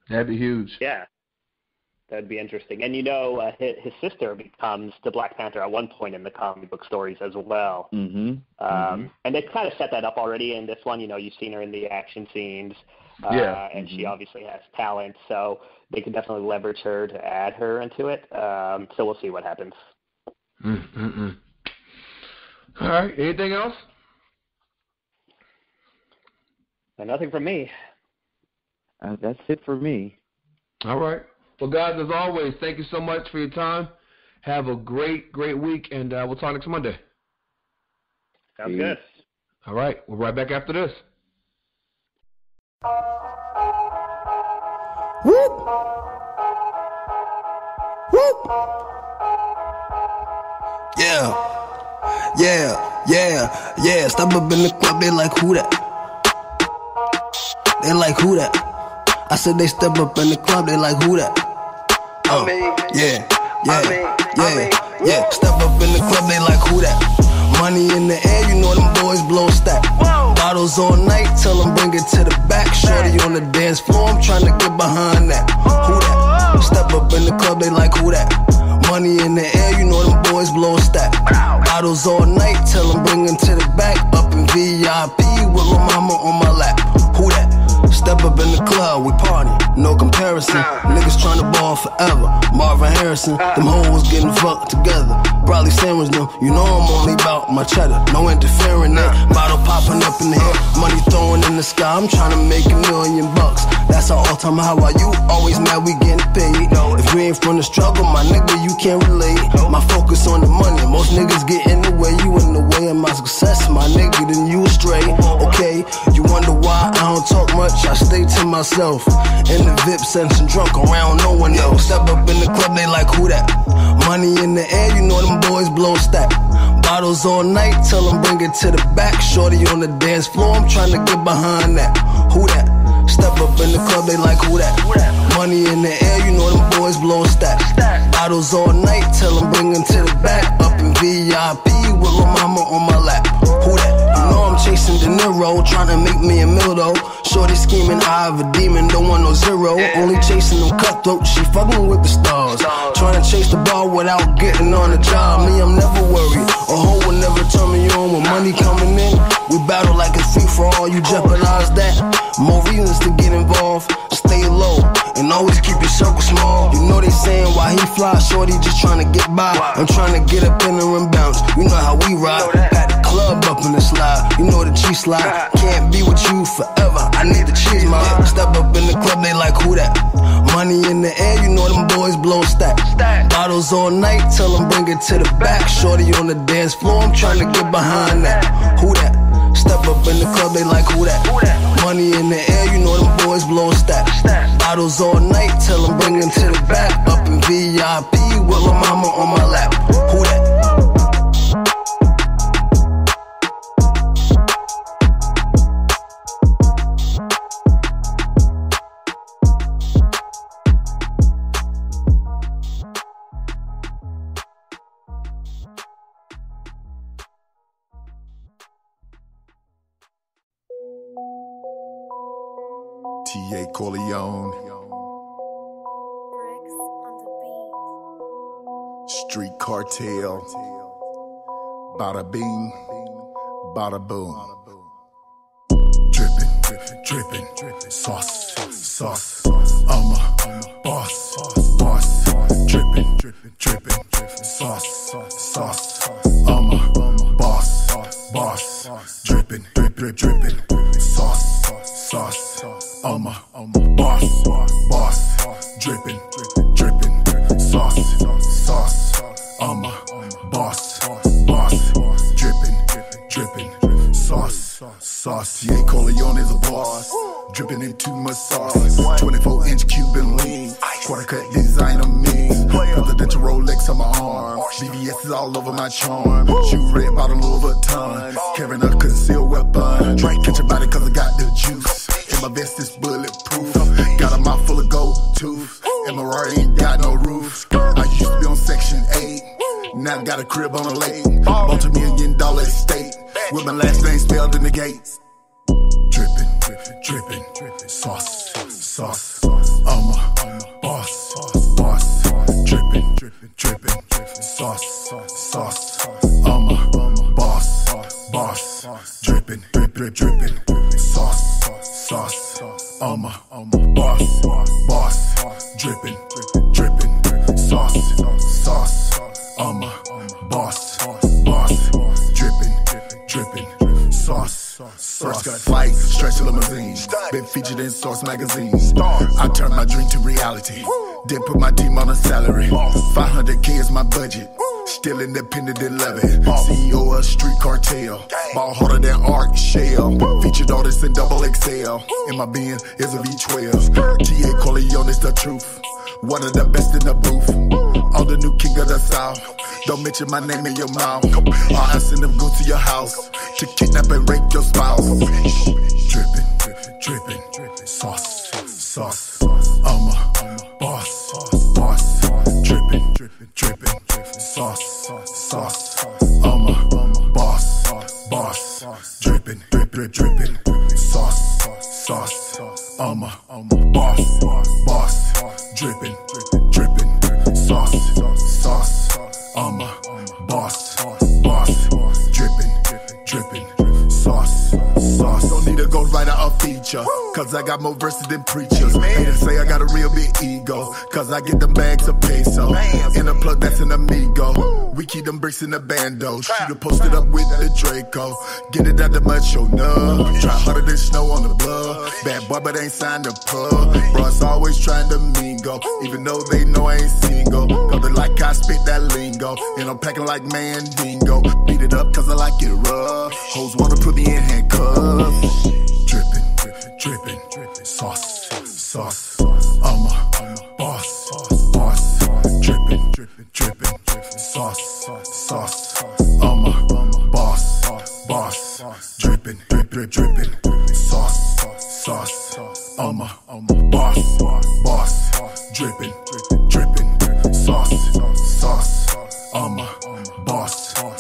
S2: That'd be huge.
S23: Yeah, that'd be interesting. And you know, uh, his, his sister becomes the Black Panther at one point in the comic book stories as well.
S6: Mm-hmm.
S23: Um, And they've kind of set that up already in this one. You know, you've seen her in the action scenes, uh,
S2: Yeah.
S23: and she obviously has talent, so they can definitely leverage her to add her into it. Um, so we'll see what happens.
S2: Mm-mm. All right. Anything else?
S23: And nothing from me.
S6: Uh, that's it for me.
S2: All right. Well, guys, as always, thank you so much for your time. Have a great, great week, and uh, we'll talk next Monday.
S23: Sounds good.
S2: All right. We'll be right back after this. Whoop! Whoop!
S22: Yeah, yeah, yeah, yeah. Step up in the club, they like who that? They like who that? I said they step up in the club, they like who that? Uh, yeah, yeah, yeah, yeah. Step up in the club, they like who that? Money in the air, you know them boys blow stack. Bottles all night, tell them bring it to the back. Shorty on the dance floor, I'm trying to get behind that. Who that? Step up in the club, they like who that? Money in the air, you know them boys blow stack. Bottles all night, tell them bring it to the back. Up in VIP with my mama on my lap. Who that? Step up in the club, we party, no comparison. Niggas tryna ball forever. Marvin Harrison, them hoes getting fucked together. Probably sandwich them, you know I'm only about my cheddar. No interfering there. Bottle popping up in the air, money throwing in the sky. I'm tryna make a million bucks. That's our all time high. While you always mad we getting paid. If you ain't from the struggle, my nigga, you can't relate. My focus on the money. Most niggas get in the way. You in the way of my success, my nigga. Then you straight. Okay, you wonder why I don't talk much. I stay to myself. In the VIP sense and drunk around no one else. Step up in the club, they like who that? Money in the air, you know them boys blow stack. Bottles all night, tell them bring it to the back. Shorty on the dance floor, I'm trying to get behind that. Who that? Step up in the club, they like who that? Money in the air, you know them boys blow stack. Bottles all night, tell them bring them to the back. Up in VIP with my mama on my lap. Who that? Chasing De Niro, trying to make me a meal though. Shorty scheming, I have a demon, don't want no zero. Only chasing them cutthroats, she fucking with the stars. Trying to chase the ball without getting on the job. Me, I'm never worried. A hoe will never turn me on when money coming in. We battle like a free for all, you jeopardize that. More reasons to get involved. Stay low and always keep your circle small. You know they saying why he fly, shorty just trying to get by. I'm trying to get up in the rim bounce. You know how we ride. Club up in the slide. You know the cheese slide. Can't be with you forever. I need the cheese. Step up in the club, they like who that? Money in the air, you know them boys blow stack. Bottles all night, tell them bring it to the back. Shorty on the dance floor, I'm trying to get behind that. Who that? Step up in the club, they like who that? Money in the air, you know them boys blow stack. Bottles all night, tell them bring them to the back. Up in VIP with my mama on my lap. Who that?
S24: Corleone. Street Cartel. Bada bing, bada boom. Drippin', drippin', drippin', sauce, sauce. I'm a boss, boss. Drippin', drippin', drippin', sauce, sauce. I'm a boss, boss. Drippin', drip, drip, drippin', sauce, sauce. I'm a boss, boss. Drippin', drippin', sauce, sauce. I'm a boss, boss. Drippin', drippin', sauce, sauce. Yeah, is a boss. Dripping in too much sauce. 24 inch Cuban lean. Quarter cut designer mean. Presidential Rolex on my arm. BBS is all over my charm. Shoe red bottom Louis Vuitton. Carrying a concealed weapon. Drink catch your body cause I got the juice. My vest is bulletproof. Got a mouth full of gold tooth. And my Rari ain't got no roof. I used to be on section 8. Now I got a crib on a lake. Bought a million dollar estate. With my last name spelled in the gates. Drippin', drippin', drippin', drippin', sauce, sauce. I'm a boss, boss. Drippin', drippin', drippin', sauce, sauce. I'm a boss, boss. Drippin', drip, drip, drippin', sauce, sauce. I'm a boss, boss. Drippin', drippin', sauce, sauce. I'm a boss, boss. Drippin', drippin', sauce. First got flight, stretch limousine. Been featured in Source magazine. I turned my dream to reality. Then put my team on a salary. 500k is my budget. Still independent and love it. CEO of Street Cartel. Ball harder than Art Shell. Featured artist in double XL. In my bin is a V12. T.A. Corleone is the truth. One of the best in the booth. I'm the new king of the south. Don't mention my name in your mouth. I send them go to your house to kidnap and rape your spouse. Drippin', drippin', sauce, sauce. I'm a boss, boss. Drippin', drippin', sauce, sauce. I'm a boss, boss. Drippin', drip, drip, drippin', sauce, sauce. I'm a boss, boss. Drippin', drippin', sauce, sauce. I'm a boss, boss. Drippin', drippin', sauce, sauce. Don't need to go write out a feature, cause I got more verses than preachers. Haters say I got a real big ego, cause I get them bags of peso. In a plug that's an amigo. We keep them bricks in the bando. Shoot it posted up with the Draco. Get it out the mud, show no. Try harder than snow on the blood. Bad boy, but ain't signed a plug. Bros always trying to mingle, even though they know I ain't single. Cause they like I spit that lingo. And I'm packing like Mandingo. Beat it up cause I like it rough. Hoes wanna put me in handcuffs. Drippin', drippin', drippin', sauce, sauce. I'm a boss, boss. Drippin', drippin', sauce, sauce. I'm a boss, boss. Drippin', drip, drip, drippin', sauce, sauce. I'm a boss, boss. Drippin', drippin', sauce, sauce. I'm a boss.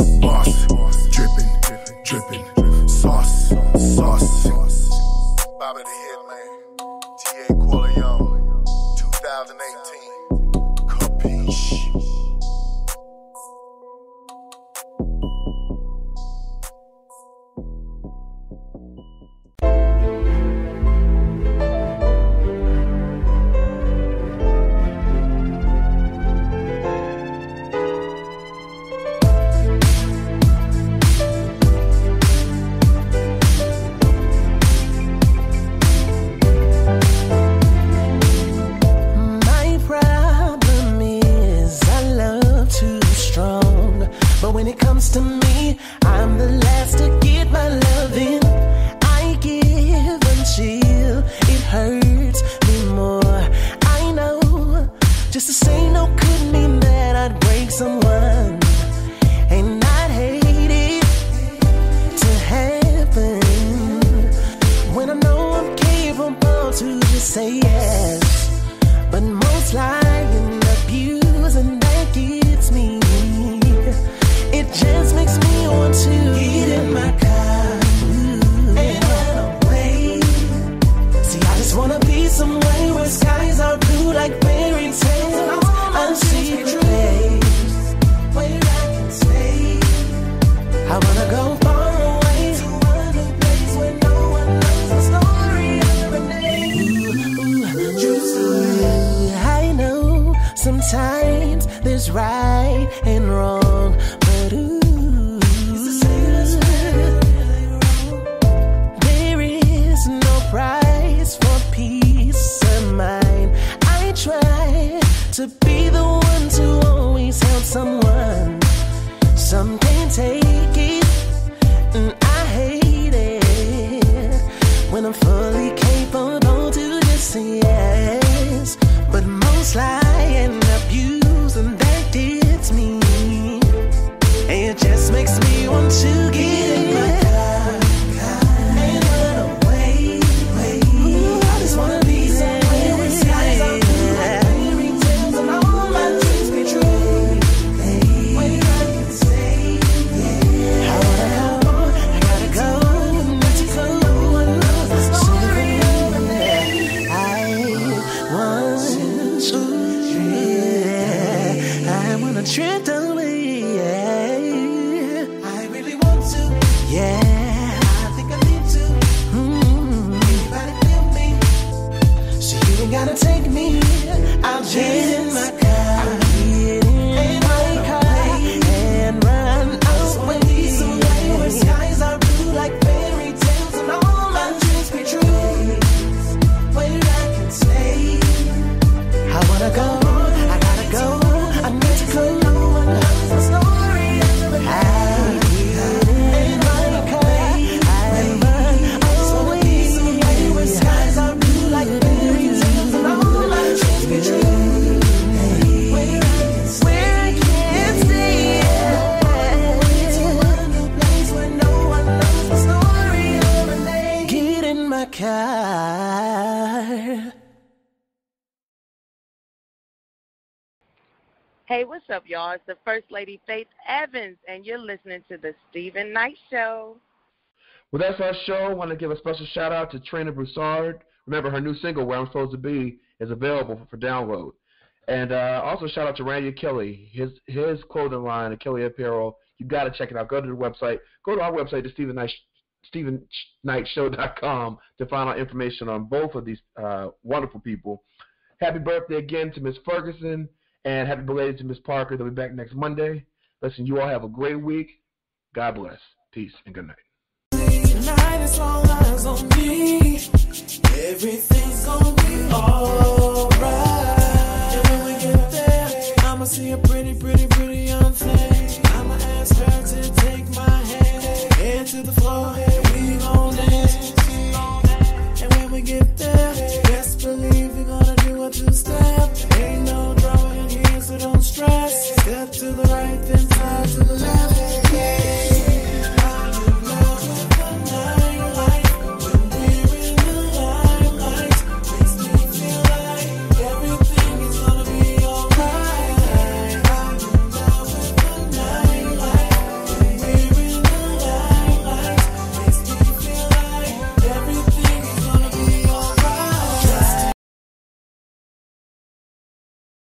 S25: Listening to the Steven Knight Show.
S2: Well, that's our show. I want to give a special shout out to Trina Broussard. Remember, her new single, Where I'm Supposed to Be, is available for download. And uh, also shout out to Rendy Achille. His his clothing line, Achille Apparel. You got to check it out. Go to the website. Go to our website, the Steven Knight, StevenKnightShow.com to find out information on both of these uh, wonderful people. Happy birthday again to Miss Ferguson, and happy belated to Miss Parker. They'll be back next Monday. Listen, you all have a great week. God bless. Peace and good night.
S1: Everything's gonna be alright. And when we get there, I'ma see a pretty, pretty, pretty young thing. I'ma ask her to take my hand, the floor, we gon' dance. And when we get there, best believe we're gonna do a two step. Ain't no here, so don't stress. Step to the right,